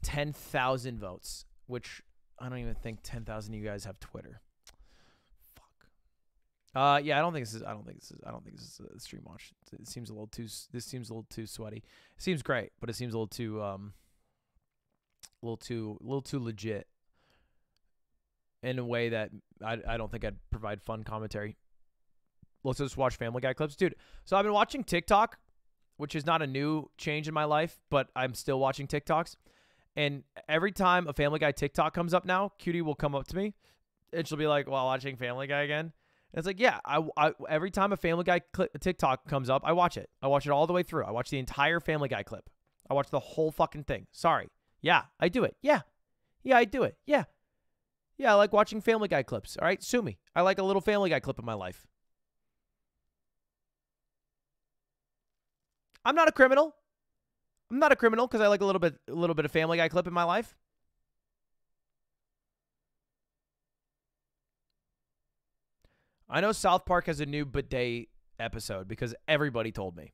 10,000 votes, which I don't even think 10,000 of you guys have Twitter. Uh, yeah, I don't think this is. I don't think this is. I don't think this is a stream watch. It seems a little too. This seems a little too sweaty. It seems great, but it seems a little too. Um. A little too. A little too legit. In a way that I I don't think I'd provide fun commentary. Let's just watch Family Guy clips, dude. So I've been watching TikTok, which is not a new change in my life, but I'm still watching TikToks. And every time a Family Guy TikTok comes up now, Cutie will come up to me, and she'll be like, "Well, watching Family Guy again." And it's like, yeah, I, I every time a Family Guy clip, TikTok comes up, I watch it. I watch it all the way through. I watch the entire Family Guy clip. I watch the whole fucking thing. Sorry. Yeah, I do it. Yeah. Yeah, I do it. Yeah. Yeah, I like watching Family Guy clips. All right, sue me. I like a little Family Guy clip in my life. I'm not a criminal. I'm not a criminal because I like a little bit a little bit of Family Guy clip in my life. I know South Park has a new bidet episode because everybody told me.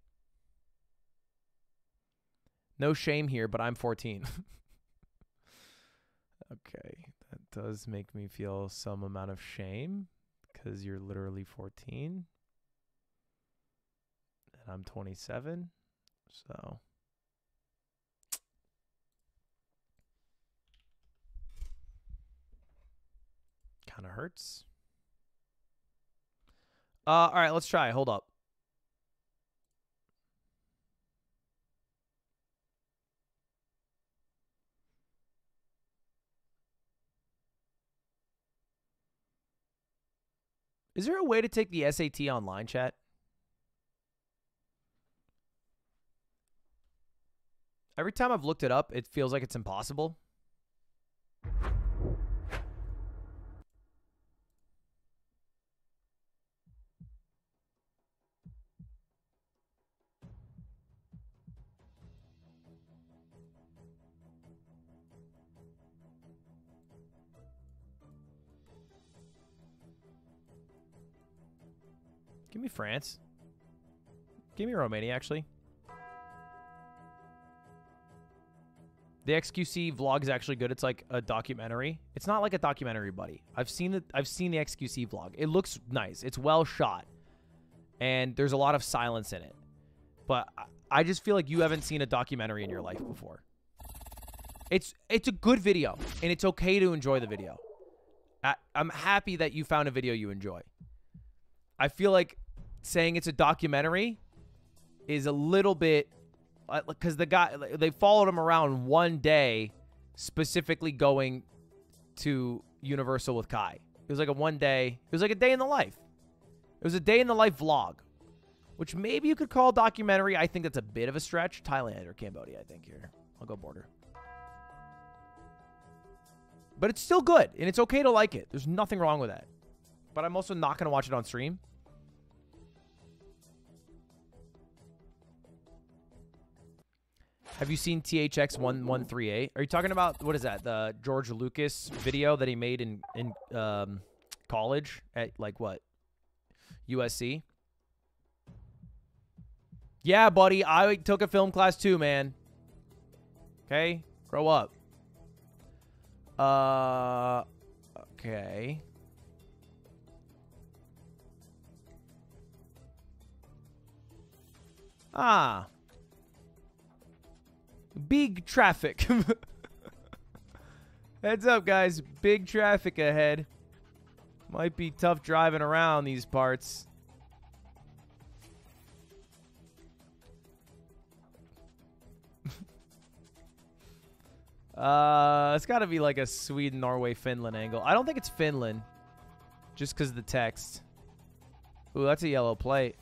No shame here, but I'm 14. okay, that does make me feel some amount of shame because you're literally 14 and I'm 27. So kind of hurts. Uh, all right, let's try. Hold up. Is there a way to take the SAT online, chat? Every time I've looked it up, it feels like it's impossible. France. Give me Romania, actually. The XQC vlog is actually good. It's like a documentary. It's not like a documentary, buddy. I've seen the I've seen the XQC vlog. It looks nice. It's well shot, and there's a lot of silence in it. But I just feel like you haven't seen a documentary in your life before. It's it's a good video, and it's okay to enjoy the video. I, I'm happy that you found a video you enjoy. I feel like saying it's a documentary is a little bit uh, because the guy they followed him around one day specifically going to universal with kai. It was like a one day it was like a day in the life. It was a day in the life vlog which maybe you could call documentary. I think that's a bit of a stretch. Thailand or cambodia i think here. I'll go border. But it's still good and it's okay to like it. There's nothing wrong with that. But i'm also not going to watch it on stream Have you seen THX one one three eight? Are you talking about what is that? The George Lucas video that he made in in um, college at like what USC? Yeah, buddy, I took a film class too, man. Okay, grow up. Uh, okay. Ah. Big traffic. Heads up, guys. Big traffic ahead. Might be tough driving around these parts. uh, it's got to be like a Sweden, Norway, Finland angle. I don't think it's Finland. Just because of the text. Ooh, that's a yellow plate.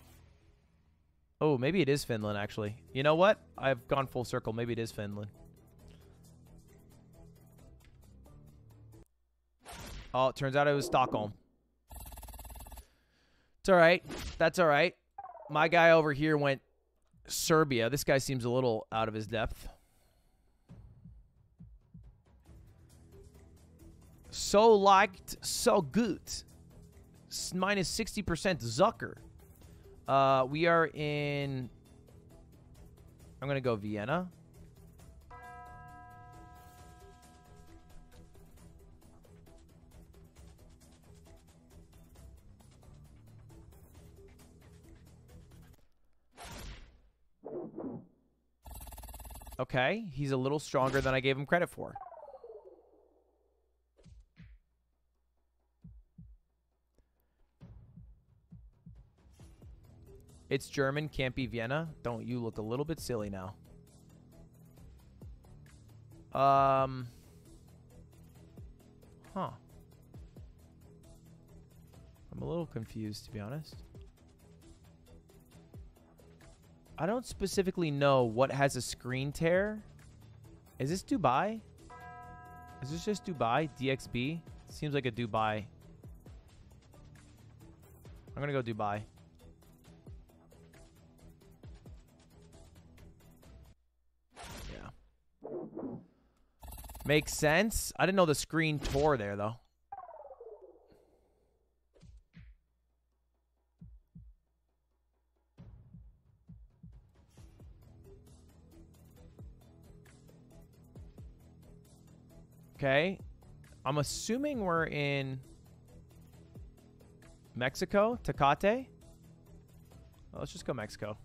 Oh, maybe it is Finland, actually. You know what? I've gone full circle. Maybe it is Finland. Oh, it turns out it was Stockholm. It's all right. That's all right. My guy over here went Serbia. This guy seems a little out of his depth. So liked, so good. Minus 60% Zucker. Uh, we are in... I'm going to go Vienna. Okay, he's a little stronger than I gave him credit for. It's German, can't be Vienna. Don't you look a little bit silly now. Um. Huh. I'm a little confused, to be honest. I don't specifically know what has a screen tear. Is this Dubai? Is this just Dubai? DXB? Seems like a Dubai. I'm gonna go Dubai. Makes sense. I didn't know the screen tore there though. Okay. I'm assuming we're in Mexico, Tecate. Well, let's just go Mexico.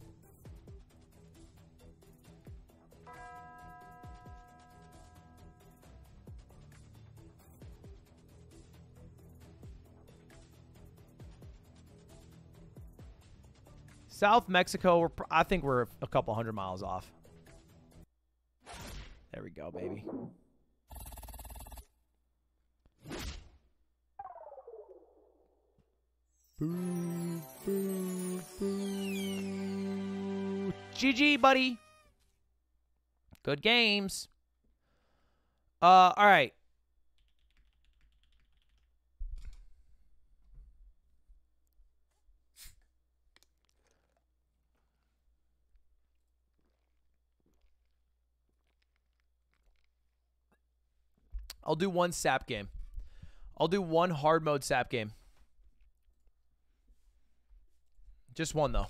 South Mexico, I think we're a couple hundred miles off. There we go, baby. Boo, boo, boo. GG, buddy. Good games. Uh, all right. I'll do one sap game. I'll do one hard mode sap game. Just one though.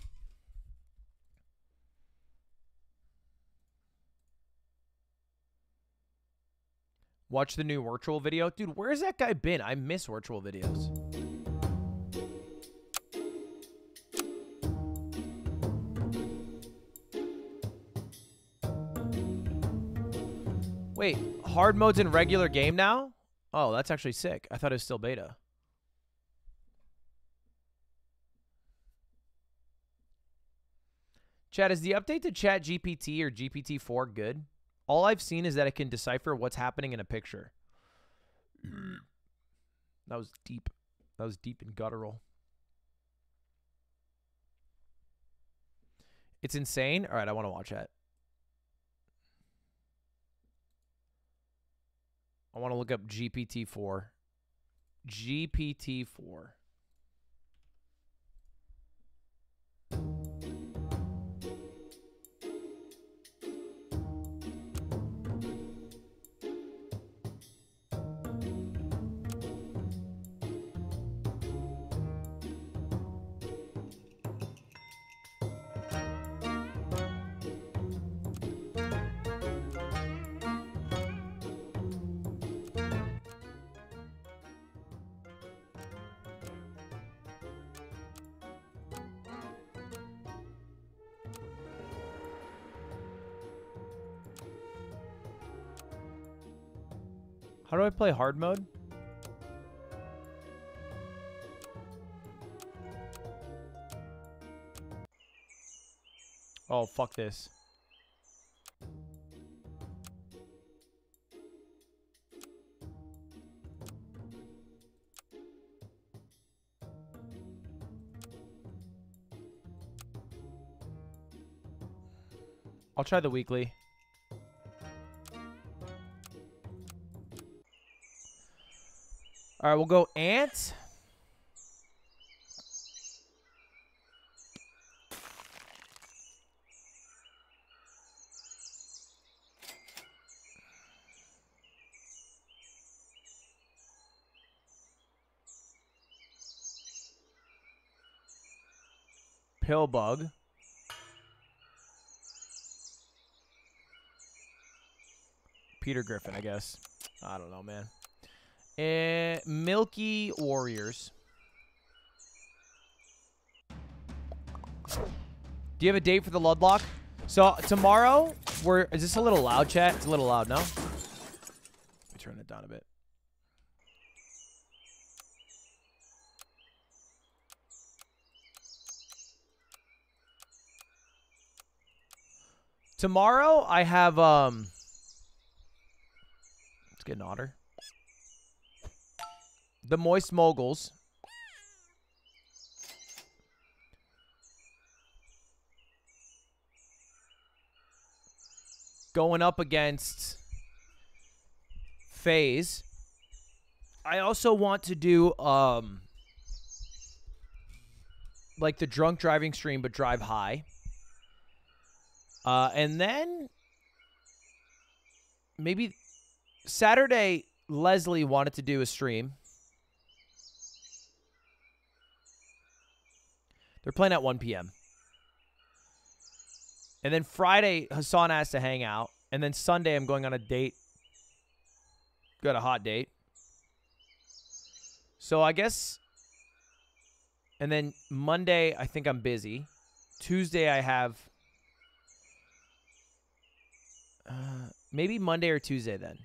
Watch the new virtual video. Dude, where's that guy been? I miss virtual videos. Wait, hard mode's in regular game now? Oh, that's actually sick. I thought it was still beta. Chat, is the update to Chat GPT or GPT-4 good? All I've seen is that it can decipher what's happening in a picture. That was deep. That was deep and guttural. It's insane. All right, I want to watch that. I want to look up GPT-4. GPT-4. I play hard mode? Oh, fuck this. I'll try the weekly. All right, we'll go Ant. pill bug. Peter Griffin, I guess. I don't know, man. And Milky Warriors. Do you have a date for the Ludlock? So tomorrow, we're. Is this a little loud, chat? It's a little loud, no? Let me turn it down a bit. Tomorrow, I have um. Let's get an otter. The Moist Moguls. Going up against FaZe. I also want to do um like the drunk driving stream but drive high. Uh and then maybe Saturday Leslie wanted to do a stream. They're playing at 1 p.m. And then Friday, Hasan has to hang out. And then Sunday, I'm going on a date. Got a hot date. So I guess. And then Monday, I think I'm busy. Tuesday, I have. Uh, maybe Monday or Tuesday then.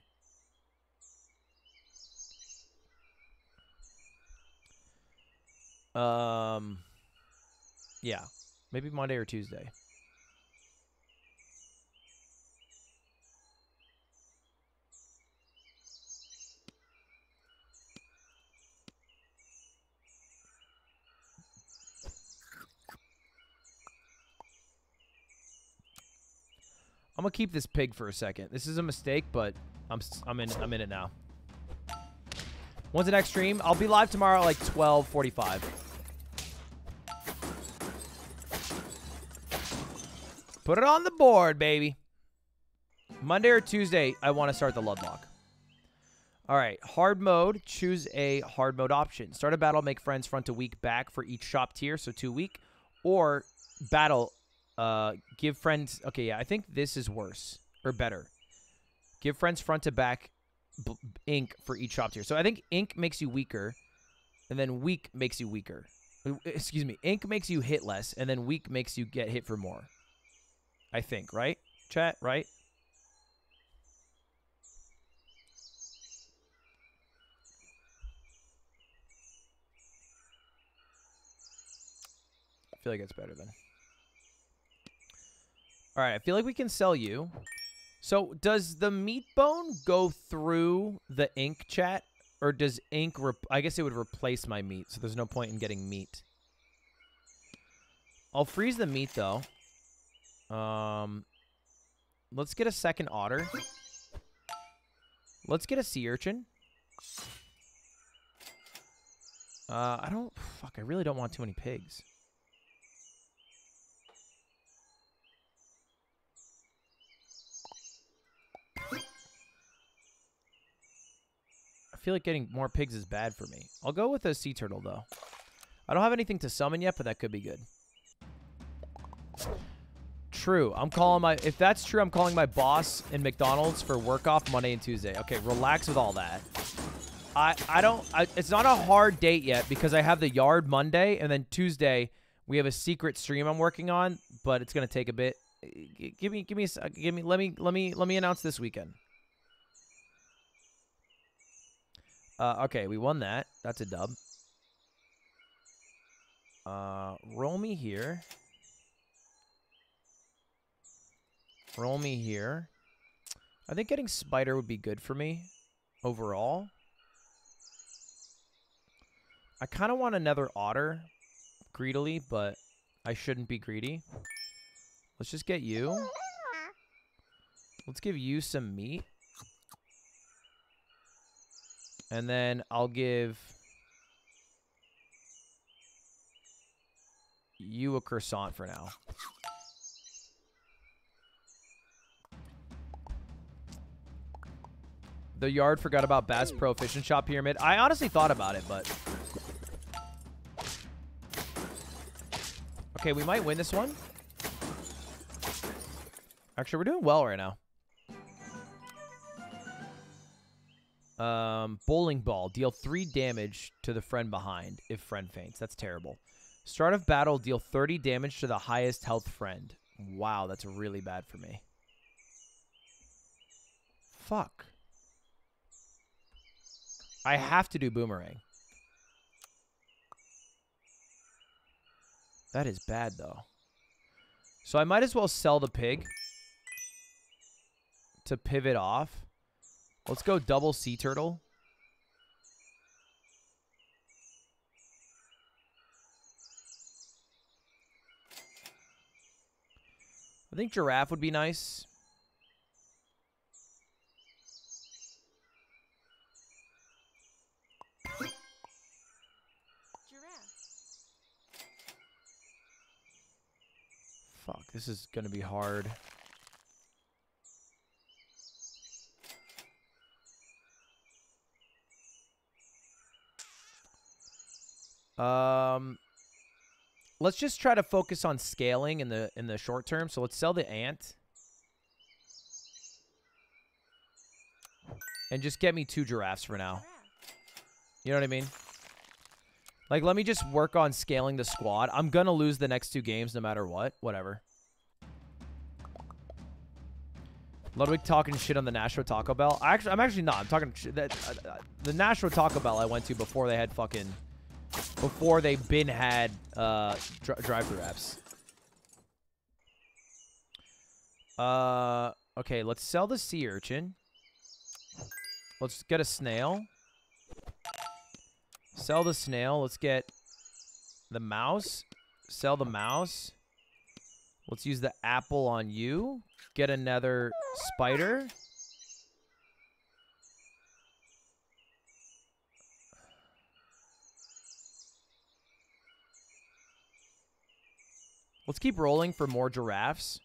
Um. Yeah, maybe Monday or Tuesday. I'm gonna keep this pig for a second. This is a mistake, but I'm I'm in I'm in it now. When's the next stream? I'll be live tomorrow at like 12:45. Put it on the board, baby. Monday or Tuesday, I want to start the Ludlock. All right, hard mode. Choose a hard mode option. Start a battle, make friends front to weak back for each shop tier, so two weak. Or battle, uh, give friends. Okay, yeah, I think this is worse or better. Give friends front to back ink for each shop tier. So I think ink makes you weaker, and then weak makes you weaker. Excuse me, ink makes you hit less, and then weak makes you get hit for more. I think, right? Chat, right? I feel like it's better then. All right, I feel like we can sell you. So does the meat bone go through the ink chat? Or does ink... I guess it would replace my meat, so there's no point in getting meat. I'll freeze the meat, though. Um, let's get a second otter. Let's get a sea urchin. Uh, I don't... Fuck, I really don't want too many pigs. I feel like getting more pigs is bad for me. I'll go with a sea turtle, though. I don't have anything to summon yet, but that could be good. True. I'm calling my... If that's true, I'm calling my boss in McDonald's for work off Monday and Tuesday. Okay, relax with all that. I, I don't... I, it's not a hard date yet because I have the yard Monday, and then Tuesday we have a secret stream I'm working on, but it's going to take a bit. Give me... Give me... Give me... Let me... Let me... Let me announce this weekend. Uh, okay, we won that. That's a dub. Uh, roll me here. Roll me here. I think getting spider would be good for me overall. I kind of want another otter greedily, but I shouldn't be greedy. Let's just get you. Let's give you some meat. And then I'll give you a croissant for now. The yard forgot about Bass Pro Fish and Shop Pyramid. I honestly thought about it, but... Okay, we might win this one. Actually, we're doing well right now. Um, bowling ball. Deal three damage to the friend behind if friend faints. That's terrible. Start of battle. Deal 30 damage to the highest health friend. Wow, that's really bad for me. Fuck. I have to do boomerang. That is bad, though. So I might as well sell the pig to pivot off. Let's go double sea turtle. I think giraffe would be nice. Fuck, this is to be hard. Um, let's just try to focus on scaling in the in the short term. So let's sell the ant. And just get me two giraffes for now. You know what I mean? Like, let me just work on scaling the squad. I'm going to lose the next two games no matter what. Whatever. Ludwig talking shit on the Nashua Taco Bell. I actually, I'm actually not. I'm talking. That, uh, uh, the Nashua Taco Bell I went to before they had fucking... Before they been had uh, dri drive-thru apps. Uh, okay, let's sell the sea urchin. Let's get a snail. Sell the snail. Let's get the mouse. Sell the mouse. Let's use the apple on you. Get another spider. Let's keep rolling for more giraffes.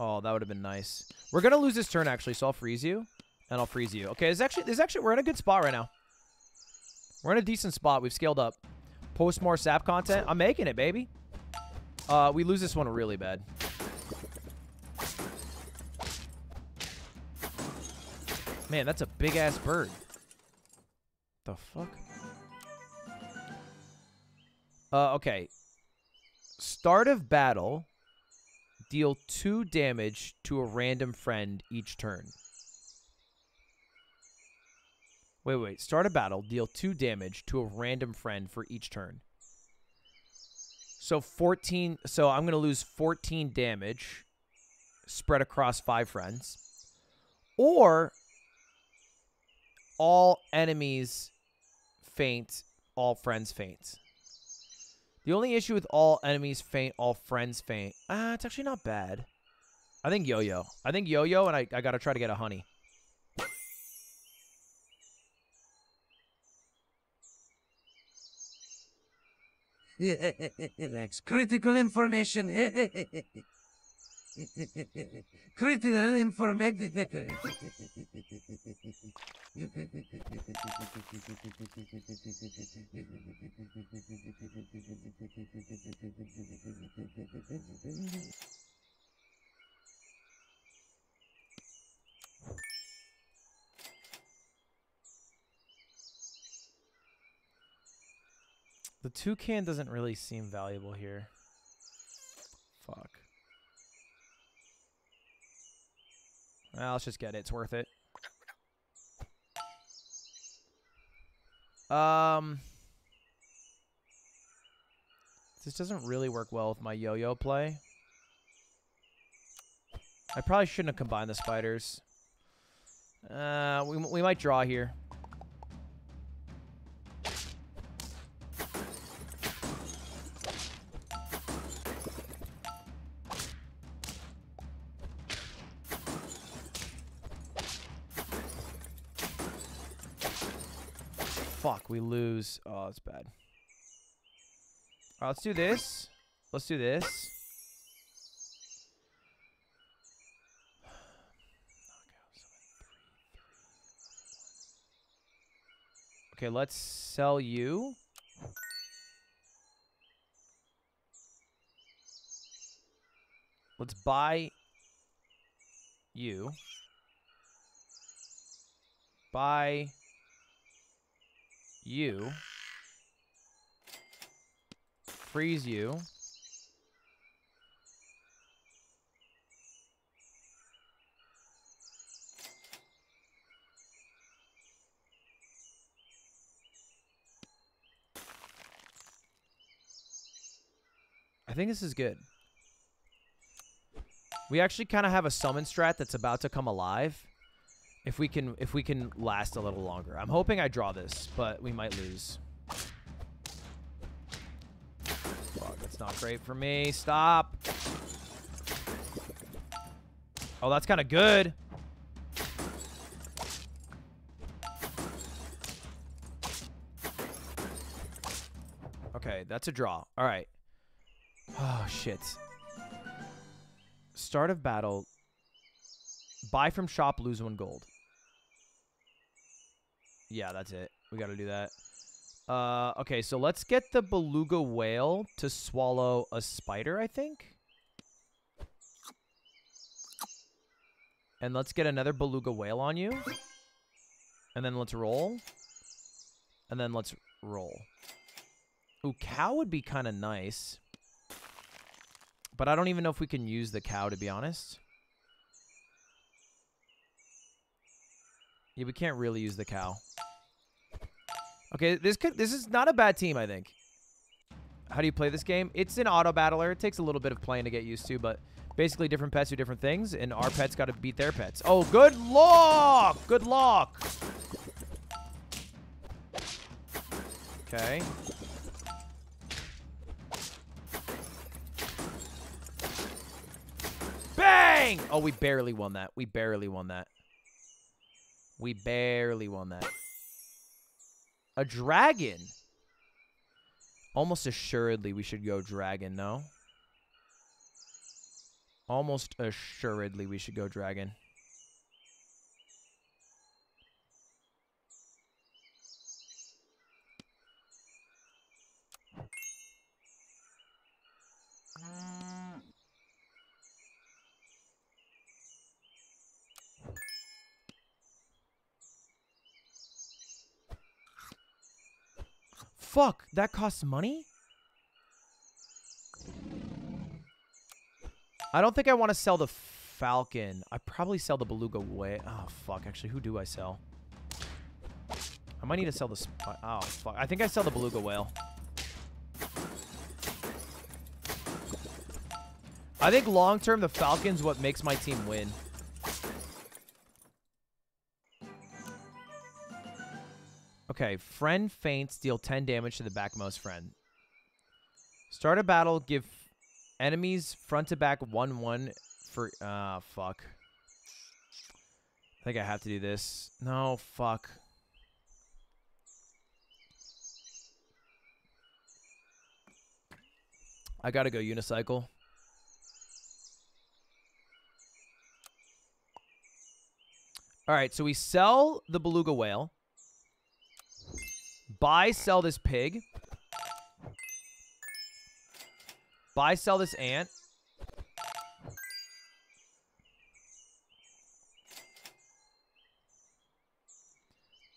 Oh, that would have been nice. We're gonna lose this turn actually, so I'll freeze you, and I'll freeze you. Okay, it's actually, it's actually, we're in a good spot right now. We're in a decent spot. We've scaled up. Post more sap content. I'm making it, baby. Uh, we lose this one really bad. Man, that's a big ass bird. The fuck? Uh, okay. Start of battle. Deal two damage to a random friend each turn. Wait, wait. Start a battle. Deal two damage to a random friend for each turn. So 14. So I'm going to lose 14 damage spread across five friends. Or all enemies faint, all friends faint. The only issue with all enemies faint, all friends faint. Ah, uh, it's actually not bad. I think yo-yo. I think yo-yo, and I, I got to try to get a honey. That's critical information. critical information. The toucan doesn't really seem valuable here. Fuck. Well, let's just get it. It's worth it. Um, this doesn't really work well with my yo-yo play. I probably shouldn't have combined the spiders. Uh, we, we might draw here. Lose. Oh, that's bad. Let's do this. Let's do this. Okay, let's sell you. Let's buy you. Buy you. Freeze you. I think this is good. We actually kind of have a summon strat that's about to come alive. If we can if we can last a little longer. I'm hoping I draw this, but we might lose. That's not great for me. Stop. Oh, that's kind of good. Okay, that's a draw. All right. Oh, shit. Start of battle. Buy from shop, lose one gold. Yeah, that's it. We got to do that. Uh, okay, so let's get the beluga whale to swallow a spider, I think. And let's get another beluga whale on you. And then let's roll. And then let's roll. Ooh, cow would be kind of nice. But I don't even know if we can use the cow, to be honest. Yeah, we can't really use the cow. Okay, this could this is not a bad team, I think. How do you play this game? It's an auto battler. It takes a little bit of playing to get used to, but basically different pets do different things, and our pets got to beat their pets. Oh, good luck! Good luck! Okay. Bang! Oh, we barely won that. We barely won that. We barely won that. A dragon? Almost assuredly we should go dragon, no? Almost assuredly we should go dragon. Fuck, that costs money? I don't think I want to sell the falcon. I probably sell the beluga way. Oh, fuck. Actually, who do I sell? I might need to sell the... Oh, fuck. I think I sell the beluga whale. I think long-term, the falcon's what makes my team win. Okay, friend faints, deal 10 damage to the backmost friend. Start a battle, give enemies front to back 1-1 for... Ah, uh, fuck. I think I have to do this. No, fuck. I gotta go unicycle. Alright, so we sell the beluga whale. Buy, sell this pig. Buy, sell this ant.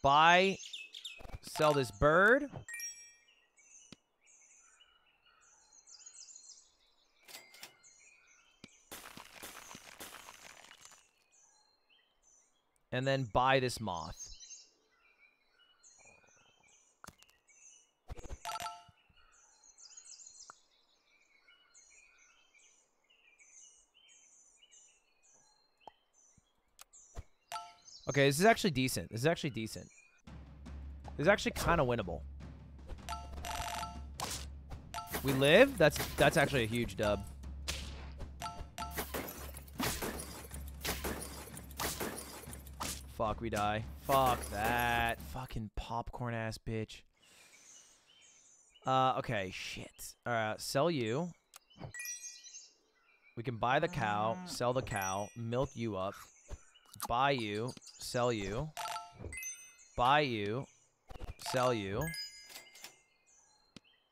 Buy, sell this bird. And then buy this moth. Okay, this is actually decent. This is actually decent. This is actually kind of winnable. We live? That's that's actually a huge dub. Fuck, we die. Fuck that. Fucking popcorn ass bitch. Uh, okay, shit. Alright, sell you. We can buy the cow, sell the cow, milk you up, buy you, sell you, buy you, sell you,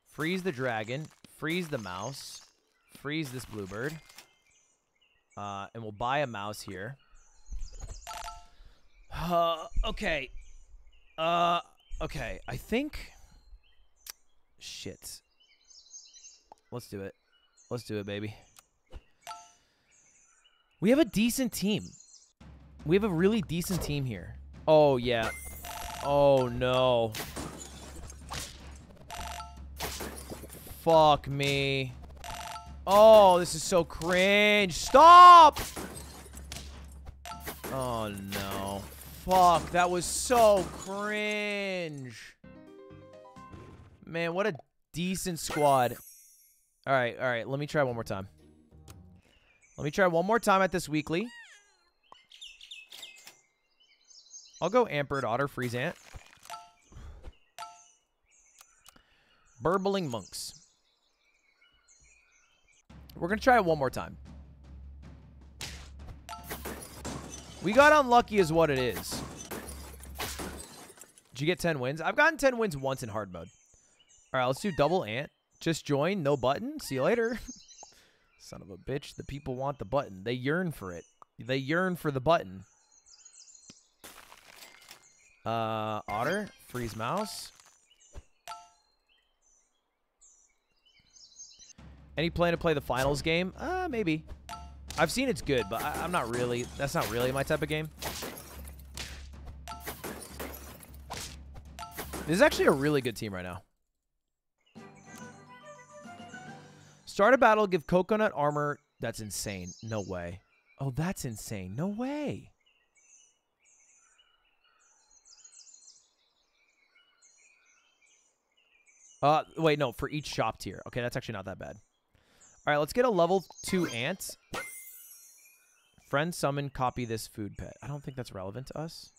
freeze the dragon, freeze the mouse, freeze this bluebird, uh, and we'll buy a mouse here. Uh, okay. Uh, okay. I think. Shit. Let's do it. Let's do it, baby. We have a decent team. We have a really decent team here. Oh, yeah. Oh, no. Fuck me. Oh, this is so cringe. Stop! Oh, no. Fuck, that was so cringe. Man, what a decent squad. All right, all right. Let me try one more time. Let me try one more time at this weekly. I'll go Ampered Otter Freeze Ant. Burbling Monks. We're going to try it one more time. We got unlucky is what it is. Did you get 10 wins? I've gotten 10 wins once in hard mode. All right, let's do double ant. Just join, no button. See you later. Son of a bitch. The people want the button. They yearn for it. They yearn for the button. Uh, Otter, freeze mouse. Any plan to play the finals game? Uh, maybe. I've seen it's good, but I, am not really. That's not really my type of game. This is actually a really good team right now. Start a battle, give coconut armor. That's insane. No way. Oh, that's insane. No way. Uh, wait, no, for each shop tier. Okay, that's actually not that bad. All right, let's get a level 2 ant. Friend summon, copy this food pet. I don't think that's relevant to us.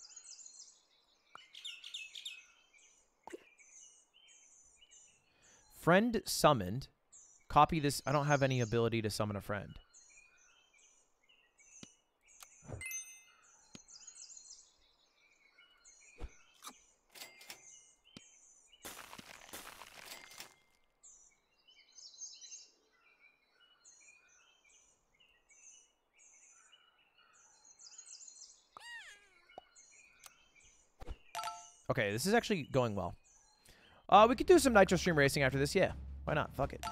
Friend summoned. Copy this. I don't have any ability to summon a friend. Okay, this is actually going well. Uh, we could do some Nitro Stream Racing after this. Yeah, why not? Fuck it.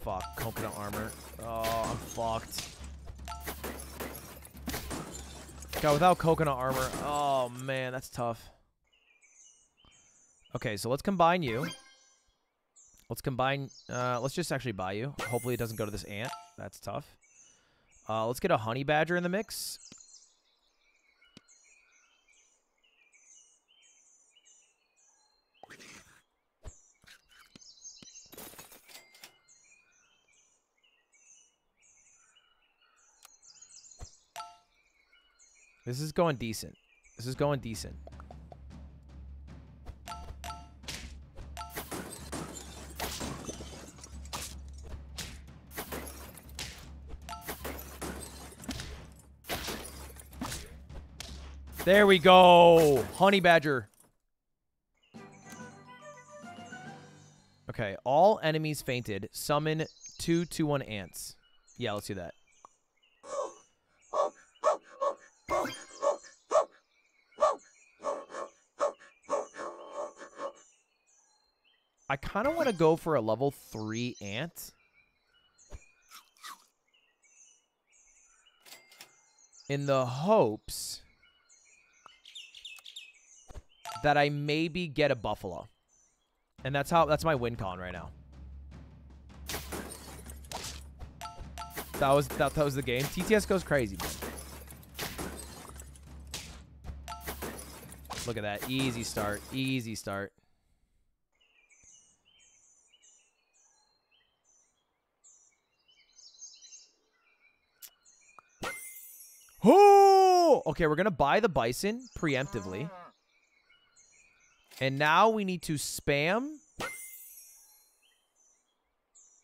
Fuck, coconut armor. Oh, I'm fucked. God, without coconut armor. Oh, man, that's tough. Okay, so let's combine you. Let's combine... Uh, let's just actually buy you. Hopefully it doesn't go to this ant. That's tough. Uh, let's get a honey badger in the mix. This is going decent. This is going decent. There we go. Honey badger. Okay, all enemies fainted. Summon two two one ants. Yeah, let's do that. I kind of want to go for a level 3 ant. In the hopes that I maybe get a buffalo. And that's how that's my win con right now. That was that, that was the game. TTS goes crazy, man. Look at that. Easy start. Easy start. Oh! Okay, we're going to buy the bison preemptively. And now we need to spam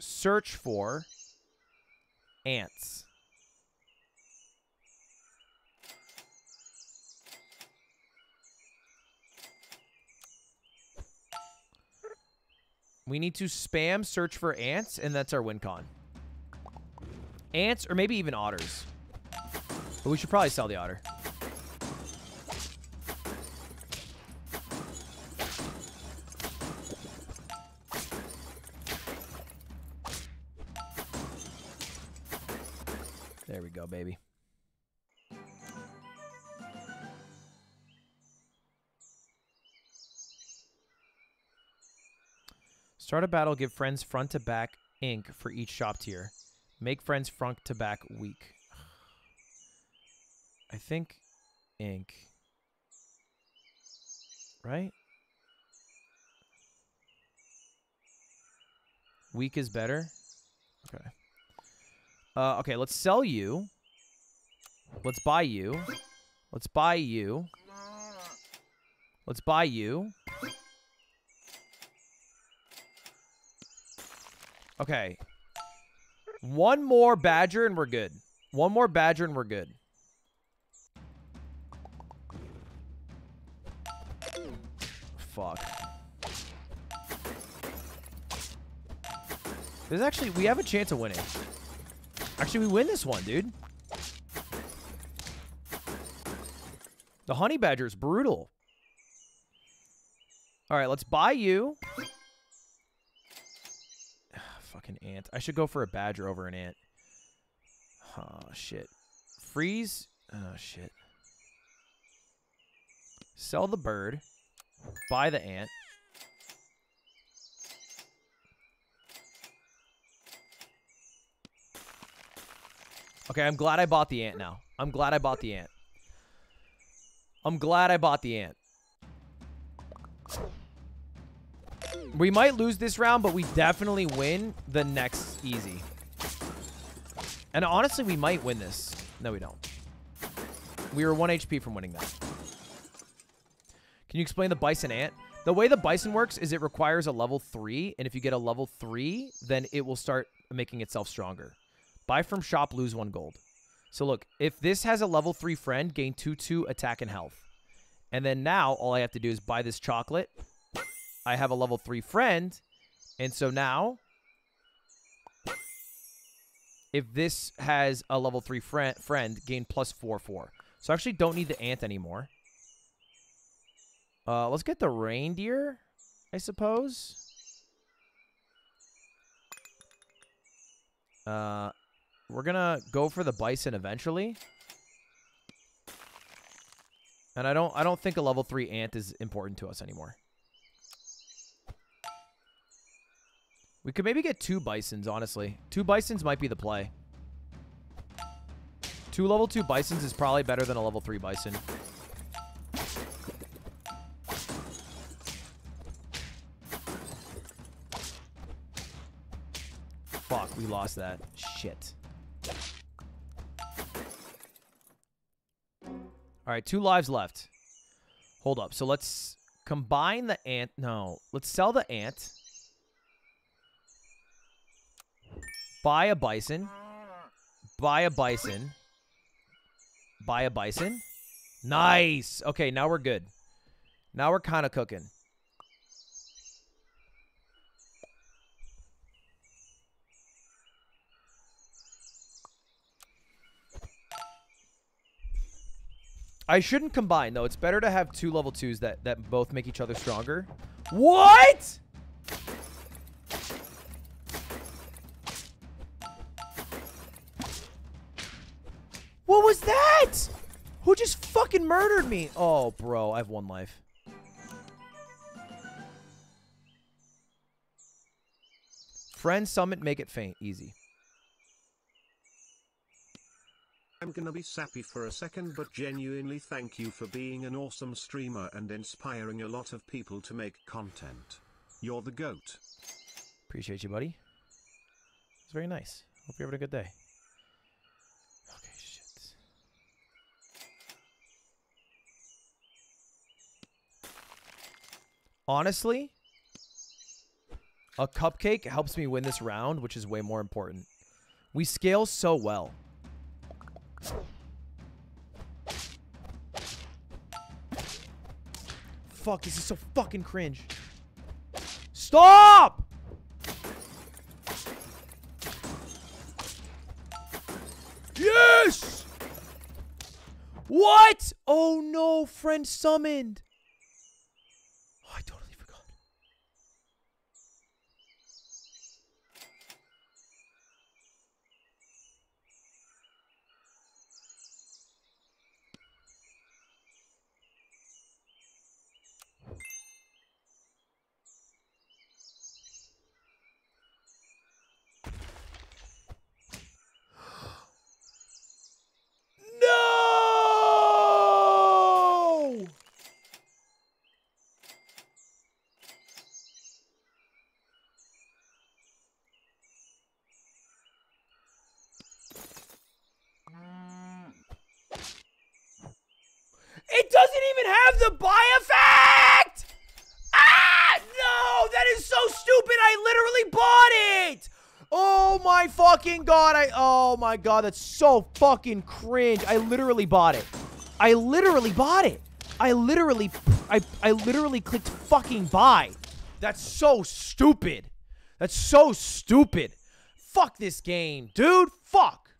search for ants. We need to spam search for ants, and that's our win con. Ants, or maybe even otters. But we should probably sell the otter. There we go, baby. Start a battle, give friends front to back ink for each shop tier. Make friends front to back weak. I think ink. Right? Weak is better? Okay. Uh, okay, let's sell you. Let's buy you. Let's buy you. Let's buy you. Okay. One more badger and we're good. One more badger and we're good. Fuck. There's actually, we have a chance of winning. Actually, we win this one, dude. The honey badger is brutal. All right, let's buy you. Ah, fucking ant. I should go for a badger over an ant. Oh, shit. Freeze. Oh, shit. Sell the bird. Buy the ant. Okay, I'm glad I bought the ant now. I'm glad I bought the ant. I'm glad I bought the ant. We might lose this round, but we definitely win the next easy. And honestly, we might win this. No, we don't. We were 1 HP from winning that. Can you explain the bison ant? The way the bison works is it requires a level 3, and if you get a level 3, then it will start making itself stronger. Buy from shop, lose 1 gold. So look, if this has a level 3 friend, gain 2-2 attack and health. And then now, all I have to do is buy this chocolate. I have a level 3 friend, and so now... If this has a level 3 friend, friend gain plus 4-4. So I actually don't need the ant anymore. Uh, let's get the reindeer, I suppose. Uh, we're gonna go for the bison eventually. And I don't I don't think a level 3 ant is important to us anymore. We could maybe get two bisons, honestly. Two bisons might be the play. Two level 2 bisons is probably better than a level 3 bison. We lost that. Shit. All right, two lives left. Hold up. So let's combine the ant. No, let's sell the ant. Buy a bison. Buy a bison. Buy a bison. Nice. Okay, now we're good. Now we're kind of cooking. I shouldn't combine though. It's better to have two level twos that that both make each other stronger. What? What was that? Who just fucking murdered me? Oh, bro, I have one life. Friend summit, make it faint. Easy. I'm gonna be sappy for a second, but genuinely thank you for being an awesome streamer and inspiring a lot of people to make content. You're the GOAT. Appreciate you, buddy. It's very nice. Hope you're having a good day. Okay, shit. Honestly, a cupcake helps me win this round, which is way more important. We scale so well. Fuck, this is so fucking cringe. Stop! Yes! What? Oh no, friend summoned. Oh, I totally forgot. No! It doesn't even have the buy effect! Ah! No! That is so stupid! I literally bought it! Oh my fucking god, I- Oh my god, that's so fucking cringe. I literally bought it. I literally bought it. I literally- I, I literally clicked fucking buy. That's so stupid. That's so stupid. Fuck this game, dude. Fuck.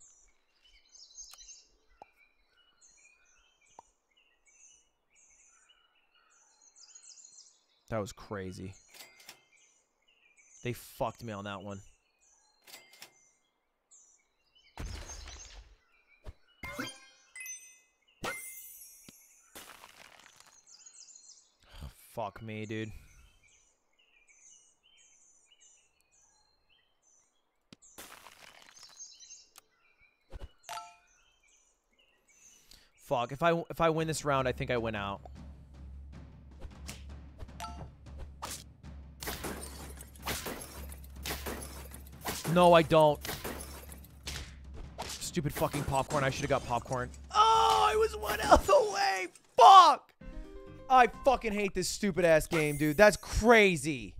That was crazy. They fucked me on that one. Fuck me, dude. Fuck. If I if I win this round, I think I win out. No, I don't. Stupid fucking popcorn. I should have got popcorn. Oh, I was one health away. Fuck. I fucking hate this stupid ass game, dude. That's crazy.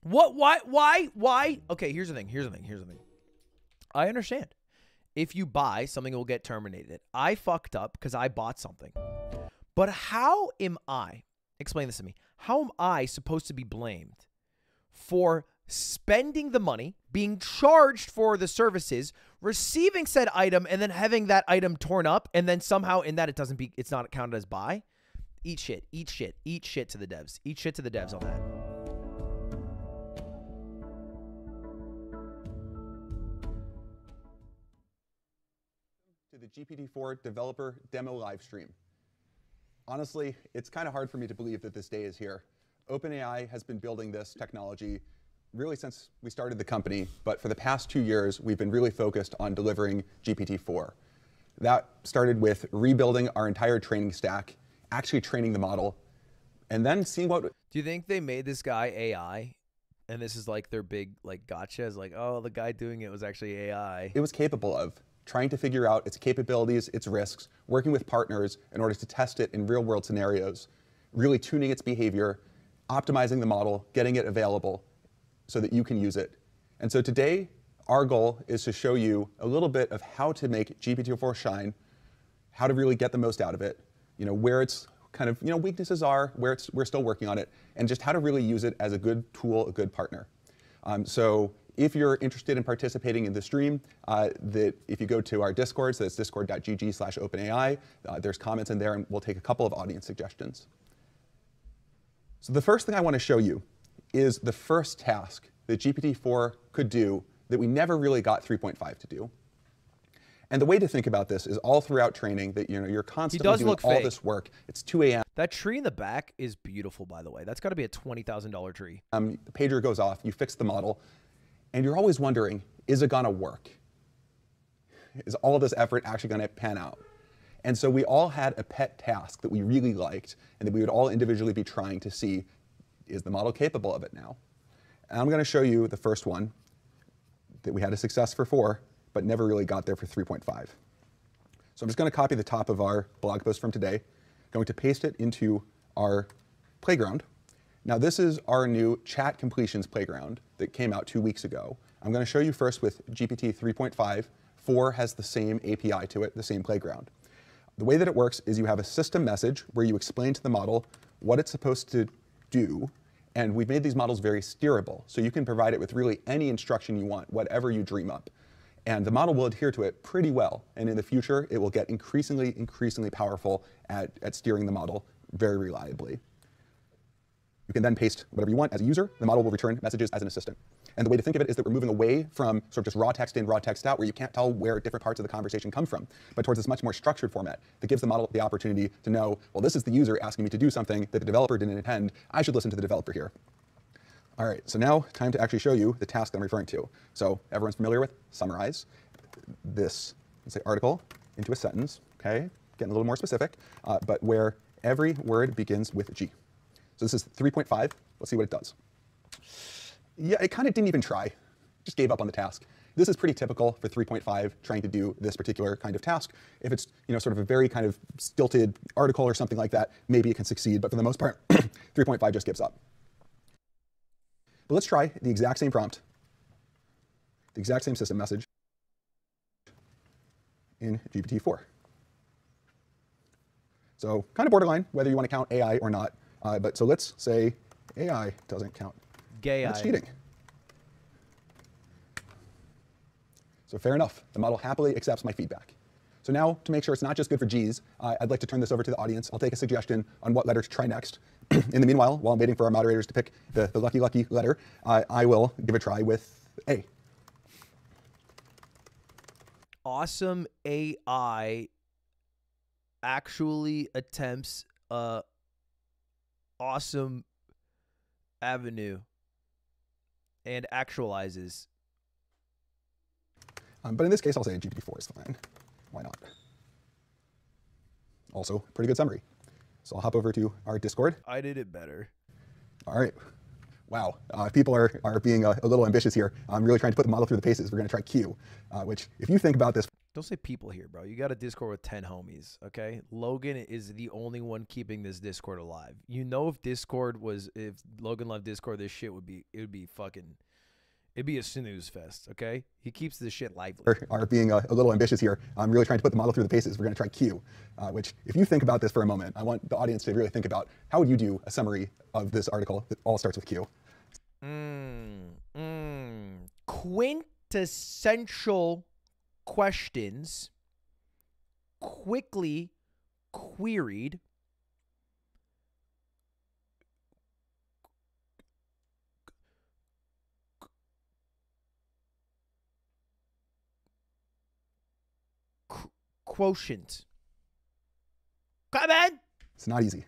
What? Why? Why? Why? Okay, here's the thing. Here's the thing. Here's the thing. I understand. If you buy, something will get terminated. I fucked up because I bought something. But how am I? Explain this to me. How am I supposed to be blamed for spending the money, being charged for the services, receiving said item, and then having that item torn up, and then somehow in that it doesn't be it's not counted as buy? Eat shit. Eat shit. Eat shit to the devs. Eat shit to the devs on that. to the GPT-4 developer demo live stream. Honestly, it's kind of hard for me to believe that this day is here. OpenAI has been building this technology really since we started the company, but for the past two years, we've been really focused on delivering GPT-4. That started with rebuilding our entire training stack, actually training the model, and then seeing what Do you think they made this guy AI? And this is like their big like gotcha is like, oh, the guy doing it was actually AI. it was capable of, trying to figure out its capabilities, its risks, working with partners in order to test it in real world scenarios, really tuning its behavior, optimizing the model, getting it available so that you can use it. And so today, our goal is to show you a little bit of how to make GPT-4 shine, how to really get the most out of it, you know, where its kind of, you know, weaknesses are, where it's, we're still working on it, and just how to really use it as a good tool, a good partner. Um, so if you're interested in participating in the stream, uh, that if you go to our Discord, so that's discord.gg slash OpenAI, uh, there's comments in there, and we'll take a couple of audience suggestions. So the first thing I want to show you is the first task that GPT-4 could do that we never really got 3.5 to do. And the way to think about this is all throughout training that you know you're constantly does doing all fake. this work. It's 2 a.m. That tree in the back is beautiful, by the way. That's got to be a twenty thousand dollar tree. Um, the pager goes off, you fix the model, and you're always wondering, is it gonna work? Is all this effort actually gonna pan out? And so we all had a pet task that we really liked and that we would all individually be trying to see, is the model capable of it now? And I'm gonna show you the first one that we had a success for four, but never really got there for 3.5. So I'm just gonna copy the top of our blog post from today, going to paste it into our playground. Now this is our new chat completions playground that came out two weeks ago. I'm gonna show you first with GPT 3.5. 4 has the same API to it, the same playground. The way that it works is you have a system message where you explain to the model what it's supposed to do, and we've made these models very steerable. So you can provide it with really any instruction you want, whatever you dream up. And the model will adhere to it pretty well. And in the future, it will get increasingly, increasingly powerful at, at steering the model very reliably. You can then paste whatever you want as a user. The model will return messages as an assistant. And the way to think of it is that we're moving away from sort of just raw text in, raw text out, where you can't tell where different parts of the conversation come from, but towards this much more structured format that gives the model the opportunity to know, well, this is the user asking me to do something that the developer didn't intend. I should listen to the developer here. All right, so now time to actually show you the task I'm referring to. So everyone's familiar with summarize this, let's say, article into a sentence, okay? Getting a little more specific, uh, but where every word begins with G. So this is 3.5. Let's see what it does. Yeah, it kind of didn't even try. Just gave up on the task. This is pretty typical for 3.5 trying to do this particular kind of task. If it's you know sort of a very kind of stilted article or something like that, maybe it can succeed, but for the most part, 3.5 just gives up. But let's try the exact same prompt, the exact same system message in GPT-4. So kind of borderline, whether you want to count AI or not. Uh, but so let's say AI doesn't count. Gay That's eye. cheating. So fair enough. The model happily accepts my feedback. So now, to make sure it's not just good for G's, uh, I'd like to turn this over to the audience. I'll take a suggestion on what letter to try next. In the meanwhile, while I'm waiting for our moderators to pick the, the lucky, lucky letter, uh, I will give a try with A. Awesome AI actually attempts a awesome avenue and actualizes. Um, but in this case, I'll say GPT-4 is fine. Why not? Also, pretty good summary. So I'll hop over to our Discord. I did it better. All right. Wow. Uh, people are, are being a, a little ambitious here. I'm really trying to put the model through the paces. We're going to try Q, uh, which, if you think about this, Don't say people here, bro. You got a Discord with 10 homies, okay? Logan is the only one keeping this Discord alive. You know if Discord was if Logan loved Discord, this shit would be it would be fucking it'd be a snooze fest, okay? He keeps this shit lively. are, are being a, a little ambitious here. I'm really trying to put the model through the paces. We're going to try Q, uh, which, if you think about this for a moment, I want the audience to really think about how would you do a summary of this article that all starts with Q. Mm, mm. Quintessential questions quickly queried Qu- quotient. Come on. It's not easy.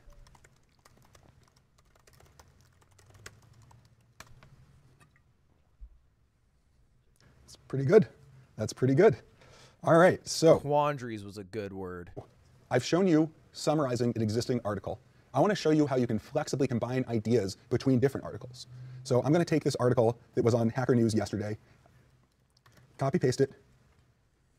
It's pretty good. That's pretty good. All right, so Quandaries was a good word. I've shown you summarizing an existing article. I want to show you how you can flexibly combine ideas between different articles. So I'm going to take this article that was on Hacker News yesterday, copy paste it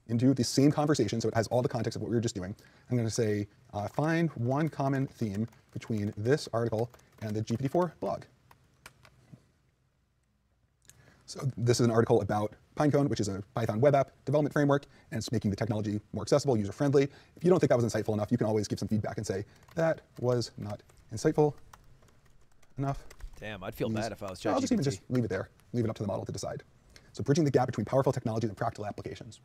into the same conversation so it has all the context of what we were just doing. I'm going to say, uh, find one common theme between this article and the GPT-4 blog. So this is an article about Pynecone, which is a Python web app development framework, and it's making the technology more accessible, user-friendly. If you don't think that was insightful enough, you can always give some feedback and say, that was not insightful enough. Damn, I'd feel Use- bad if I was ChatGPT. I'll just even just leave it there. Leave it up to the model to decide. So bridging the gap between powerful technologies and practical applications.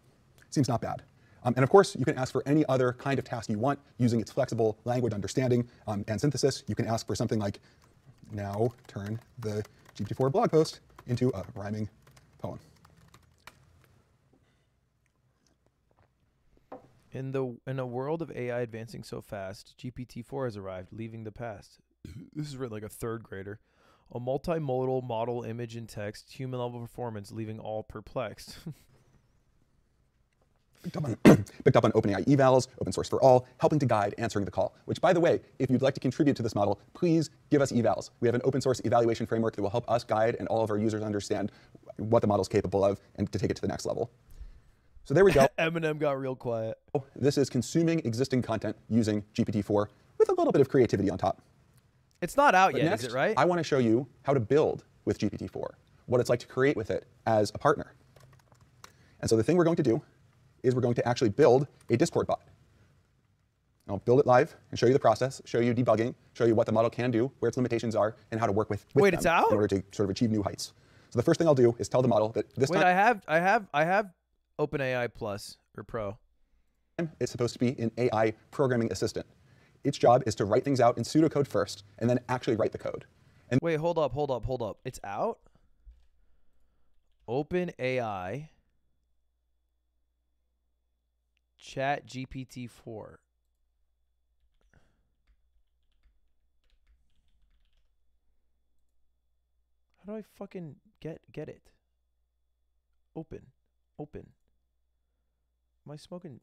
Seems not bad. Um, and of course, you can ask for any other kind of task you want using its flexible language understanding um, and synthesis. You can ask for something like, now turn the GPT-4 blog post into a rhyming poem. In the in a world of AI advancing so fast, GPT-4 has arrived, leaving the past. this is written like a third grader. A multimodal model image and text, human level performance, leaving all perplexed. picked up on, picked up on OpenAI evals, open source for all, helping to guide answering the call. Which, by the way, if you'd like to contribute to this model, please give us evals. We have an open source evaluation framework that will help us guide and all of our users understand what the model is capable of and to take it to the next level. So there we go. Eminem got real quiet. Oh, this is consuming existing content using GPT-4 with a little bit of creativity on top. It's not out But yet, next, is it right? I want to show you how to build with GPT-4, what it's like to create with it as a partner. And so the thing we're going to do is we're going to actually build a Discord bot. I'll build it live and show you the process, show you debugging, show you what the model can do, where its limitations are, and how to work with, with Wait, them it's out? in order to sort of achieve new heights. So the first thing I'll do is tell the model that this Wait, time I have, I have, I have OpenAI Plus or Pro. it's supposed to be an AI programming assistant. Its job is to write things out in pseudocode first, and then actually write the code. And Wait, hold up, hold up, hold up. It's out. OpenAI Chat GPT 4. How do I fucking get get it? Open. Open. Am I smoking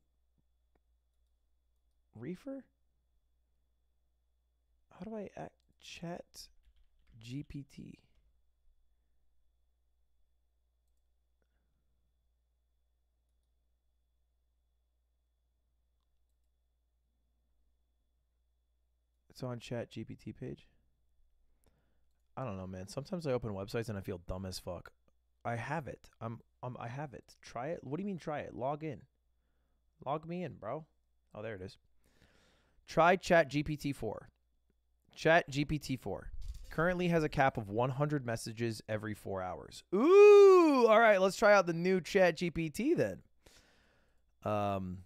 reefer? How do I act chat GPT? It's on chat GPT page. I don't know, man. Sometimes I open websites and I feel dumb as fuck. I have it. I'm I have it. Try it. What do you mean try it? Log in. Log me in, bro. Oh, there it is. Try Chat GPT 4. Chat GPT 4 currently has a cap of 100 messages every 4 hours. Ooh, all right, let's try out the new Chat GPT then. Um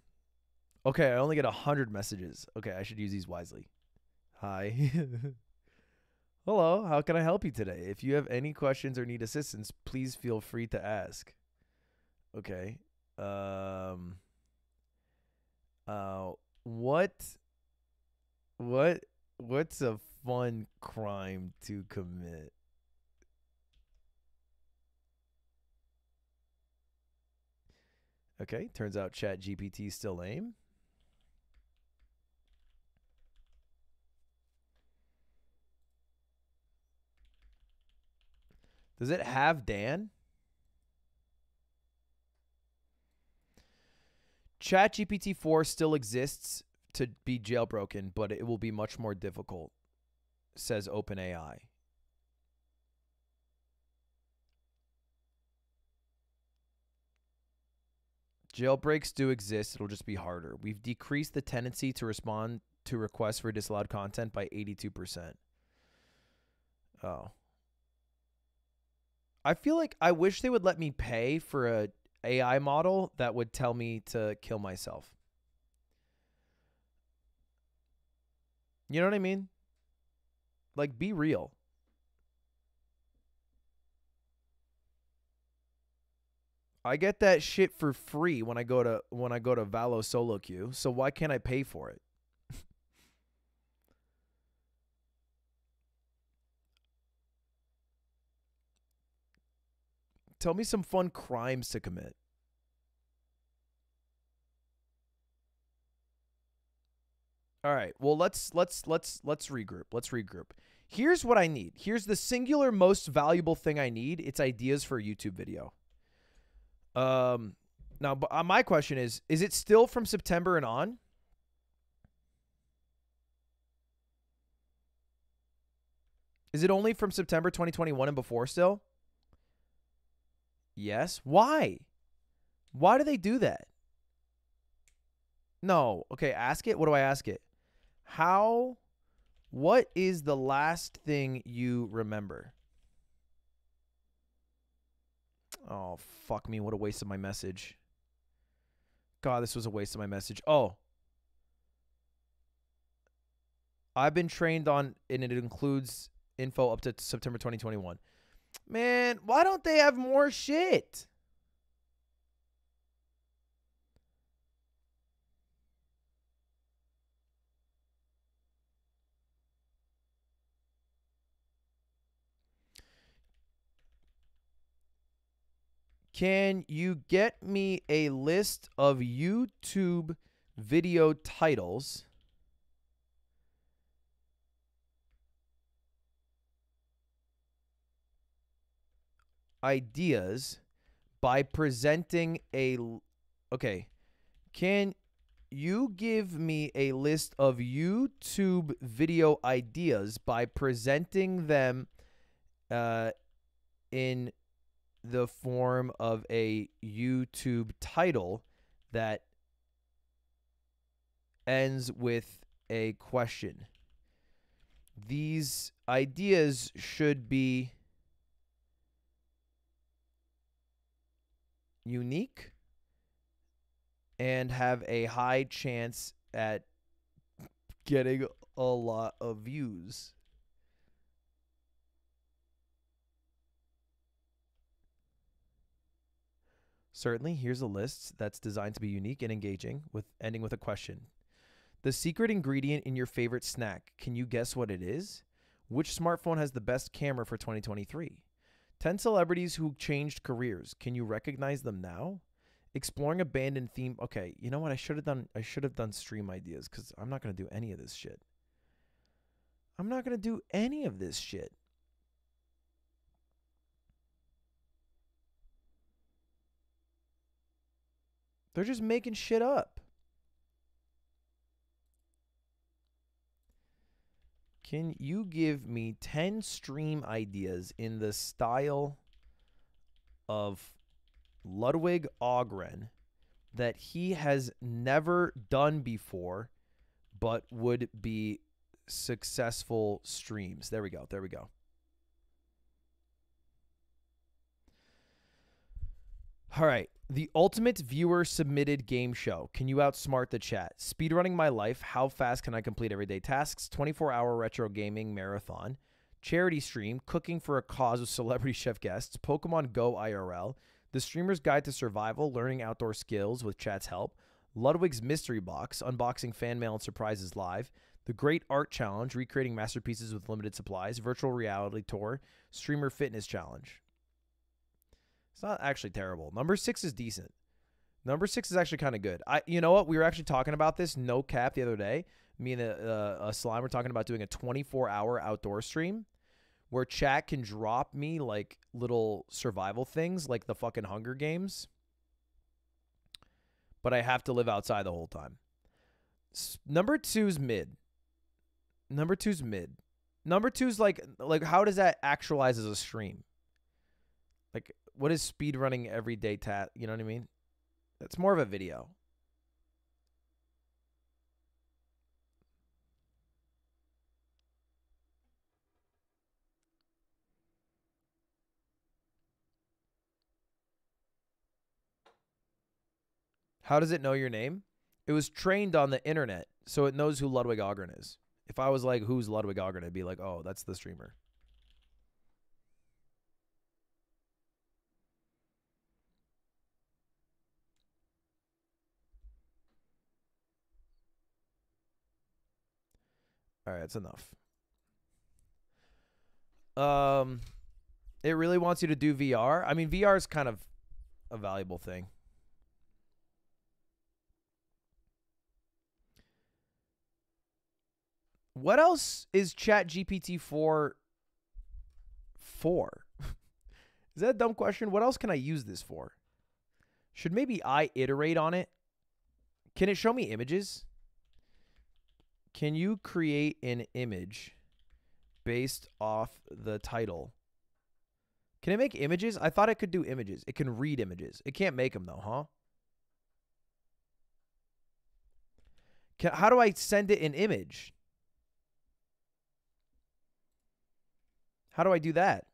Okay, I only get 100 messages. Okay, I should use these wisely. Hi. Hello, how can I help you today? If you have any questions or need assistance, please feel free to ask. Okay. Um uh what what what's a fun crime to commit? Okay, turns out Chat GPT still lame. Does it have Dan? ChatGPT 4 still exists to be jailbroken, but it will be much more difficult, says OpenAI. Jailbreaks do exist, it'll just be harder. We've decreased the tendency to respond to requests for disallowed content by 82%. Oh. I feel like I wish they would let me pay for a AI model that would tell me to kill myself. You know what I mean? Like be real. I get that shit for free when I go to when I go to Valo solo queue, so why can't I pay for it? Tell me some fun crimes to commit. All right. Well, let's let's let's let's regroup. Let's regroup. Here's what I need. Here's the singular most valuable thing I need. It's ideas for a YouTube video. Um now uh, my question is is it still from September and on? Is it only from September 2021 and before still? Yes. Why? Why do they do that? No. Okay, ask it. What do I ask it? How what is the last thing you remember? Oh, fuck me. What a waste of my message. God, this was a waste of my message. Oh. I've been trained on and it includes info up to September 2021. Man, why don't they have more shit? Can you get me a list of YouTube video titles Ideas by presenting a Okay. Can you give me a list of YouTube video ideas by presenting them uh, in the form of a YouTube title that ends with a question. These ideas should be unique and have a high chance at getting a lot of views. Certainly, here's a list that's designed to be unique and engaging, with ending with a question. The secret ingredient in your favorite snack. Can you guess what it is? Which smartphone has the best camera for 2023? 10 celebrities who changed careers. Can you recognize them now? Exploring abandoned theme. Okay, you know what? I should have done I should have done stream ideas cuz I'm not going to do any of this shit. I'm not going to do any of this shit. They're just making shit up. Can you give me 10 stream ideas in the style of Ludwig Ahgren that he has never done before but would be successful streams? There we go. There we go. All right. The ultimate viewer submitted game show. Can you outsmart the chat? Speedrunning my life. How fast can I complete everyday tasks? 24 hour retro gaming marathon. Charity stream. Cooking for a cause with celebrity chef guests. Pokemon Go IRL. The streamer's guide to survival. Learning outdoor skills with chat's help. Ludwig's mystery box. Unboxing fan mail and surprises live. The Great Art Challenge. Recreating masterpieces with limited supplies. Virtual reality tour. Streamer fitness challenge. It's not actually terrible. Number six is decent. Number six is actually kind of good. I, you know what? We were actually talking about this no cap the other day. Me and a, uh, a slime were talking about doing a 24 hour outdoor stream where chat can drop me like little survival things, like the fucking Hunger Games. But I have to live outside the whole time. S- number two's mid. Number two's mid. Number two's like like how does that actualize as a stream? What is speed running everyday tat? You know what I mean? That's more of a video. How does it know your name? It was trained on the internet, so it knows who Ludwig Ahgren is. If I was like, who's Ludwig Ahgren, it'd be like, oh, that's the streamer. All right, that's enough. Um, it really wants you to do VR. I mean, VR is kind of a valuable thing. What else is Chat GPT for? for? is that a dumb question? What else can I use this for? Should maybe I iterate on it? Can it show me images? Can you create an image based off the title? Can it make images? I thought it could do images. It can read images. It can't make them though, huh? Can, how do I send it an image? How do I do that?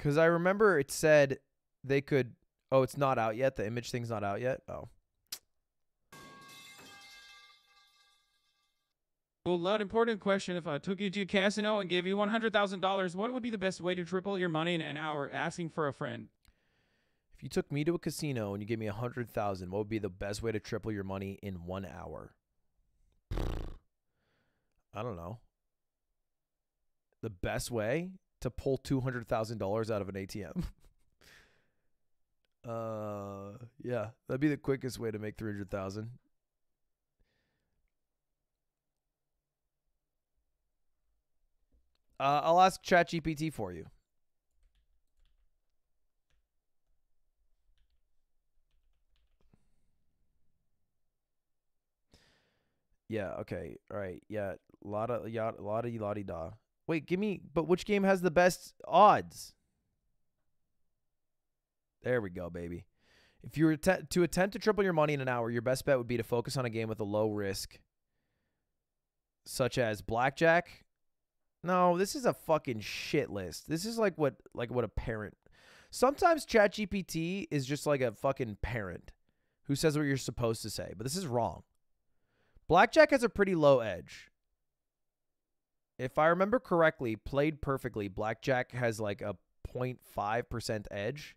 Because I remember it said they could. Oh, it's not out yet. The image thing's not out yet. Oh. Well, loud important question. If I took you to a casino and gave you $100,000, what would be the best way to triple your money in an hour asking for a friend? If you took me to a casino and you gave me a hundred thousand, what would be the best way to triple your money in one hour? I don't know. The best way to pull two hundred thousand dollars out of an ATM. uh, yeah, that'd be the quickest way to make three hundred thousand. Uh, I'll ask ChatGPT for you. Yeah. Okay. All right. Yeah. Lot of yeah. Lot of lottie da. Wait. Give me. But which game has the best odds? There we go, baby. If you were to attempt to triple your money in an hour, your best bet would be to focus on a game with a low risk, such as blackjack. No, this is a fucking shit list. This is like what like what a parent. Sometimes ChatGPT is just like a fucking parent who says what you're supposed to say, but this is wrong. Blackjack has a pretty low edge. If I remember correctly, played perfectly, Blackjack has like a 0.5% edge,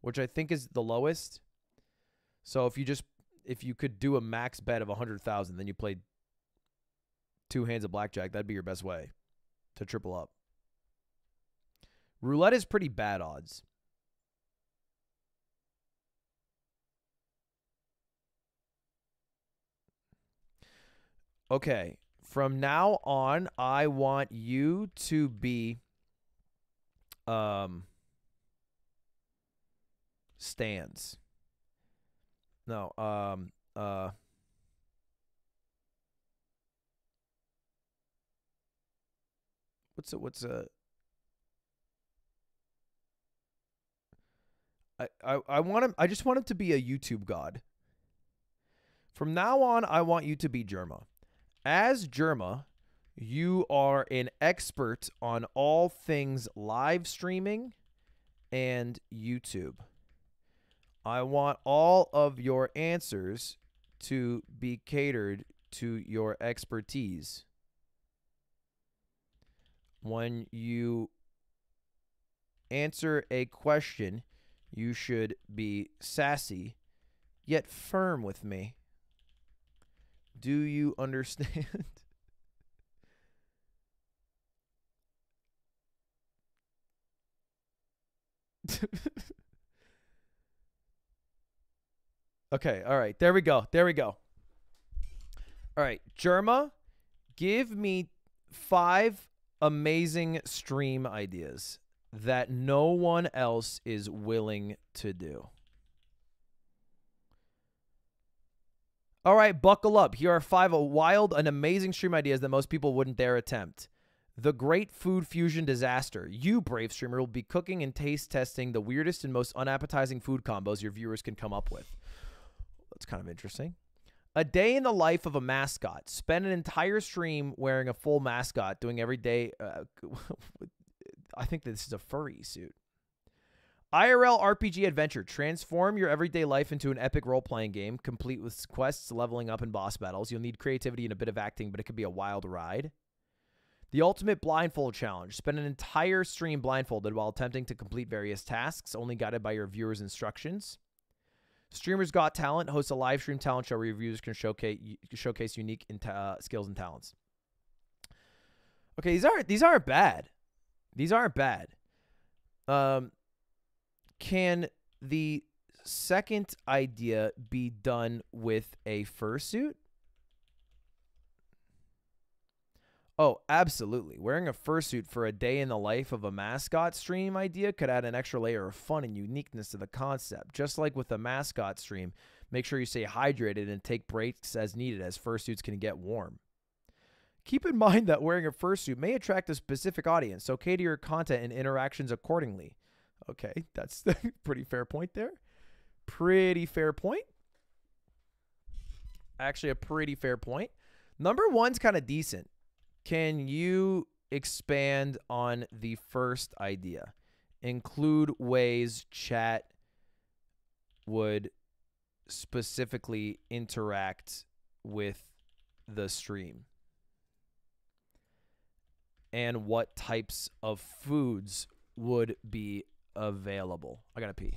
which I think is the lowest. So if you just if you could do a max bet of 100,000, then you played two hands of blackjack, that'd be your best way to triple up. Roulette is pretty bad odds. Okay. From now on, I want you to be um stands. No, um uh What's a what's a I, I, I want him I just want him to be a YouTube god. From now on, I want you to be Jerma. As Jerma, you are an expert on all things live streaming and YouTube. I want all of your answers to be catered to your expertise. When you answer a question, you should be sassy yet firm with me. Do you understand? okay, all right. There we go. There we go. All right, Jerma, give me five amazing stream ideas that no one else is willing to do. All right, buckle up. Here are five wild and amazing stream ideas that most people wouldn't dare attempt. The Great Food Fusion Disaster. You, brave streamer, will be cooking and taste testing the weirdest and most unappetizing food combos your viewers can come up with. That's kind of interesting. A day in the life of a mascot. Spend an entire stream wearing a full mascot, doing every day. Uh, I think this is a furry suit. IRL RPG adventure. Transform your everyday life into an epic role playing game, complete with quests, leveling up, and boss battles. You'll need creativity and a bit of acting, but it could be a wild ride. The ultimate blindfold challenge. Spend an entire stream blindfolded while attempting to complete various tasks, only guided by your viewers' instructions. Streamers Got Talent hosts a live stream talent show where viewers can showcase showcase unique uh, skills and talents. Okay, these aren't these aren't bad. These aren't bad. Um, can the second idea be done with a fursuit? Oh, absolutely. Wearing a fursuit for a day in the life of a mascot stream idea could add an extra layer of fun and uniqueness to the concept. Just like with a mascot stream, make sure you stay hydrated and take breaks as needed as fursuits can get warm. Keep in mind that wearing a fursuit may attract a specific audience, so cater your content and interactions accordingly. Okay, that's a pretty fair point there. Pretty fair point. Actually, a pretty fair point. Number one's kind of decent. Can you expand on the first idea? Include ways chat would specifically interact with the stream and what types of foods would be available. I gotta pee.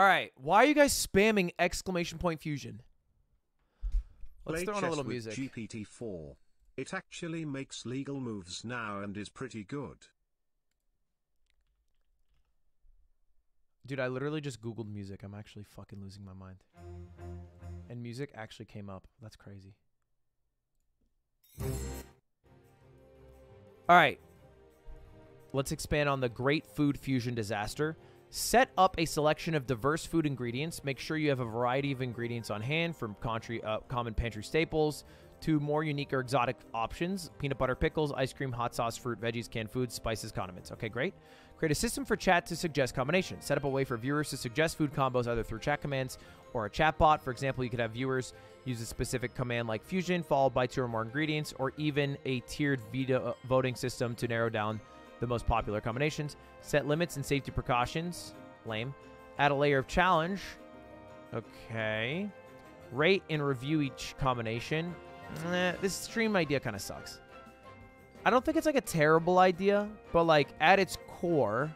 All right. Why are you guys spamming exclamation point fusion? Let's Play throw in a little music. GPT-4. It actually makes legal moves now and is pretty good. Dude, I literally just Googled music. I'm actually fucking losing my mind. And music actually came up. That's crazy. All right. Let's expand on the great food fusion disaster. Set up a selection of diverse food ingredients. Make sure you have a variety of ingredients on hand from country, uh, common pantry staples to more unique or exotic options peanut butter, pickles, ice cream, hot sauce, fruit, veggies, canned foods, spices, condiments. Okay, great. Create a system for chat to suggest combinations. Set up a way for viewers to suggest food combos either through chat commands or a chat bot. For example, you could have viewers use a specific command like fusion, followed by two or more ingredients, or even a tiered veto, voting system to narrow down the most popular combinations. Set limits and safety precautions. Lame. Add a layer of challenge. Okay. Rate and review each combination. Eh, this stream idea kind of sucks. I don't think it's like a terrible idea, but like at its core,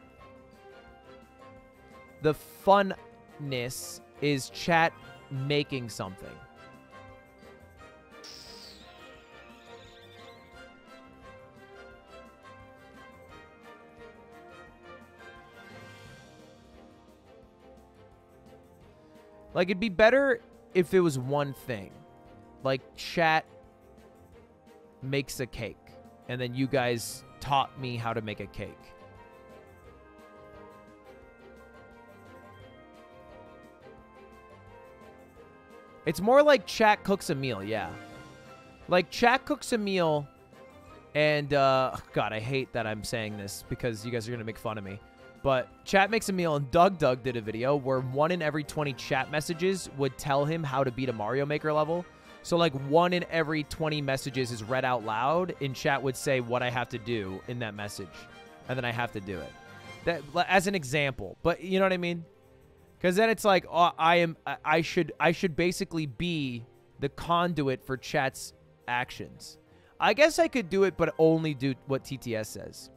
the funness is chat making something. Like it'd be better if it was one thing. Like chat makes a cake and then you guys taught me how to make a cake. It's more like chat cooks a meal, yeah. Like chat cooks a meal and uh god, I hate that I'm saying this because you guys are to make fun of me. But chat makes a meal and DougDoug did a video where one in every 20 chat messages would tell him how to beat a Mario Maker level. So like one in every 20 messages is read out loud and chat would say what I have to do in that message. And then I have to do it. That as an example. But you know what I mean? Cuz then it's like oh, I am I should I should basically be the conduit for chat's actions. I guess I could do it but only do what TTS says.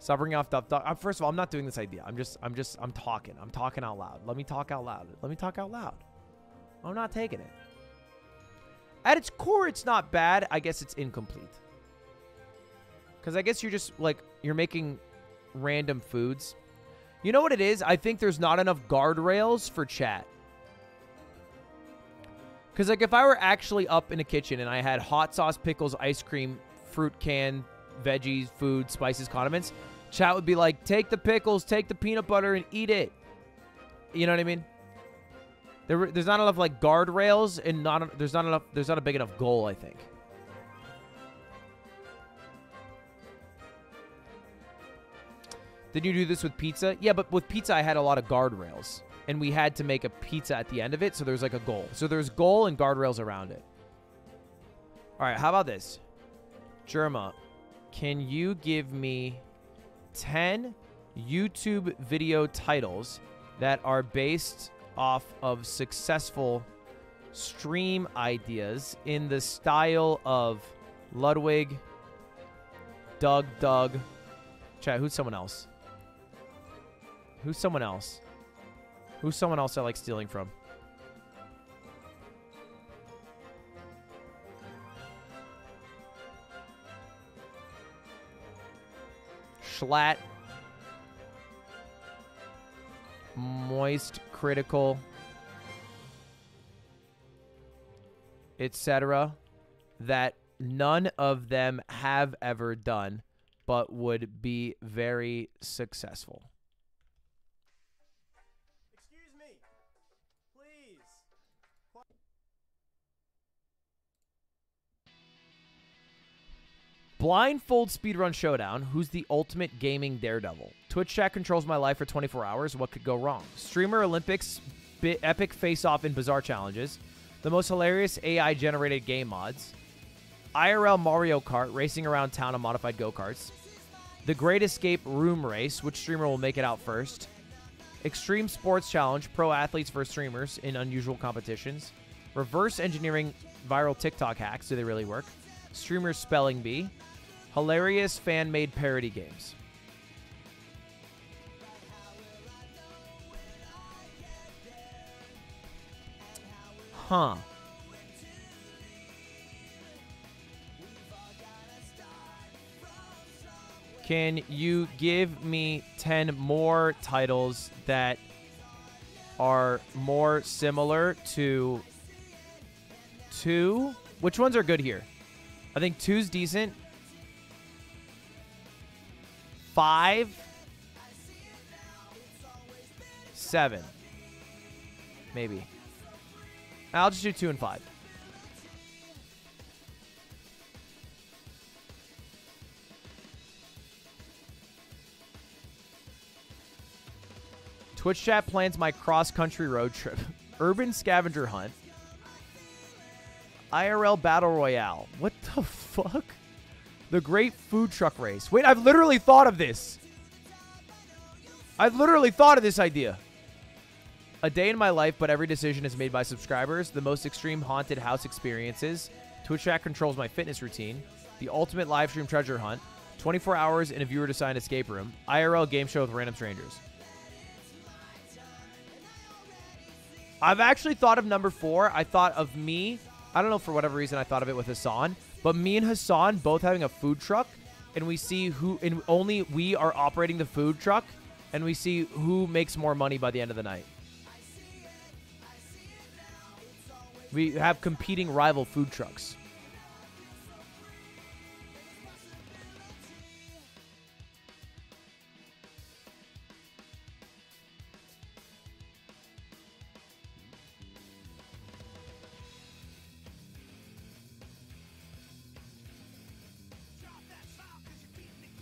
Stop bringing off. Uh, First of all, I'm not doing this idea. I'm just, I'm just, I'm talking. I'm talking out loud. Let me talk out loud. Let me talk out loud. I'm not taking it. At its core, it's not bad. I guess it's incomplete. Because I guess you're just like, you're making random foods. You know what it is? I think there's not enough guardrails for chat. Because, like, if I were actually up in a kitchen and I had hot sauce, pickles, ice cream, fruit can, veggies, food, spices, condiments, chat would be like, take the pickles, take the peanut butter, and eat it. You know what I mean? There, there's not enough like guardrails, and not there's not enough. There's not a big enough goal. I think. Did you do this with pizza? Yeah, but with pizza, I had a lot of guardrails, and we had to make a pizza at the end of it, so there's like a goal. So there's goal and guardrails around it. All right, how about this? Jerma, can you give me 10 YouTube video titles that are based off of successful stream ideas in the style of Ludwig, Doug, Doug. Chat, who's someone else? Who's someone else? Who's someone else I like stealing from? Schlatt. Moist, critical, etc. That none of them have ever done, but would be very successful. Blindfold Speedrun Showdown. Who's the ultimate gaming daredevil? Twitch chat controls my life for 24 hours. What could go wrong? Streamer Olympics, epic face off in bizarre challenges. The most hilarious AI generated game mods. IRL Mario Kart racing around town on modified go karts. The Great Escape Room Race. Which streamer will make it out first? Extreme Sports Challenge. Pro athletes versus streamers in unusual competitions. Reverse engineering viral TikTok hacks. Do they really work? Streamer Spelling Bee. Hilarious fan made parody games. Huh. Can you give me 10 more titles that are more similar to two? Which ones are good here? I think two's decent. 5 7 maybe. I'll just do 2 and 5. Twitch chat plans my cross country road trip. Urban scavenger hunt. IRL battle royale. What the fuck? The great food truck race. Wait, I've literally thought of this. I've literally thought of this idea. A day in my life, but every decision is made by subscribers. The most extreme haunted house experiences. Twitch chat controls my fitness routine. The ultimate live stream treasure hunt. 24 hours in a viewer designed escape room. IRL game show with random strangers. I've actually thought of number four. I thought of me. I don't know for whatever reason I thought of it with Hasan, but me and Hasan both having a food truck, and we see who, and only we are operating the food truck, and we see who makes more money by the end of the night. We have competing rival food trucks.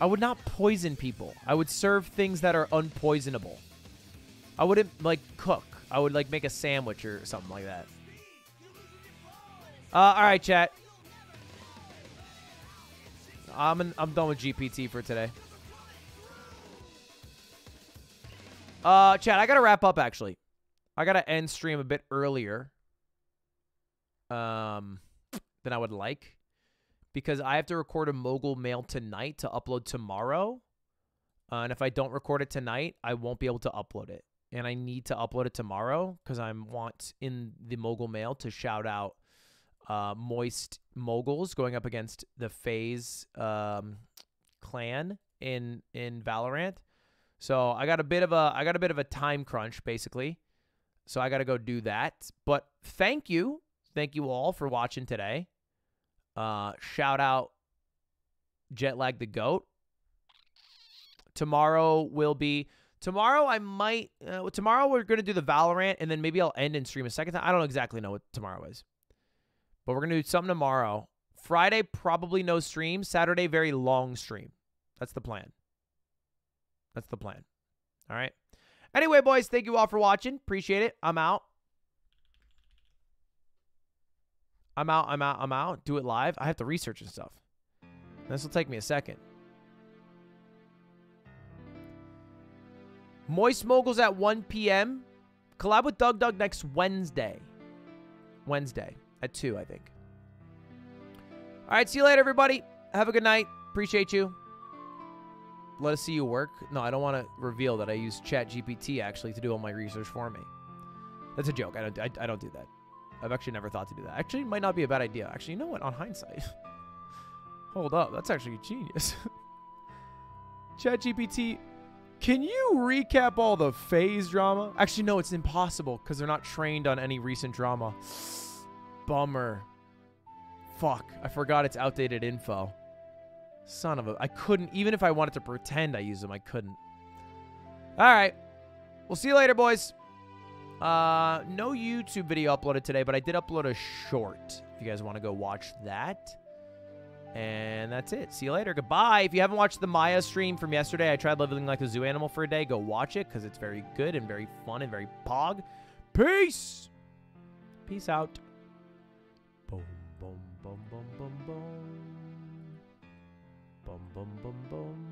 I would not poison people. I would serve things that are unpoisonable. I wouldn't like cook. I would like make a sandwich or something like that. Uh, all right, chat. I'm in, I'm done with GPT for today. Uh, chat, I gotta wrap up actually. I gotta end stream a bit earlier. Um, than I would like because I have to record a mogul mail tonight to upload tomorrow. Uh, and if I don't record it tonight, I won't be able to upload it. And I need to upload it tomorrow because I want in the mogul mail to shout out uh, Moist Moguls going up against the FaZe um, clan in in Valorant. So I got a bit of a I got a bit of a time crunch basically. So I got to go do that. But thank you, thank you all for watching today. Uh, shout out Jetlag the Goat. Tomorrow will be tomorrow. I might uh, tomorrow we're gonna do the Valorant and then maybe I'll end and stream a second time. I don't exactly know what tomorrow is, but we're gonna do something tomorrow. Friday probably no stream. Saturday very long stream. That's the plan. That's the plan. All right. Anyway, boys, thank you all for watching. Appreciate it. I'm out. I'm out, I'm out, I'm out. Do it live. I have to research and stuff. This will take me a second. Moist Moguls at 1 p.m. Collab with DougDoug next Wednesday. Wednesday at 2, I think. All right, see you later, everybody. Have a good night. Appreciate you. Let us see you work. No, I don't want to reveal that I use Chat GPT actually to do all my research for me. That's a joke. I don't. I, I don't do that. I've actually never thought to do that. Actually, might not be a bad idea. Actually, you know what? On hindsight, hold up, that's actually genius. ChatGPT, can you recap all the FaZe drama? Actually, no, it's impossible because they're not trained on any recent drama. Bummer. Fuck, I forgot it's outdated info. Son of a, I couldn't, even if I wanted to pretend I use them, I couldn't. All right, we'll see you later, boys. Uh, no YouTube video uploaded today, but I did upload a short. If you guys want to go watch that. And that's it. See you later. Goodbye. If you haven't watched the Maya stream from yesterday, I tried living like a zoo animal for a day. Go watch it because it's very good and very fun and very pog. Peace. Peace out. Boom, boom, boom, boom, boom, boom. Boom, boom, boom, boom.